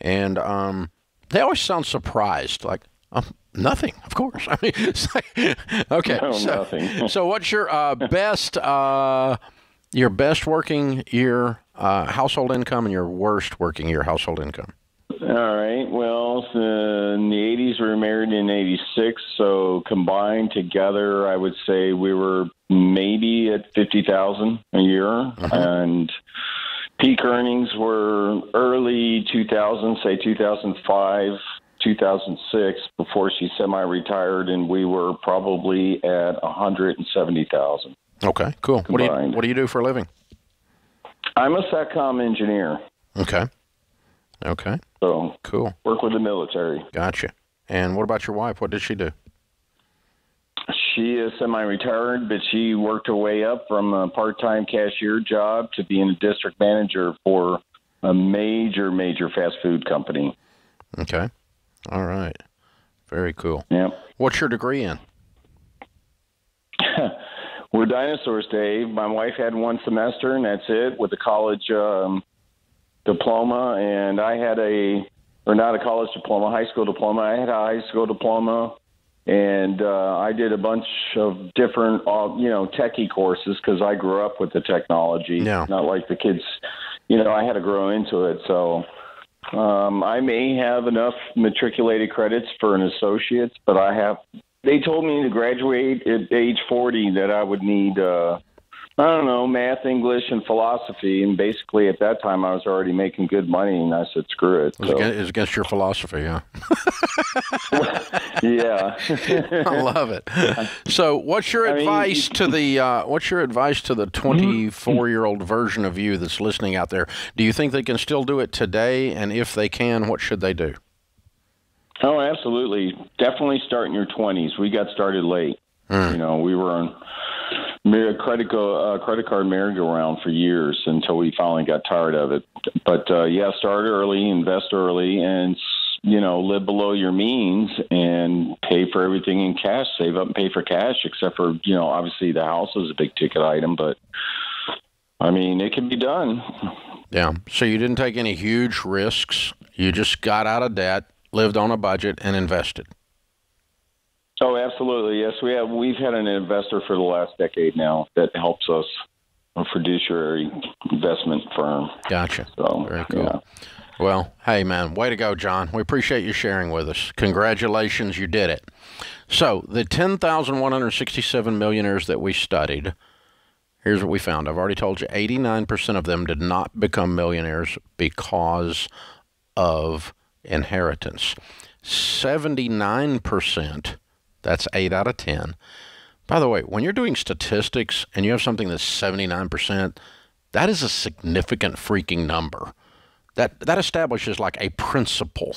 Speaker 1: And um, they always sound surprised, like, um, nothing, of course. I mean, like, okay.
Speaker 17: No,
Speaker 1: so,
Speaker 17: nothing.
Speaker 1: so, what's your uh, best, uh, your best working year uh, household income and your worst working year household income?
Speaker 17: All right. Well, in the 80s, we were married in 86. So combined together, I would say we were maybe at 50,000 a year. And peak earnings were early 2000, say 2005, 2006, before she semi retired. And we were probably at 170,000.
Speaker 1: Okay, cool. What do you What do you do for a living?
Speaker 17: I'm a SATCOM engineer.
Speaker 1: Okay. Okay.
Speaker 17: So
Speaker 1: cool.
Speaker 17: Work with the military.
Speaker 1: Gotcha. And what about your wife? What did she do?
Speaker 17: She is semi-retired, but she worked her way up from a part-time cashier job to being a district manager for a major, major fast food company.
Speaker 1: Okay. All right. Very cool.
Speaker 17: Yep.
Speaker 1: What's your degree in?
Speaker 17: We're dinosaurs, Dave. My wife had one semester, and that's it, with a college um, diploma, and I had a, or not a college diploma, high school diploma. I had a high school diploma, and uh, I did a bunch of different, uh, you know, techie courses because I grew up with the technology.
Speaker 1: Yeah.
Speaker 17: Not like the kids, you know, I had to grow into it. So um, I may have enough matriculated credits for an associate's, but I have. They told me to graduate at age 40 that I would need, uh, I don't know, math, English, and philosophy. And basically, at that time, I was already making good money, and I said, screw it.
Speaker 1: It's
Speaker 17: So,
Speaker 1: against, it's against your philosophy, yeah.
Speaker 17: yeah.
Speaker 1: I love it. So, what's your
Speaker 17: I mean,
Speaker 1: advice to the uh, what's your advice to the 24 year old version of you that's listening out there? Do you think they can still do it today? And if they can, what should they do?
Speaker 17: Oh, absolutely. Definitely start in your 20s. We got started late. You know, we were on credit go, uh, credit card merry-go-round for years until we finally got tired of it. But uh, yeah, start early, invest early, and you know, live below your means and pay for everything in cash. Save up and pay for cash, except for you know, obviously the house is a big ticket item, but I mean, it can be done.
Speaker 1: Yeah. So you didn't take any huge risks. You just got out of debt, lived on a budget, and invested.
Speaker 17: Oh, absolutely. Yes, we have. We've had an investor for the last decade now that helps us, a fiduciary investment firm.
Speaker 1: Gotcha.
Speaker 17: So
Speaker 1: Very cool.
Speaker 17: yeah.
Speaker 1: Well, hey, man, way to go, John. We appreciate you sharing with us. Congratulations, you did it. So, the 10,167 millionaires that we studied, here's what we found. I've already told you 89% of them did not become millionaires because of inheritance. 79%, that's 8 out of 10, By the way, when you're doing statistics and you have something that's 79%, that is a significant freaking number. That that establishes like a principle.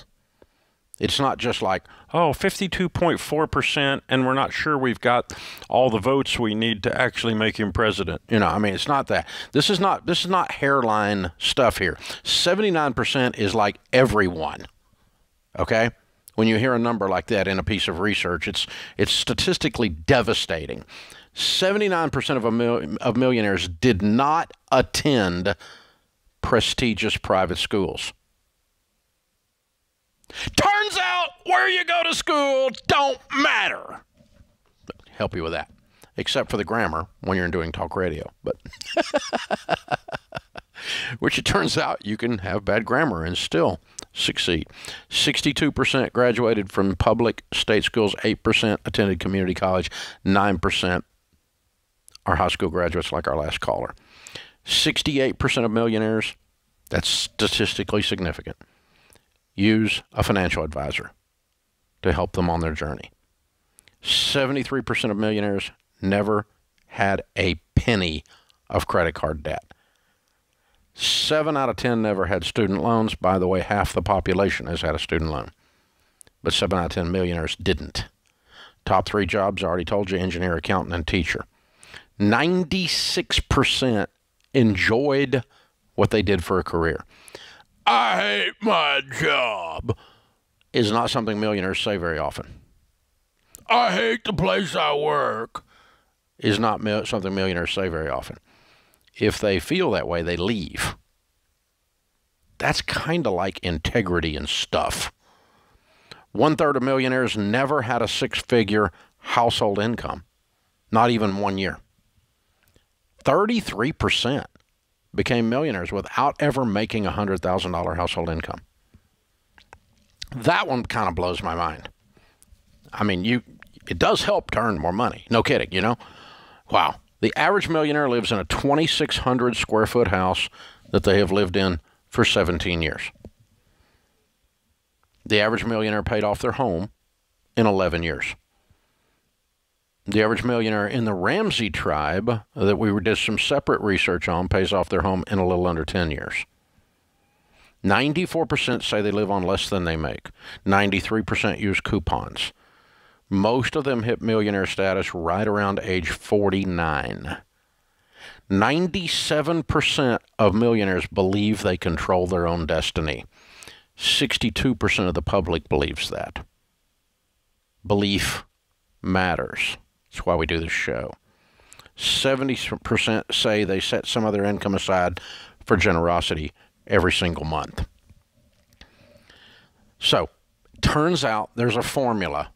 Speaker 1: It's not just like, oh, 52.4%, and we're not sure we've got all the votes we need to actually make him president. You know, I mean, it's not that. This is not this is not hairline stuff here. 79% is like everyone. Okay? When you hear a number like that in a piece of research, it's it's statistically devastating. 79% of, a mil- of millionaires did not attend prestigious private schools. Turns out where you go to school don't matter. Help you with that, except for the grammar when you're doing talk radio. But which it turns out you can have bad grammar and still succeed. 62% graduated from public state schools, 8% attended community college, 9% are high school graduates like our last caller. 68% of millionaires, that's statistically significant, use a financial advisor to help them on their journey. 73% of millionaires never had a penny of credit card debt. Seven out of 10 never had student loans. By the way, half the population has had a student loan. But seven out of 10 millionaires didn't. Top three jobs, I already told you engineer, accountant, and teacher. 96% enjoyed what they did for a career. I hate my job is not something millionaires say very often. I hate the place I work is not something millionaires say very often. If they feel that way, they leave. That's kind of like integrity and stuff. One third of millionaires never had a six figure household income, not even one year. 33% became millionaires without ever making a $100,000 household income. That one kind of blows my mind. I mean, you it does help to earn more money. No kidding, you know? Wow. The average millionaire lives in a 2,600 square foot house that they have lived in for 17 years. The average millionaire paid off their home in 11 years. The average millionaire in the Ramsey tribe that we did some separate research on pays off their home in a little under 10 years. 94% say they live on less than they make. 93% use coupons. Most of them hit millionaire status right around age 49. 97% of millionaires believe they control their own destiny. 62% of the public believes that. Belief matters. That's why we do this show. 70% say they set some of their income aside for generosity every single month. So, turns out there's a formula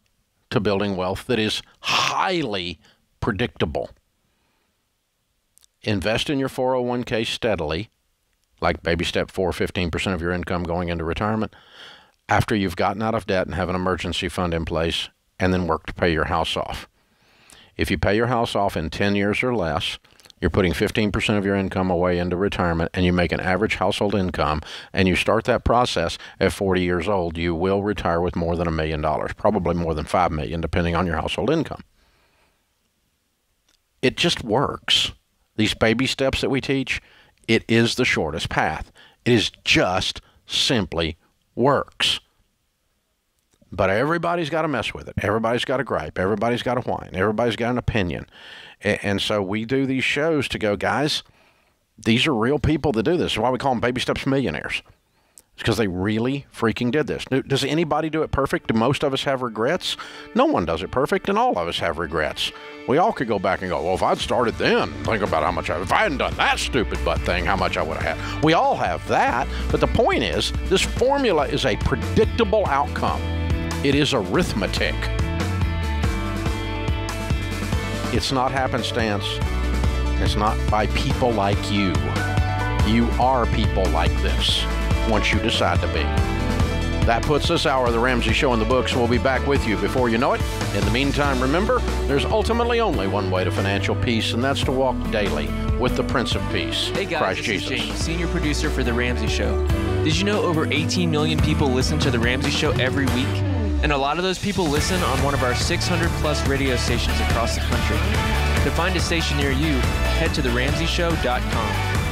Speaker 1: to building wealth that is highly predictable. Invest in your 401k steadily, like baby step 4, 15% of your income going into retirement, after you've gotten out of debt and have an emergency fund in place, and then work to pay your house off. If you pay your house off in 10 years or less, you're putting 15% of your income away into retirement and you make an average household income and you start that process at 40 years old, you will retire with more than a million dollars, probably more than 5 million depending on your household income. It just works. These baby steps that we teach, it is the shortest path. It is just simply works. But everybody's got to mess with it. Everybody's got a gripe. Everybody's got a whine. Everybody's got an opinion. And so we do these shows to go, guys, these are real people that do this. That's why we call them Baby Steps Millionaires. It's because they really freaking did this. Does anybody do it perfect? Do most of us have regrets? No one does it perfect, and all of us have regrets. We all could go back and go, well, if I'd started then, think about how much I, if I hadn't done that stupid butt thing, how much I would have had. We all have that. But the point is, this formula is a predictable outcome. It is arithmetic. It's not happenstance. It's not by people like you. You are people like this once you decide to be. That puts this hour of the Ramsey Show in the books. We'll be back with you before you know it. In the meantime, remember, there's ultimately only one way to financial peace, and that's to walk daily with the Prince of Peace,
Speaker 18: hey guys,
Speaker 1: Christ Jesus.
Speaker 18: James, senior producer for The Ramsey Show. Did you know over 18 million people listen to The Ramsey Show every week? And a lot of those people listen on one of our 600 plus radio stations across the country. To find a station near you, head to theramseyshow.com.